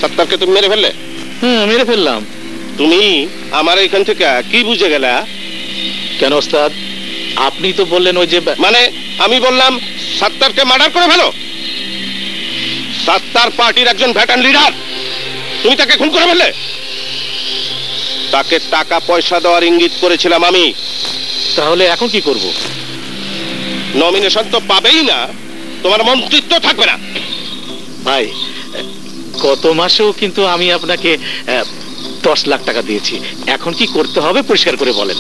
সত্তারকে তুমি মেরে ফেললে? হুম মেরে ফেললাম। তুমি আমার এখান থেকে কি বুঝে গেলা? কেন ওস্তাদ? আপনি তো বললেন ওই যে মানে আমি বললাম সত্তারকে মার্ডার করে ফেলো। সত্তার পার্টির একজন ভ্যাটান লিডার। তুমি তাকে খুন করে ফেললে। তাকে টাকা পয়সা দেওয়ার ইঙ্গিত করেছিলাম আমি। তাহলে এখন কি করব? নমিনেশন তো পাবেই না। তোমার মন্ত্রিত্ব থাকবে না। ভাই গত মাসেও কিন্তু আমি আপনাকে দশ লাখ টাকা দিয়েছি। এখন কি করতে হবে পরিষ্কার করে বলেন।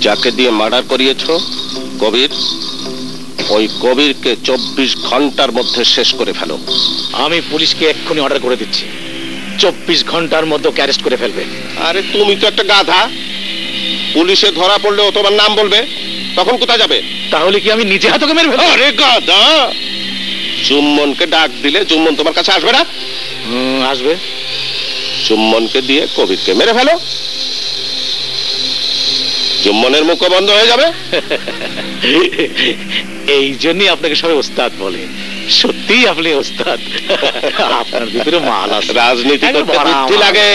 যাকে দিয়ে মার্ডার করিয়েছ কবির? ওই কবিরকে চব্বিশ ঘণ্টার মধ্যে শেষ করে ফেলো। আমি পুলিশকে এক্ষুনি অর্ডার করে দিচ্ছি। চব্বিশ ঘণ্টার মধ্যে অ্যারেস্ট করে ফেলবে। আরে তুমি তো একটা গাধা। পুলিশে ধরা পড়লে ও তোমার নাম বলবে। তখন কোথায় যাবে? তাহলে কি আমি নিজে হাতকে মেরে ফেলব? আরে গাধা! চুম্বনকে ডাক দিলে চুম্বন তোমার কাছে আসবে না? হুম, আসবে। চুম্বনকে দিয়ে কবিরকে মেরে ফেলো। চুম্বনের মুখ বন্ধ হয়ে যাবে। এই জন্যই আপনাকে সবাই ওস্তাদ বলে। সত্যি আপনি ওস্তাদ। আপনার ভিতরে মাল আছে। রাজনীতি করতে বুদ্ধি লাগে।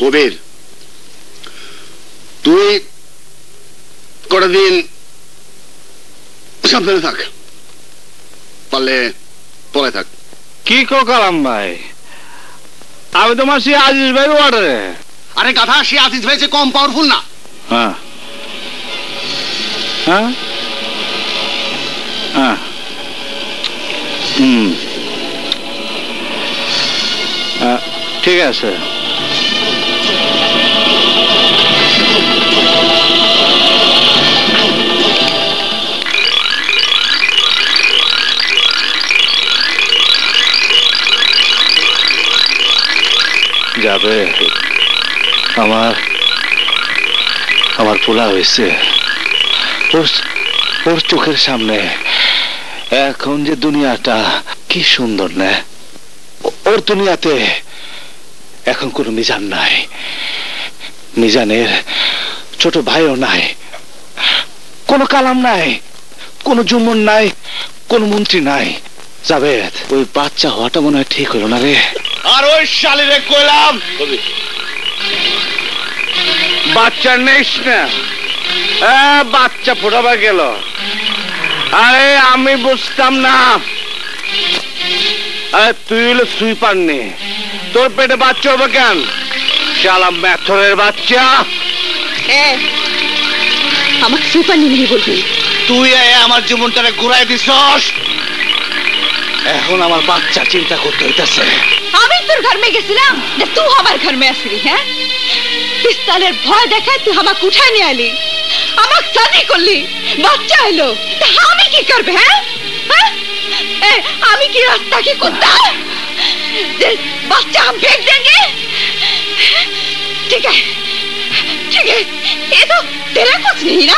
কবির তুই কটা দিন সাবধানে থাক। পারলে পরে থাক। কি কালাম ভাই? আমি তোমার সে আজিজ ভাই অর্ডারে আরে গাধা সে আজিজ ভাই যে কম পাওয়ারফুল না। হ্যাঁ। হ্যাঁ? হ্যাঁ। হুম। ঠিক আছে। আমার আমার পোলা হয়েছে। ওর চোখের সামনে। এখন যে দুনিয়াটা, কি সুন্দর না? ওর দুনিয়াতে এখন কোনো মিজান নাই। মিজানের ছোট ভাইও নাই। কোনো কালাম নাই। কোনো জুমন নাই। কোনো মন্ত্রী নাই। জাবেদ ওই বাচ্চা হওয়াটা মনে হয় ঠিক হলো না রে। আর ওই শালিরে কইলাম বাচ্চা নেইস না। বাচ্চা ফোটাবা গেল। আরে আমি বুঝতাম না। আরে তুই হলো সুই পাননি তোর পেটে বাচ্চা হবে কেন? শালা ম্যাথরের বাচ্চা। আমাকে সুপার নিয়ে বলবি। তুই আমার জীবনটারে ঘুরাই দিছস। এখন আমার বাচ্চা চিন্তা করতে হইতাছে আমি তোর ঘর মে গেছিলাম যে তুই আমার ঘর মে আসলি হ্যাঁ পিস্তলের ভয় দেখায় তুই আমাকে উঠায় নিয়ে আলি আমাকে শাদি করলি বাচ্চা এলো তা আমি কি করবে হ্যাঁ হ্যাঁ? ए, আমি কি রাস্তা কি কুত্তা যে বাচ্চা हम फेंक देंगे ठीक है ठीक है ये तो तेरा कुछ नहीं ना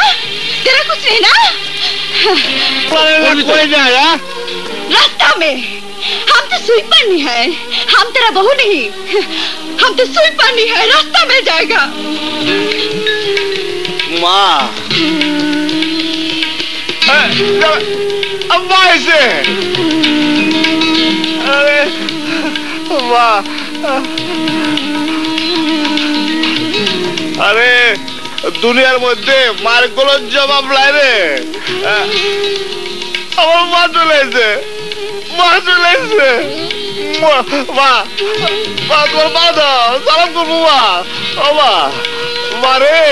तेरा कुछ नहीं ना कोई जाए रास्ता में हम तो सुई नहीं है हम तेरा बहू नहीं हम तो सुई नहीं है रास्ता में जाएगा মা আম্মা এসে আরে মা আরে দুনিয়ার মধ্যে মার কোন জবাব নাই রে আহ, আমার মা চলে এসে মা চলে মা মা তোমার মা দাও সালাম করব মা ও মা মা রে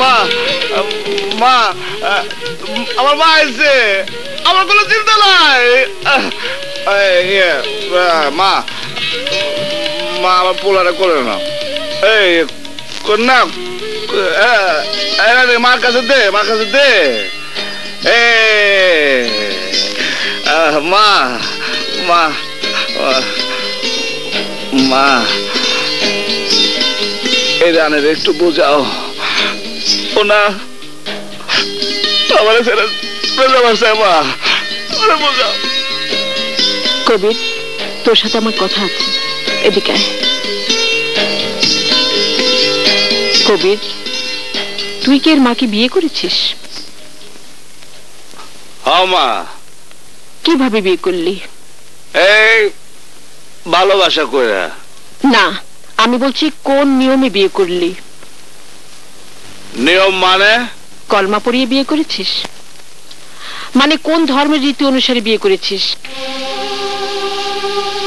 মা মা আমার মা এসে আমার কোনো চিন্তা নাই ইয়ে, মা মা আমার পোলারে করে না এই এই মার কাছে দে মার কাছে দে মা মা মা এই রানের একটু বোঝাও। ও না আমার যাচ্ছে মা। বোঝাও। কবির, তোর সাথে আমার কথা আছে। এদিকে। কবির, তুই কি এর মাকে বিয়ে করেছিস? কীভাবে বিয়ে করলি? এই ভালোবাসা কইরা। না আমি বলছি কোন নিয়মে বিয়ে করলি? নিয়ম মানে? কলমা পড়িয়ে বিয়ে করেছিস? মানে কোন ধর্মের রীতি অনুসারে বিয়ে করেছিস?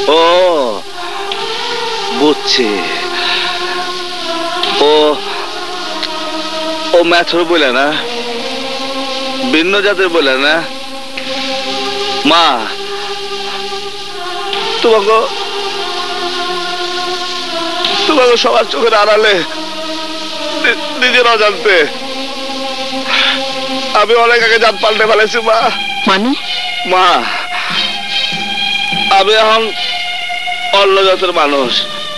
ও বুঝছি। ও ও ম্যাথর বলে না? ভিন্ন জাতের বলে না? মা তোমাকে তোমাকে সবার চোখের আড়ালে নিজের অজান্তে আমি অনেক আগে জাত পাল্টে ফেলেছি মা। মানে? মা আমি এখন অন্য জাতের মানুষ।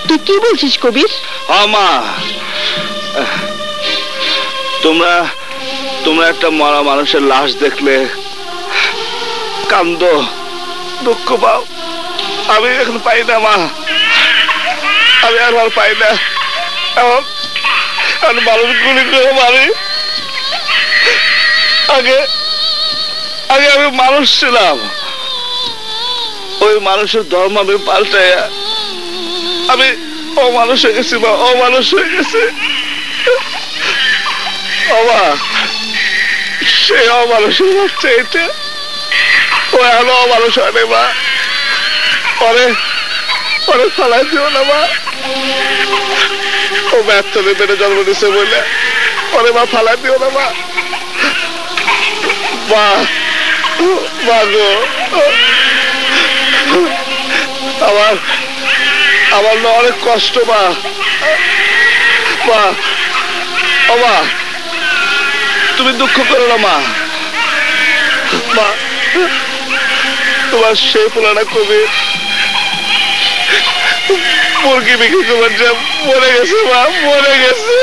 তুই কি বলছিস কবির? হ্যাঁ মা। তোমরা তোমরা একটা মরা মানুষের লাশ দেখলে কান্দ, দুঃখ পাও। আমি এখন পাই না, মা। আমি আর আর পাই না। এখন এখন মানুষ গুলি করে মারি। আগে আগে আমি মানুষ ছিলাম। ওই মানুষের ধর্ম আমি পাল্টাইয়া আমি অমানুষ হয়ে গেছি বা অমানুষ হয়ে গেছি। বাবা সে অমানুষের বাচ্চা এটা ও এখন অমানুষ হয় না মা। পরে পরে ফালাই দিও না, মা। ও ব্যর্থ পেটে জন্ম দিছে বলে। পরে মা, ফালাই দিও না, মা। মা মা গো। আমার আমার না অনেক কষ্ট, মা। মা, ও মা তুমি দুঃখ করো না মা। মা তোমার সেই পুরানা কবি মুরগি বিক্রি করবার যা মরে গেছে মা মরে গেছে।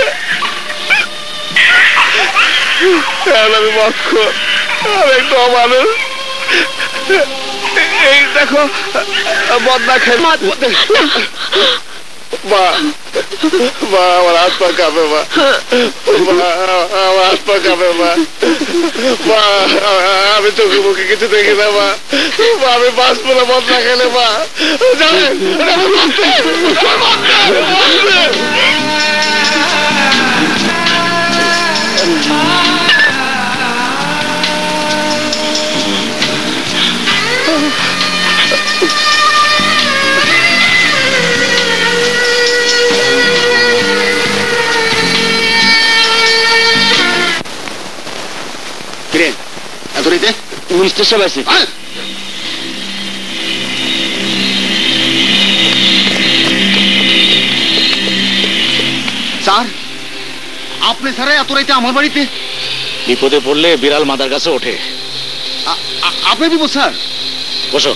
এখন আমি মক্ষ আমি একটু অমানুষ। এই দেখো বদনা খেয়ে মা মা, আমার হাত পা কাঁপে, মা। আমার হাত পা কাঁপে, মা। মা, আমি চোখে মুখে কিছু দেখি না, মা। আমি বাঁচবো না বদনা খেলে, মা। জানেন রাইতে মিনিস্টার সাহেব আছে স্যার আপনি স্যার এত রাইতে আমার বাড়িতে? বিপদে পড়লে বিড়াল মাদার কাছে ওঠে। আপনি বিপদ স্যার। বসো।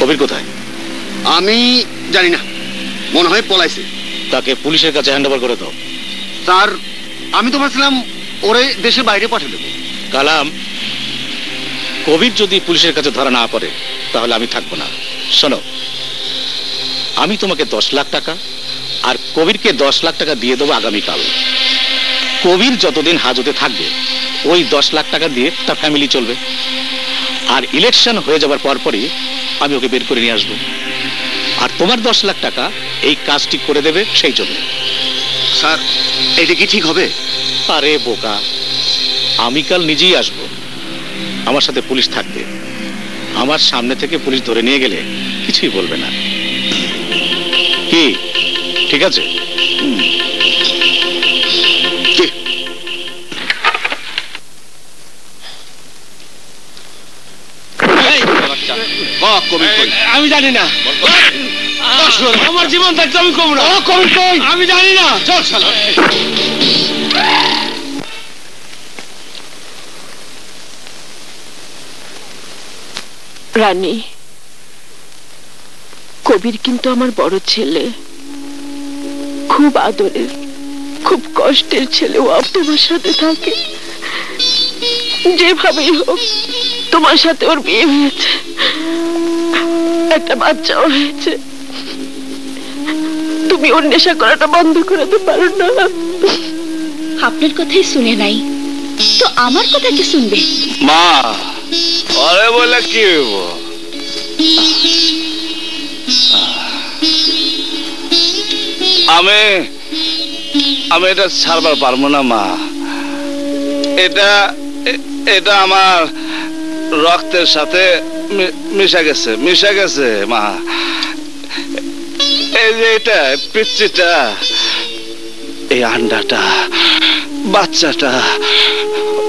কবির কোথায়? আমি জানি না। মনে হয় পলাইছে। তাকে পুলিশের কাছে হ্যান্ড ওভার করে দাও। স্যার আমি তো ভাবছিলাম ওরে দেশের বাইরে পাঠিয়ে দেবো। কালাম কবির যদি পুলিশের কাছে ধরা না পড়ে, তাহলে আমি থাকব না। শোনো, আমি তোমাকে দশ লাখ টাকা আর কবিরকে দশ লাখ টাকা দিয়ে দেবো আগামীকাল। কবির যতদিন হাজতে থাকবে, ওই দশ লাখ টাকা দিয়ে তার ফ্যামিলি চলবে। আর ইলেকশন হয়ে যাবার পরপরই আমি ওকে বের করে নিয়ে আসব। আর তোমার দশ লাখ টাকা এই কাজটি করে দেবে সেই জন্য। স্যার এটা কি ঠিক হবে? আরে বোকা। আমি কাল নিজেই আসব। আমার সাথে পুলিশ থাকবে। আমার সামনে থেকে পুলিশ ধরে নিয়ে গেলে কিছুই বলবে না। কি? ঠিক আছে? আমি জানি না। আমার জীবন থাকতে আমি কম না। আমি জানি না। চল শালা। রানী কবির কিন্তু আমার বড় ছেলে। খুব আদরের খুব কষ্টের ছেলে ও আপ তোমার সাথে থাকে। যেভাবেই হোক তোমার সাথে ওর বিয়ে হয়েছে। একটা বাচ্চাও হয়েছে। তুমি ওর নেশা করাটা বন্ধ করাতে পারো না। আপনার কথাই শুনে নাই। তো আমার কথা কি শুনবে? মা ওরে বলে কি হইব? আমি আমি এটা ছাড়বার পারব না মা। এটা এটা আমার রক্তের সাথে মিশা গেছে মিশা গেছে মা। এটা, পিচ্চিটা, এই আন্ডাটা, বাচ্চাটা,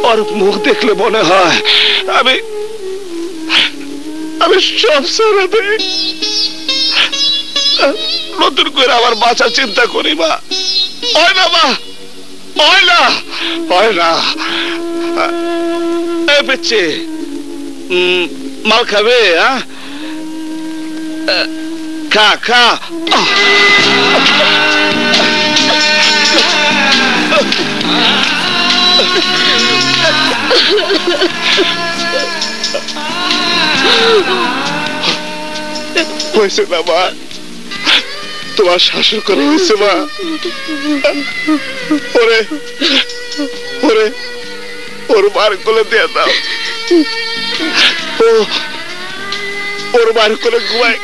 ওর মুখ দেখলে মনে হয় আমি আমি সব দিই। নতুন করে আবার বাঁচার চিন্তা করি, মা। হয় না, মা। হয় না। হয় না। এ পিচ্ছি মাল খাবে হ্যাঁ? খা খা হয়েছে না, মা? তোমার শাসন করা হয়েছে, মা। ওরে ওরে, ওর মার কোলে দিয়ে দাও। ও, ওর মার কোলে ঘুমায়।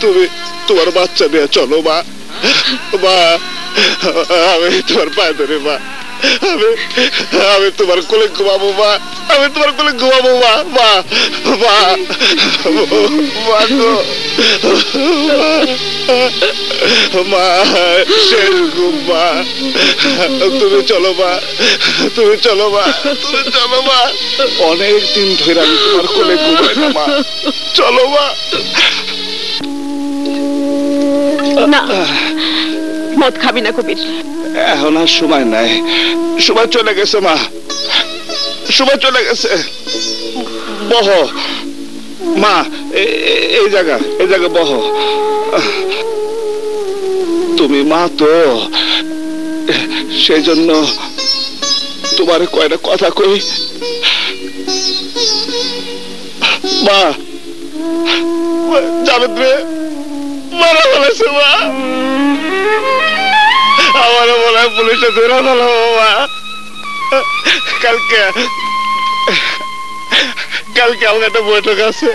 তুমি তোমার বাচ্চা নিয়ে চলো, মা। মা, আমি তোমার পায়ে ধরে, মা। আমি আমি তোমার কোলে ঘুমাবো, মা। আমি তোমার কোলে ঘুমাবো, মা মা মা। মা গো, মা শেষ মা। তুমি চলো, মা। তুমি চলো, মা। তুমি চলো, মা। অনেক দিন ধরে আমি তোমার কোলে ঘুমাই না, মা। চলো, মা। মদ খাবি না, কবির। এখন আর সময় নাই। সময় চলে গেছে, মা। সময় চলে গেছে। বহ। মা এই জায়গা এই জায়গা বহ। তুমি মা তো। সেই জন্য তোমার কয়টা কথা কই। মা জাভেদ রে মারা আমার মনে হয় পুলিশে কালকে কালকে আমার একটা বৈঠক আছে।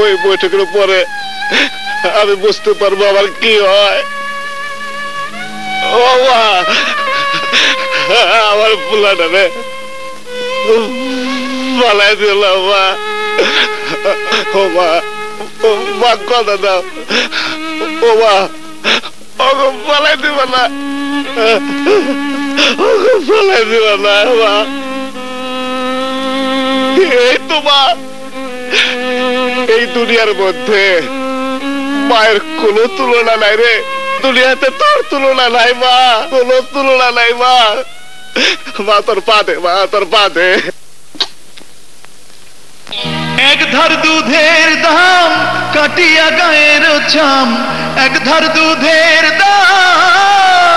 ওই বৈঠকের পরে আমি বুঝতে পারব আমার কি হয়। ও মা আমার পোলাটা রে। বালাই দিল মা ও, মা। ও মা কথা দাও ও মা ওকে দিব না ওকে দিব না মা এই তো মা এই দুনিয়ার মধ্যে মায়ের কোনো তুলনা নাই রে দুনিয়াতে তোর তুলনা নাই মা কোনো তুলনা নাই মা মা তোর পা দে মা তোর পা দে এক ধার দুধের দাম কাটিয়া গায়ের চাম এক ধার দুধের দাম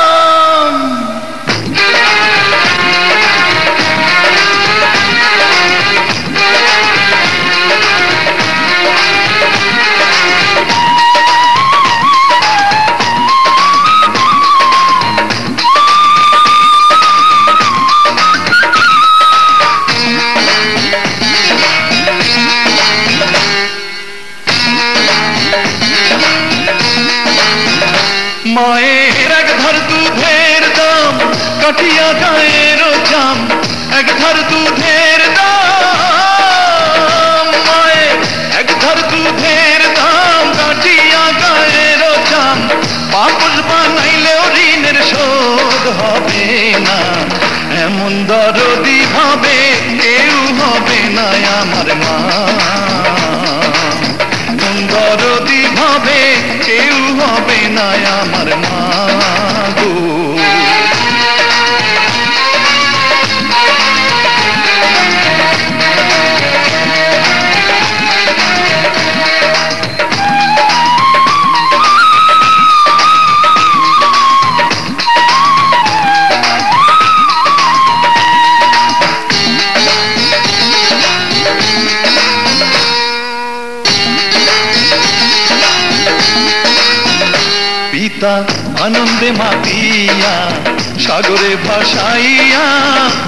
ভাসাইয়া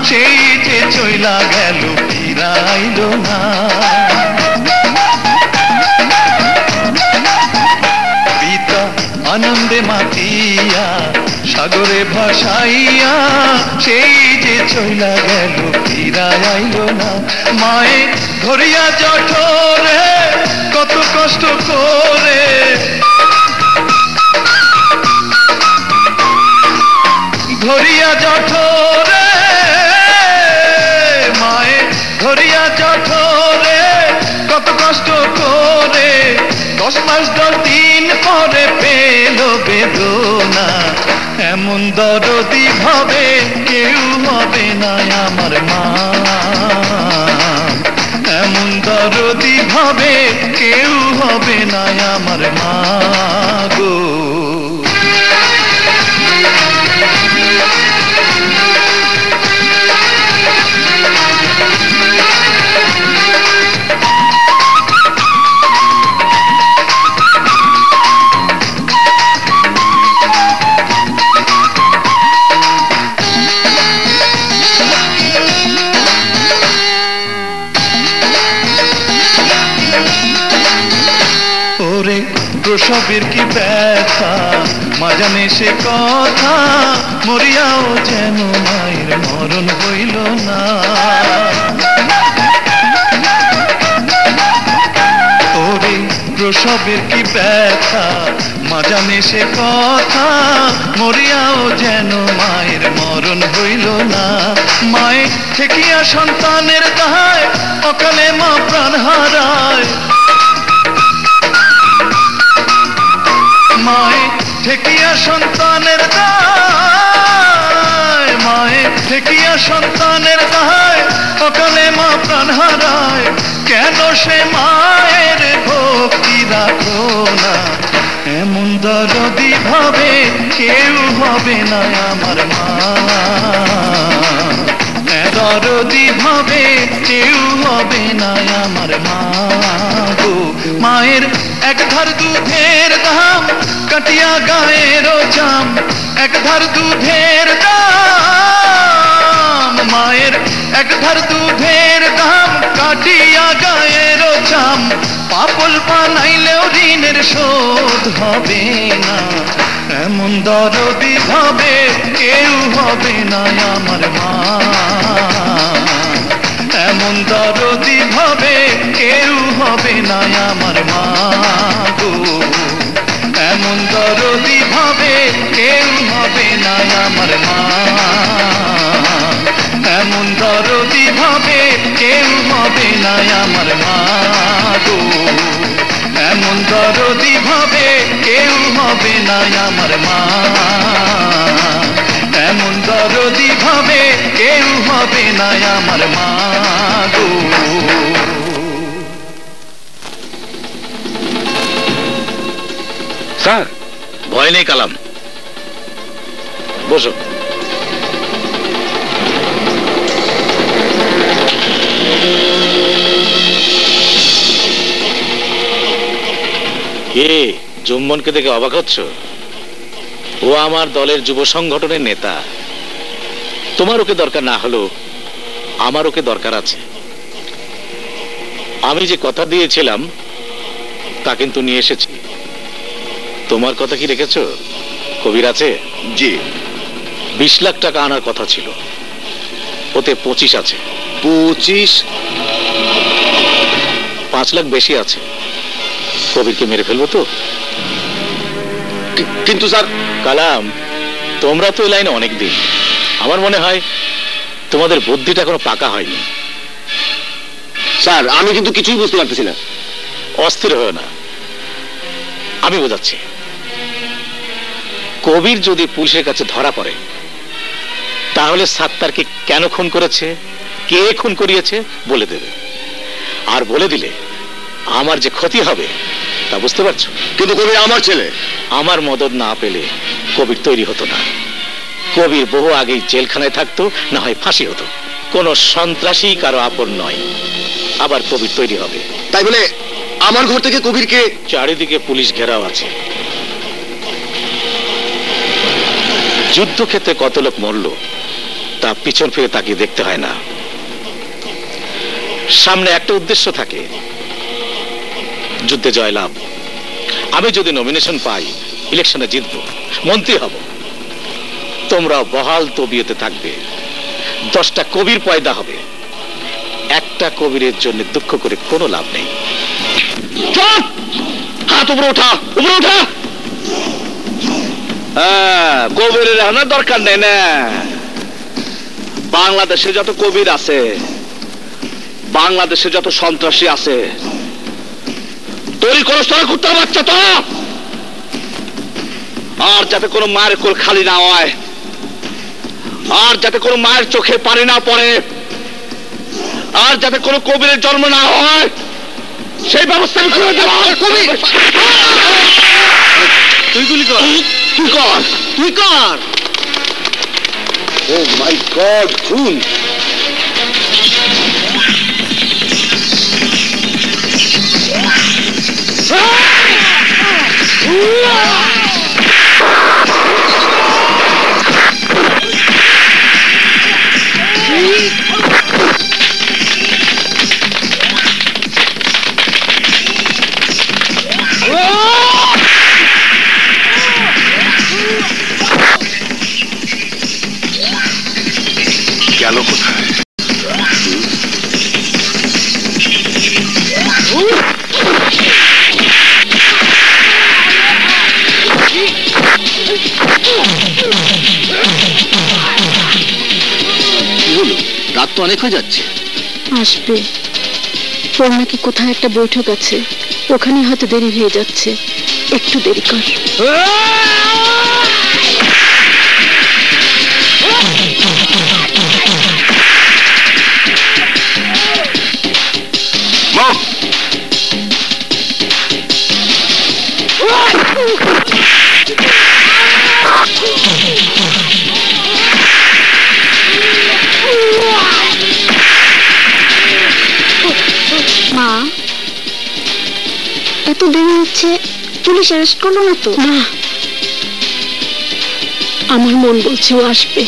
সেই যে চইলা গেল, ফিরাইল না। পিতা আনন্দে মাতিয়া সাগরে ভাসাইয়া সেই যে চইলা গেল, ফিরাইল না। মায়ে ধরিয়া জঠরে কত কষ্ট করে ধরিয়া জঠরে মায়ে ধরিয়া জঠরে, কত কষ্ট করে দশ মাস দশ দিন পরে পেল বেদনা। এমন দরদি ভাবে কেউ হবে না আমার মা। এমন দরদি ভাবে কেউ হবে না আমার মা গো। প্রসবের কি ব্যথা? মাজানে সে কথা, মরিয়াও যেন মায়ের মরণ হইল না। ওরে প্রসবের কি ব্যথা? মাজানে সে কথা, মরিয়াও যেন মায়ের মরণ হইল না। মায়ের ঠেকিয়া সন্তানের দায়, অকালে মা প্রাণ হারায়। মায়, ঠেকিয়া সন্তানের দায় মায়ের থেকিয়া সন্তানের দায় অকালে মা প্রাণ হারায়। কেন সে মায়ের ভক্তি রাখো না? এমন দরদি ভাবে কেউ হবে না আমার মা। দরদি ভাবে কেউ হবে না আমার মা গো। মায়ের এক ধার দুধের দাম, কাটিয়া গায়ের চাম এক ধার দুধের দাম, মায়ের এক ধার দুধের দাম, কাটিয়া গায়ের চাম পাপল বানাইলেও ঋণের শোধ হবে না। এমন দরদি ভাবে কেউ হবে না আমার মা। এমন দরদি ভাবে কেউ হবে না আমার মা গো। এমন দরদি ভাবে কেউ হবে না আমার মা। এমন দরদি ভাবে কেউ হবে না আমার মা গো। দরদি ভাবে কেউ হবে না আমার মা। এমন দরদি ভাবে কেউ হবে না আমার মা গো। স্যার, ভয় নেই কালাম। বসো। কে জুম্মনকে দেখে অবাক হচ্ছ? ও আমার দলের যুব সংগঠনের নেতা। তোমার ওকে দরকার না হলেও আমার ওকে দরকার আছে। আমি যে কথা দিয়েছিলাম তা কিন্তু নিয়ে এসেছি। তোমার কথা কি রেখেছ? কবির আছে? জি। বিশ লাখ টাকা আনার কথা ছিল। ওতে পঁচিশ আছে। পঁচিশ? পাঁচ লাখ বেশি আছে। কবিরকে মেরে ফেলব তো? কিন্তু স্যার কালাম তোমরা তো এই লাইনে অনেক দিন আমার মনে হয় তোমাদের বুদ্ধিটা এখনও পাকা হয়নি। স্যার আমি কিন্তু কিছুই বুঝতে পারতেছি না। অস্থির হয় না। আমি বোঝাচ্ছি। কবির যদি পুলিশের কাছে ধরা পড়ে তাহলে সাত্তারকে কেন খুন করেছে কে খুন করিয়েছে বলে দেবে। আর বলে দিলে আমার যে ক্ষতি হবে তা বুঝতে পারছ? কিন্তু কবির আমার ছেলে। আমার মদত না পেলে কবির তৈরি হতো না। কবির বহু আগেই জেলখানায় থাকতো না হয় ফাঁসি হতো। কোন সন্ত্রাসী কারও আপন নয়। আবার কবির তৈরি হবে। তাই বলে আমার ঘর থেকে কবিরকে চারিদিকে পুলিশ ঘেরাও আছে। যুদ্ধক্ষেত্রে কত লোক মরল তা পিছন ফিরে তাকিয়ে দেখতে হয় না। সামনে একটা উদ্দেশ্য থাকে। যুদ্ধে জয়লাভ। আমি যদি নমিনেশন পাই ইলেকশনে জিতব। মন্ত্রী হব। তোমরা বহাল তবিয়তে থাকবে। দশটা কবির পয়দা হবে। একটা কবিরের জন্য দুঃখ করে কোনো লাভ নেই। হাত উপরে ওঠা উপরে ওঠা কবিরের এখন দরকার নেই না। বাংলাদেশে যত কবির আছে, বাংলাদেশে যত সন্ত্রাসী আছে তৈরি করো তোরা কুত্তার বাচ্চা তো। আর যাতে কোনো মায়ের কোল খালি না হয় আর যাতে কোনো মায়ের চোখে পানি না পড়ে আর যাতে কোনো কবিরের জন্ম না হয় সেই ব্যবস্থা আমি করে দেবো। তুই গুলি কর। তুই কর। তুই কর। ও মাই গড খুন। গেল রাত তো অনেক হয়ে যাচ্ছে। আসবে। ওর নাকি কোথায় একটা বৈঠক আছে? ওখানে হয়তো দেরি হয়ে যাচ্ছে। একটু দেরি কর। তো দেরি হচ্ছে পুলিশ অ্যারেস্ট করল না তো? না। আমার মন বলছে ও আসবে।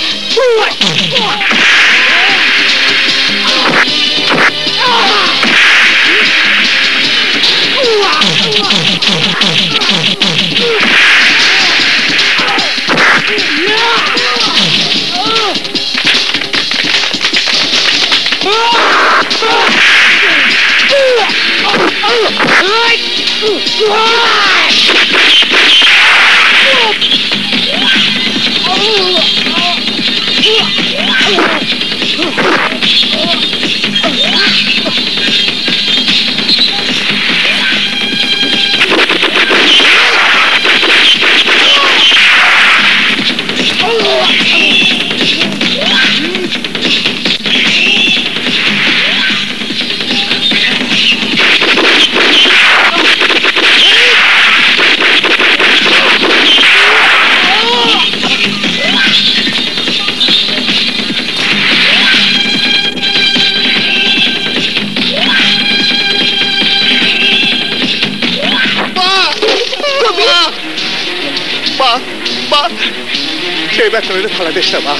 ব্যাটারি ফালা দিস না মা।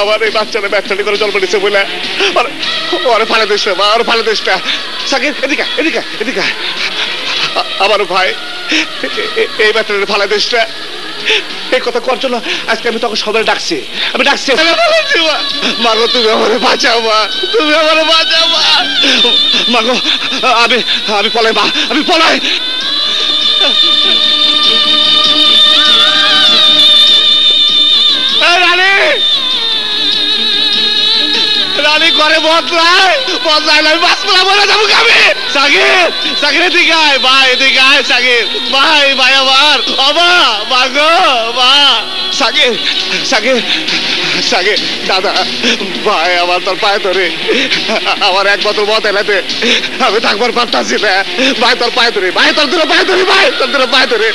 আমার এই বাচ্চারা ব্যাটারি করে জন্ম নিচ্ছে বলে ওরে- ফালা দিস না মা ওরে ফালা দিস না সাকিব এদিকে এদিকে এদিকে আমার ভাই এই ব্যাটারি ফালা দিস না এই কথা করার জন্য আজকে আমি তোকে সবাই ডাকছি। আমি ডাকছি। আমি বলেছি, মা। মা গো তুমি আমার বাঁচাও মা। তুমি আমার বাঁচাও মা। মা গো আমি আমি পলাই মা আমি পলাই। রানী ঘরে বদলায় বদলায় আমি বাস পোলা বলে যাব আমি সাকির সাকির এদিকে আয়, ভাই এদিকে আয় সাকির ভাই ভাই আমার অবা মা গো, মা। সাকির সাকির সাকির দাদা, ভাই আমার তোর পায়ে ধরে। আমার এক বছর মত এলাতে আমি থাকবার পারতাছি না। ভাই তোর পায়ে ধরে, ভাই তোর দূরে পায়ে ধরে, ভাই তোর দূরে পায়ে ধরে।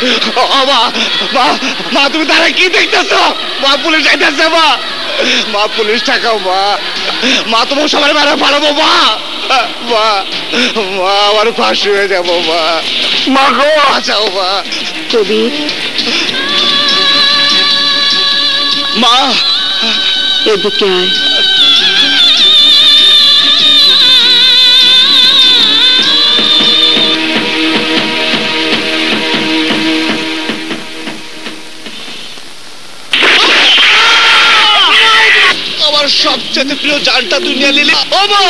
অবা মা মা তুমি তারা কি দেখতেছো? মা পুলিশ আইতেছে মা। মা পুলিশ টাকাও মা। মা তোমার সবার মারা পারব মা। মা মা আমার ফাঁসি হয়ে যাব মা। মা গো। বাঁচাও মা। কবির মা। এদিকে আয়? সবচেয়ে প্রিয় জানটা দুনিয়া নিলি। ও মা!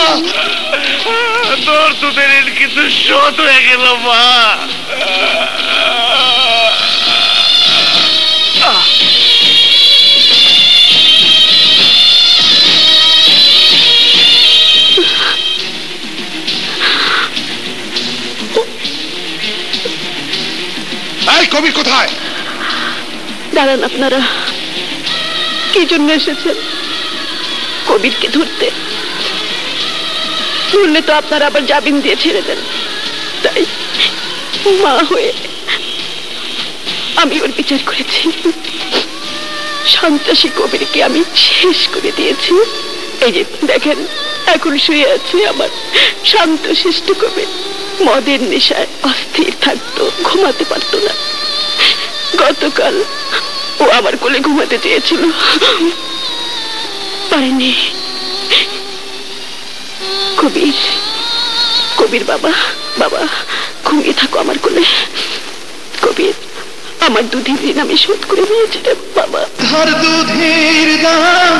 তোর তোদের এর কিছু শোধ হয়ে গেল মা। কবির কোথায়? দাঁড়ান আপনারা। কি জন্য এসেছেন? কবিরকে ধরতে। ধরলে তো আপনারা আবার জামিন দিয়ে ছেড়ে দেন। তাই মা হয়ে আমি ওর বিচার করেছি। সন্ত্রাসী কবিরকে আমি শেষ করে দিয়েছি। এই যে দেখেন, এখন শুয়ে আছে আমার শান্ত শিষ্ট কবির। মদের নেশায় অস্থির থাকতো, ঘুমাতে পারতো না। গতকাল ও আমার কোলে ঘুমাতে চেয়েছিল। পারেনি কবির কবির বাবা বাবা, ঘুমিয়ে থাকো আমার কোলে। কবির, আমার দুধের ঋণ আমি শোধ করে নিয়েছি বাবা। ধর দুধের দাম,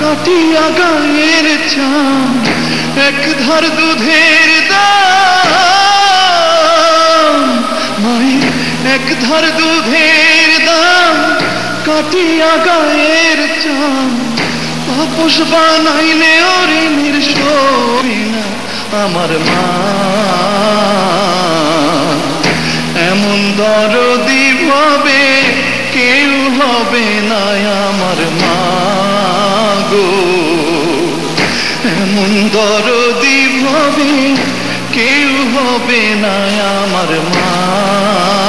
কাটিয়া গায়ের চাম। এক ধর দুধের দাম, মায়ের, এক ধর দুধের দাম, কাটিয়া গায়ের চাম। আপোষ বানাইলে ঋণের সরি আমার মা এমন দরদি ভাবে কেউ হবে না আমার মা গো এমন দরদি ভাবে কেউ হবে না আমার মা।